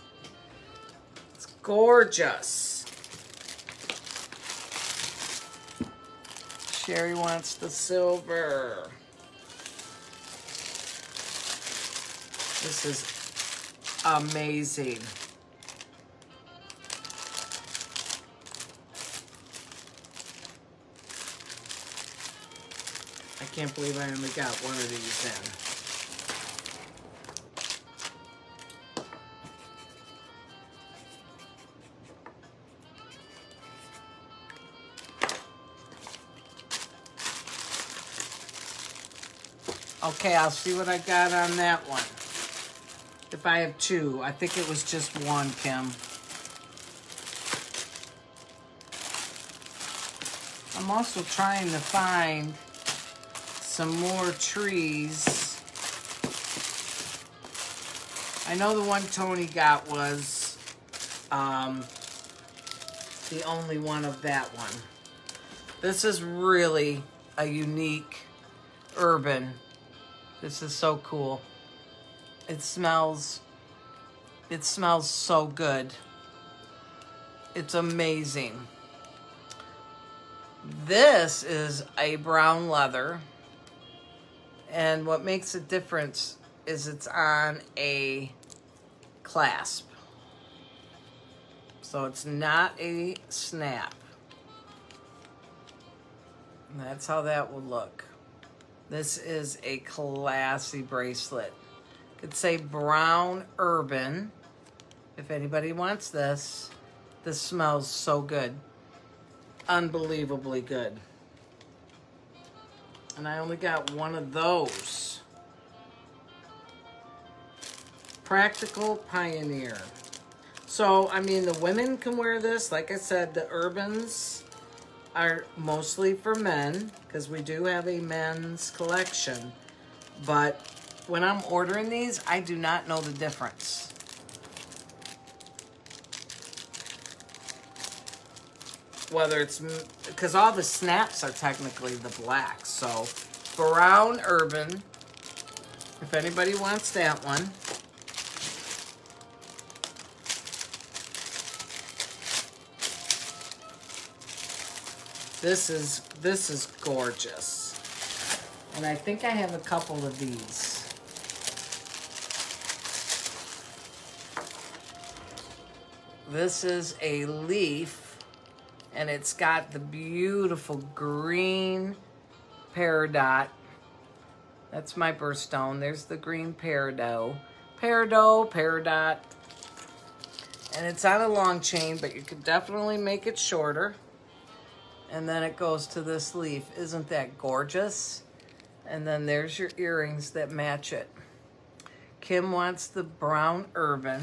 It's gorgeous. Sherry wants the silver. This is amazing. I can't believe I only got one of these in. Okay, I'll see what I got on that one. If I have two. I think it was just one, Kim. I'm also trying to find some more trees. I know the one Tony got was um, the only one of that one. This is really a unique urban. This is so cool. It smells, it smells so good. It's amazing. This is a brown leather. And what makes a difference is it's on a clasp. So it's not a snap. That's how that will look. This is a classy bracelet. Could say brown urban. If anybody wants this, this smells so good. Unbelievably good. And I only got one of those. Practical Pioneer. So, I mean, the women can wear this. Like I said, the Urbans are mostly for men because we do have a men's collection. But when I'm ordering these, I do not know the difference. Whether it's, because all the snaps are technically the black. So, brown urban, if anybody wants that one. This is, this is gorgeous. And I think I have a couple of these. This is a leaf, and it's got the beautiful green peridot. That's my birthstone. There's the green peridot. Peridot, peridot. And it's on a long chain, but you could definitely make it shorter. And then it goes to this leaf. Isn't that gorgeous? And then there's your earrings that match it. Kim wants the brown urban.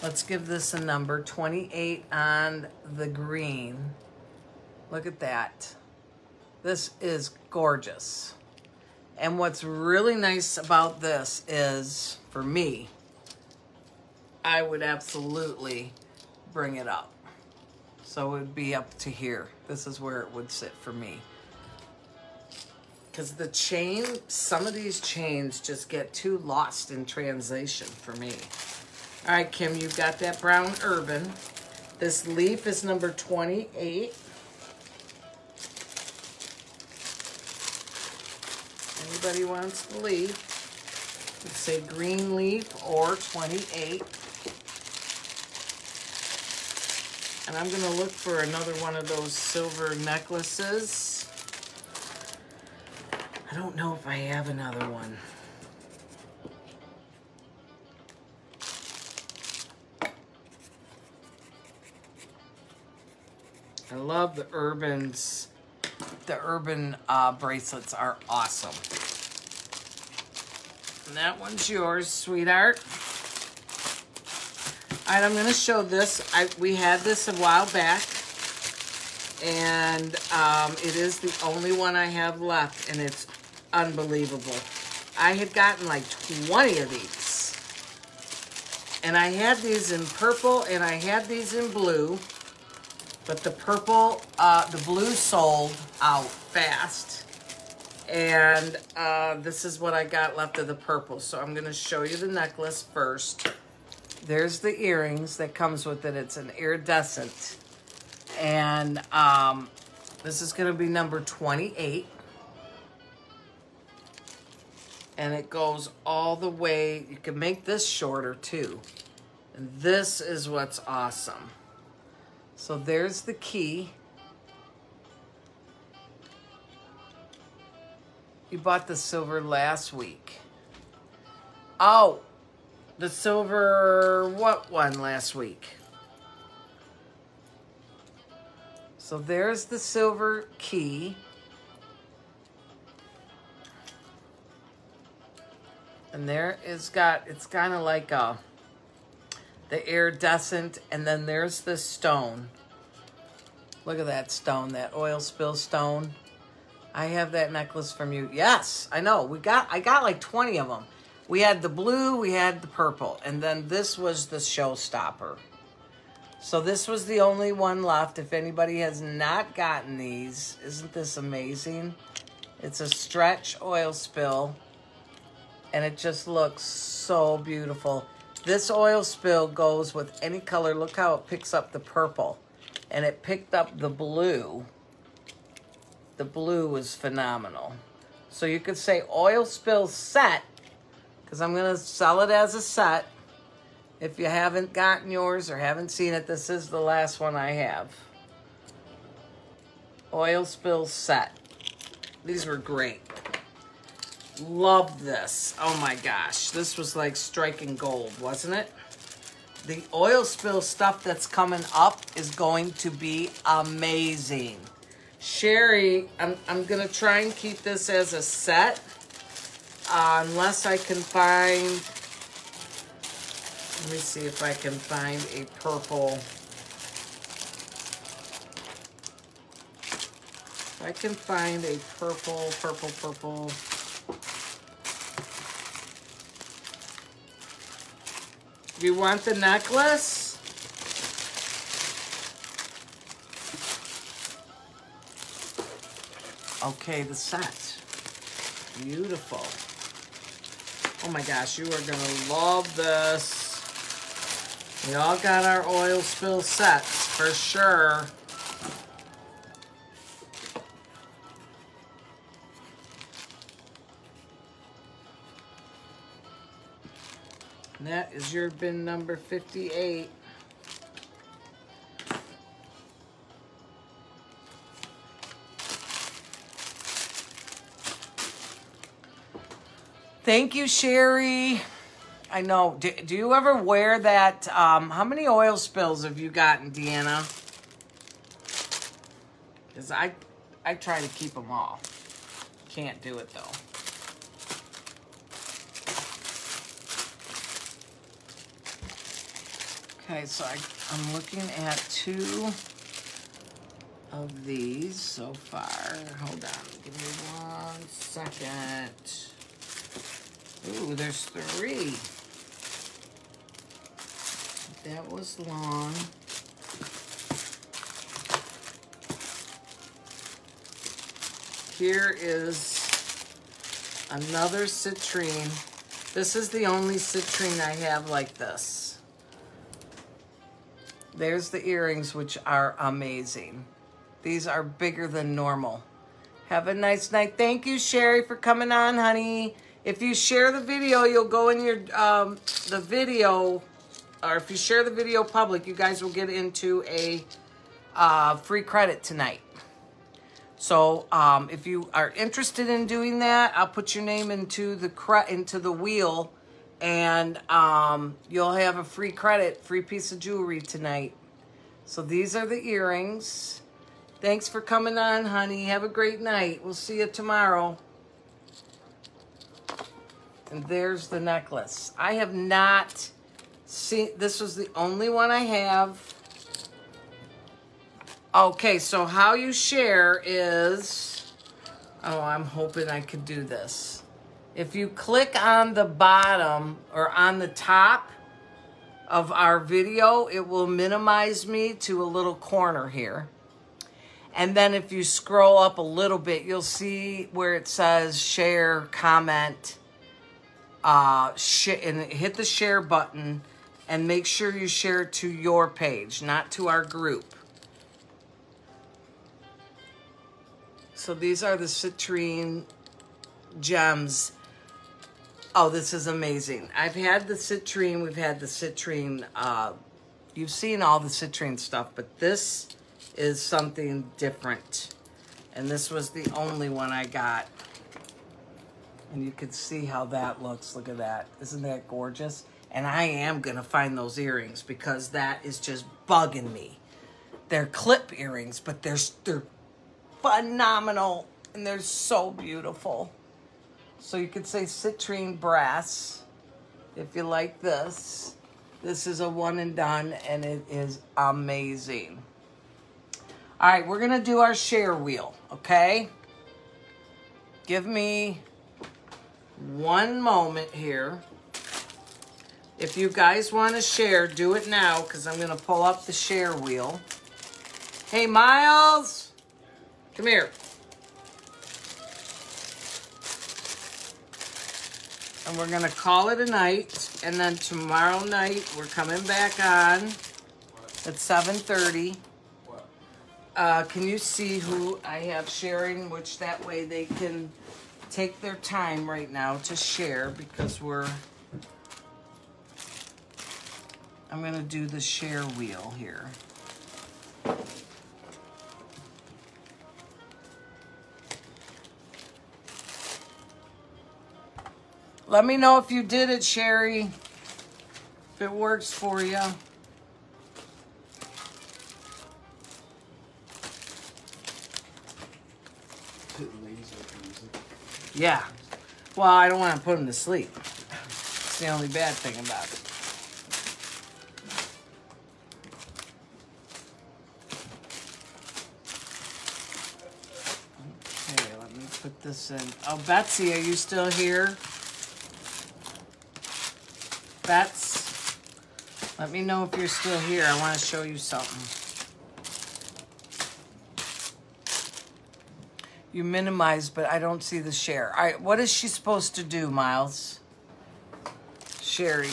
Let's give this a number, 28 on the green. Look at that. This is gorgeous. And what's really nice about this is, for me, I would absolutely bring it up. So it would be up to here. This is where it would sit for me. Because the chain, some of these chains just get too lost in translation for me. All right, Kim, you've got that brown urban. This leaf is number 28. Anybody wants the leaf? Let's say green leaf or 28. And I'm going to look for another one of those silver necklaces. I don't know if I have another one. I love the Urbans. The Urban uh, bracelets are awesome. And that one's yours, sweetheart. All right, I'm going to show this. I, we had this a while back, and um, it is the only one I have left, and it's unbelievable. I had gotten like 20 of these. And I had these in purple, and I had these in blue, but the purple, uh, the blue sold out fast. And uh, this is what I got left of the purple. So I'm going to show you the necklace first. There's the earrings that comes with it. It's an iridescent. And um, this is going to be number 28. And it goes all the way. You can make this shorter too. And this is what's awesome. So there's the key. You bought the silver last week. Oh, the silver, what one last week? So there's the silver key. And there is got, it's kind of like a, the iridescent, and then there's the stone. Look at that stone, that oil spill stone. I have that necklace from you. Yes, I know. We got, I got like 20 of them. We had the blue, we had the purple, and then this was the showstopper. So this was the only one left. If anybody has not gotten these, isn't this amazing? It's a stretch oil spill, and it just looks so beautiful. This oil spill goes with any color. Look how it picks up the purple, and it picked up the blue. The blue was phenomenal. So you could say oil spill set because I'm going to sell it as a set. If you haven't gotten yours or haven't seen it, this is the last one I have. Oil spill set. These were great. Love this. Oh my gosh. This was like striking gold, wasn't it? The oil spill stuff that's coming up is going to be amazing. Sherry, I'm, I'm going to try and keep this as a set uh, unless I can find, let me see if I can find a purple. I can find a purple, purple, purple. You want the necklace? Okay, the set. Beautiful. Oh my gosh, you are gonna love this. We all got our oil spill sets for sure. That is your bin number 58. Thank you, Sherry. I know. Do, do you ever wear that? Um, how many oil spills have you gotten, Deanna? Because I, I try to keep them all. Can't do it, though. Okay, so I, I'm looking at two of these so far. Hold on, give me one second. Ooh, there's three. That was long. Here is another citrine. This is the only citrine I have like this. There's the earrings, which are amazing. These are bigger than normal. Have a nice night. Thank you, Sherry, for coming on, honey. If you share the video, you'll go in your, um, the video, or if you share the video public, you guys will get into a uh, free credit tonight. So um, if you are interested in doing that, I'll put your name into the into the wheel, and um, you'll have a free credit, free piece of jewelry tonight. So these are the earrings. Thanks for coming on, honey. Have a great night. We'll see you tomorrow. And there's the necklace. I have not seen, this was the only one I have. Okay, so how you share is, oh, I'm hoping I could do this. If you click on the bottom or on the top of our video, it will minimize me to a little corner here. And then if you scroll up a little bit, you'll see where it says share, comment, uh, sh and hit the share button and make sure you share to your page, not to our group. So these are the citrine gems. Oh, this is amazing. I've had the citrine, we've had the citrine, uh, you've seen all the citrine stuff, but this is something different. And this was the only one I got. And you can see how that looks. Look at that. Isn't that gorgeous? And I am going to find those earrings because that is just bugging me. They're clip earrings, but they're, they're phenomenal. And they're so beautiful. So you could say citrine brass if you like this. This is a one and done and it is amazing. All right, we're to do our share wheel, okay? Give me one moment here. If you guys want to share, do it now because I'm to pull up the share wheel. Hey, Miles, come here. And we're to call it a night. And then tomorrow night, we're coming back on at 7.30. Uh, can you see who I have sharing? Which that way they can take their time right now to share because we're... I'm to do the share wheel here. Let me know if you did it, Sherry. If it works for you. Yeah. Well, I don't want to put him to sleep. It's the only bad thing about it. Okay, let me put this in. Oh, Betsy, are you still here? Bets, let me know if you're still here. I want to show you something. You minimize, but I don't see the share. All right, what is she supposed to do, Miles? Sherry.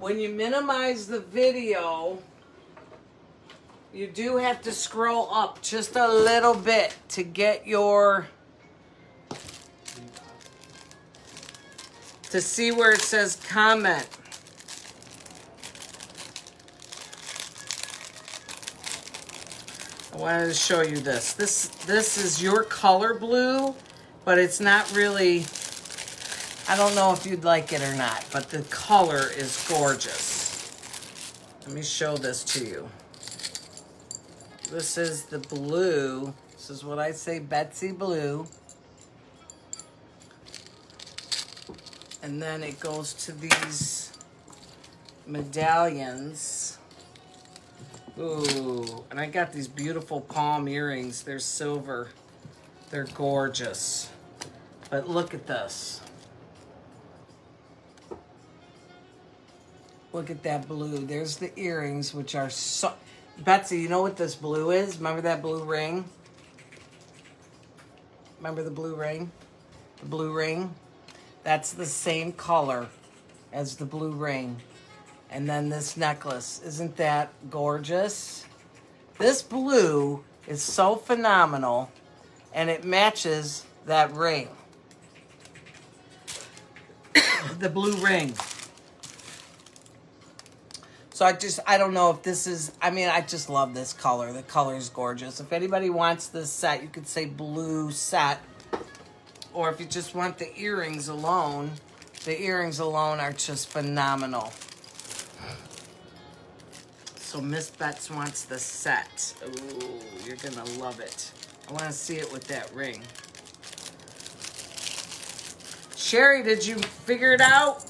When you minimize the video, you do have to scroll up just a little bit to get your to see where it says comment. I wanted to show you this. This this is your color blue, but it's not really, I don't know if you'd like it or not, but the color is gorgeous. Let me show this to you. This is the blue. This is what I say, Betsy Blue. And then it goes to these medallions. Ooh, and I got these beautiful palm earrings. They're silver. They're gorgeous. But look at this. Look at that blue. There's the earrings, which are so... Betsy, you know what this blue is? Remember that blue ring? Remember the blue ring? The blue ring? That's the same color as the blue ring. And then this necklace. Isn't that gorgeous? This blue is so phenomenal and it matches that ring. the blue ring. So I just, I don't know if this is, I mean, I just love this color. The color is gorgeous. If anybody wants this set, you could say blue set or if you just want the earrings alone, the earrings alone are just phenomenal. So Miss Betts wants the set. Ooh, you're gonna love it. I wanna see it with that ring. Sherry, did you figure it out?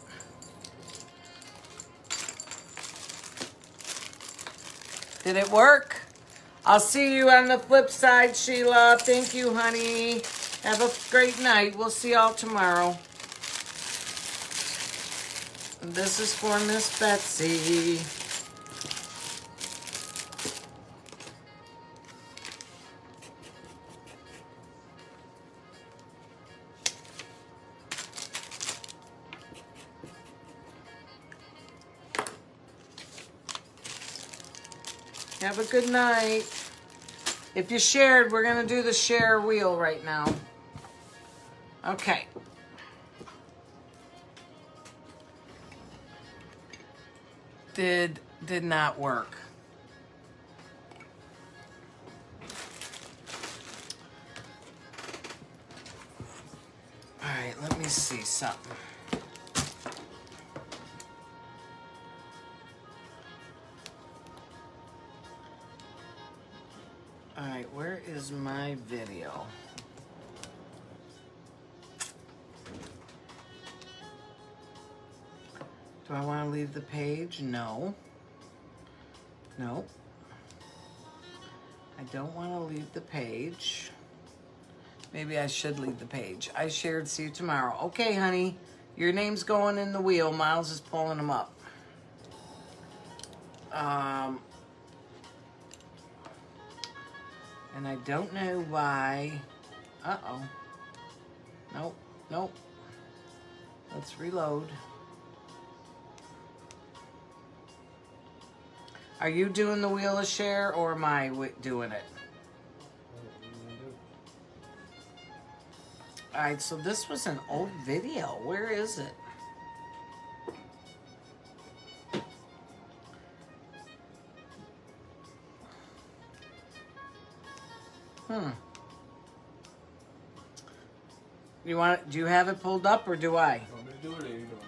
Did it work? I'll see you on the flip side, Sheila. Thank you, honey. Have a great night. We'll see y'all tomorrow. This is for Miss Betsy. Have a good night. If you shared, we're going to do the share wheel right now. Okay. Did did not work. All right, let me see something. All right, where is my video? Do I want to leave the page? No. Nope. I don't want to leave the page. Maybe I should leave the page. I shared see you tomorrow. Okay, honey. Your name's going in the wheel. Miles is pulling them up. Um, and I don't know why. Uh-oh. Nope. Nope. Let's reload. Are you doing the wheel of share or am I doing it? All right, so this was an old video. Where is it? Hmm. You want? Do you have it pulled up or do I? Want me to do it or you doing it?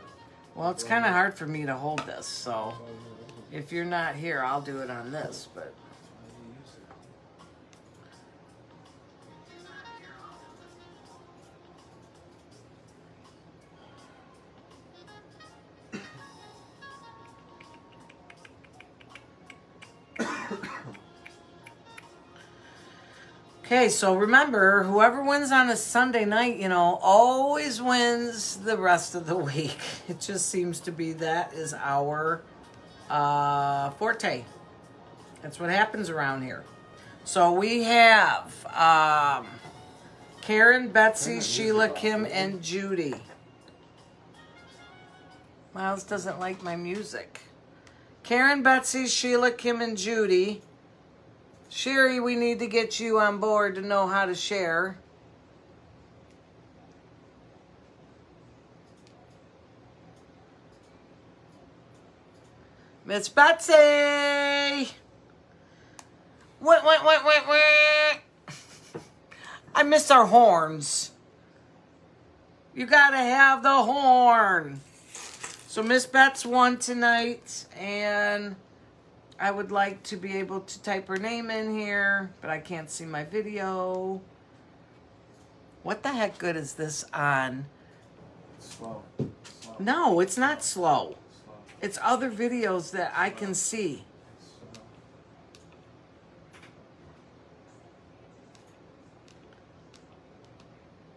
Well, it's kind of hard for me to hold this, so if you're not here, I'll do it on this. But Okay, so remember, whoever wins on a Sunday night, you know, always wins the rest of the week. It just seems to be that is our uh, forte. That's what happens around here. So we have um, Karen, Betsy, Sheila, Kim, and Judy. Miles doesn't like my music. Karen, Betsy, Sheila, Kim, and Judy. Sherry, we need to get you on board to know how to share. Miss Betsy! Wait, wait, wait, wait, wait. I miss our horns. You gotta have the horn. So Miss Betts won tonight, and I would like to be able to type her name in here, but I can't see my video. What the heck good is this on? Slow. Slow. No, it's not slow. It's other videos that I can see.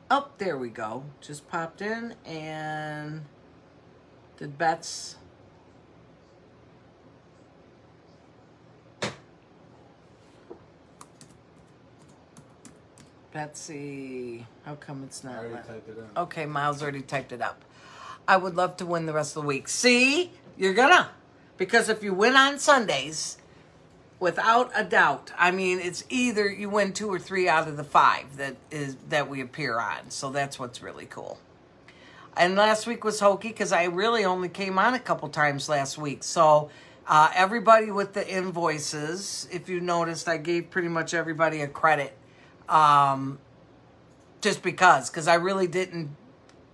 Oh, there we go. Just popped in and did Bets. Betsy, how come it's I not? already typed it. Okay, Miles already typed it up. I would love to win the rest of the week. See, you're gonna. Because if you win on Sundays, without a doubt, I mean, it's either you win two or three out of the five that is that we appear on. So that's what's really cool. And last week was hokey because I really only came on a couple times last week. So uh, everybody with the invoices, if you noticed, I gave pretty much everybody a credit. Um, just because, because I really didn't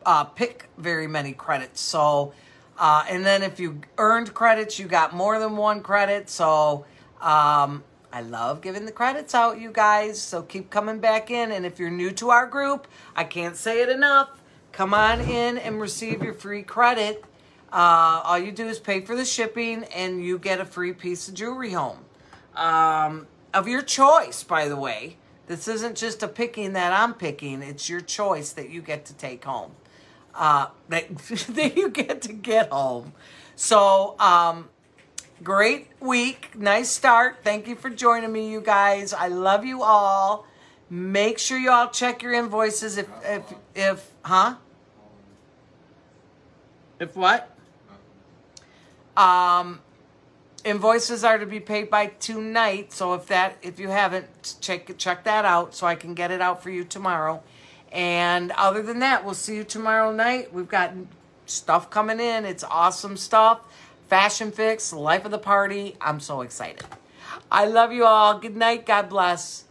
uh, pick very many credits. So, uh, and then if you earned credits, you got more than one credit. So, um, I love giving the credits out, you guys. So keep coming back in. And if you're new to our group, I can't say it enough. come on in and receive your free credit. Uh, all you do is pay for the shipping and you get a free piece of jewelry home. Um, of your choice, by the way. This isn't just a picking that I'm picking, it's your choice that you get to take home. Uh, that, that you get to get home. So, um, great week. Nice start. Thank you for joining me, you guys. I love you all. Make sure you all check your invoices if, if, if, huh? If what? Um, invoices are to be paid by tonight. So if that, if you haven't, check check that out so I can get it out for you tomorrow. And other than that, we'll see you tomorrow night. We've got stuff coming in. It's awesome stuff. Fashion Fix, life of the party. I'm so excited. I love you all. Good night. God bless.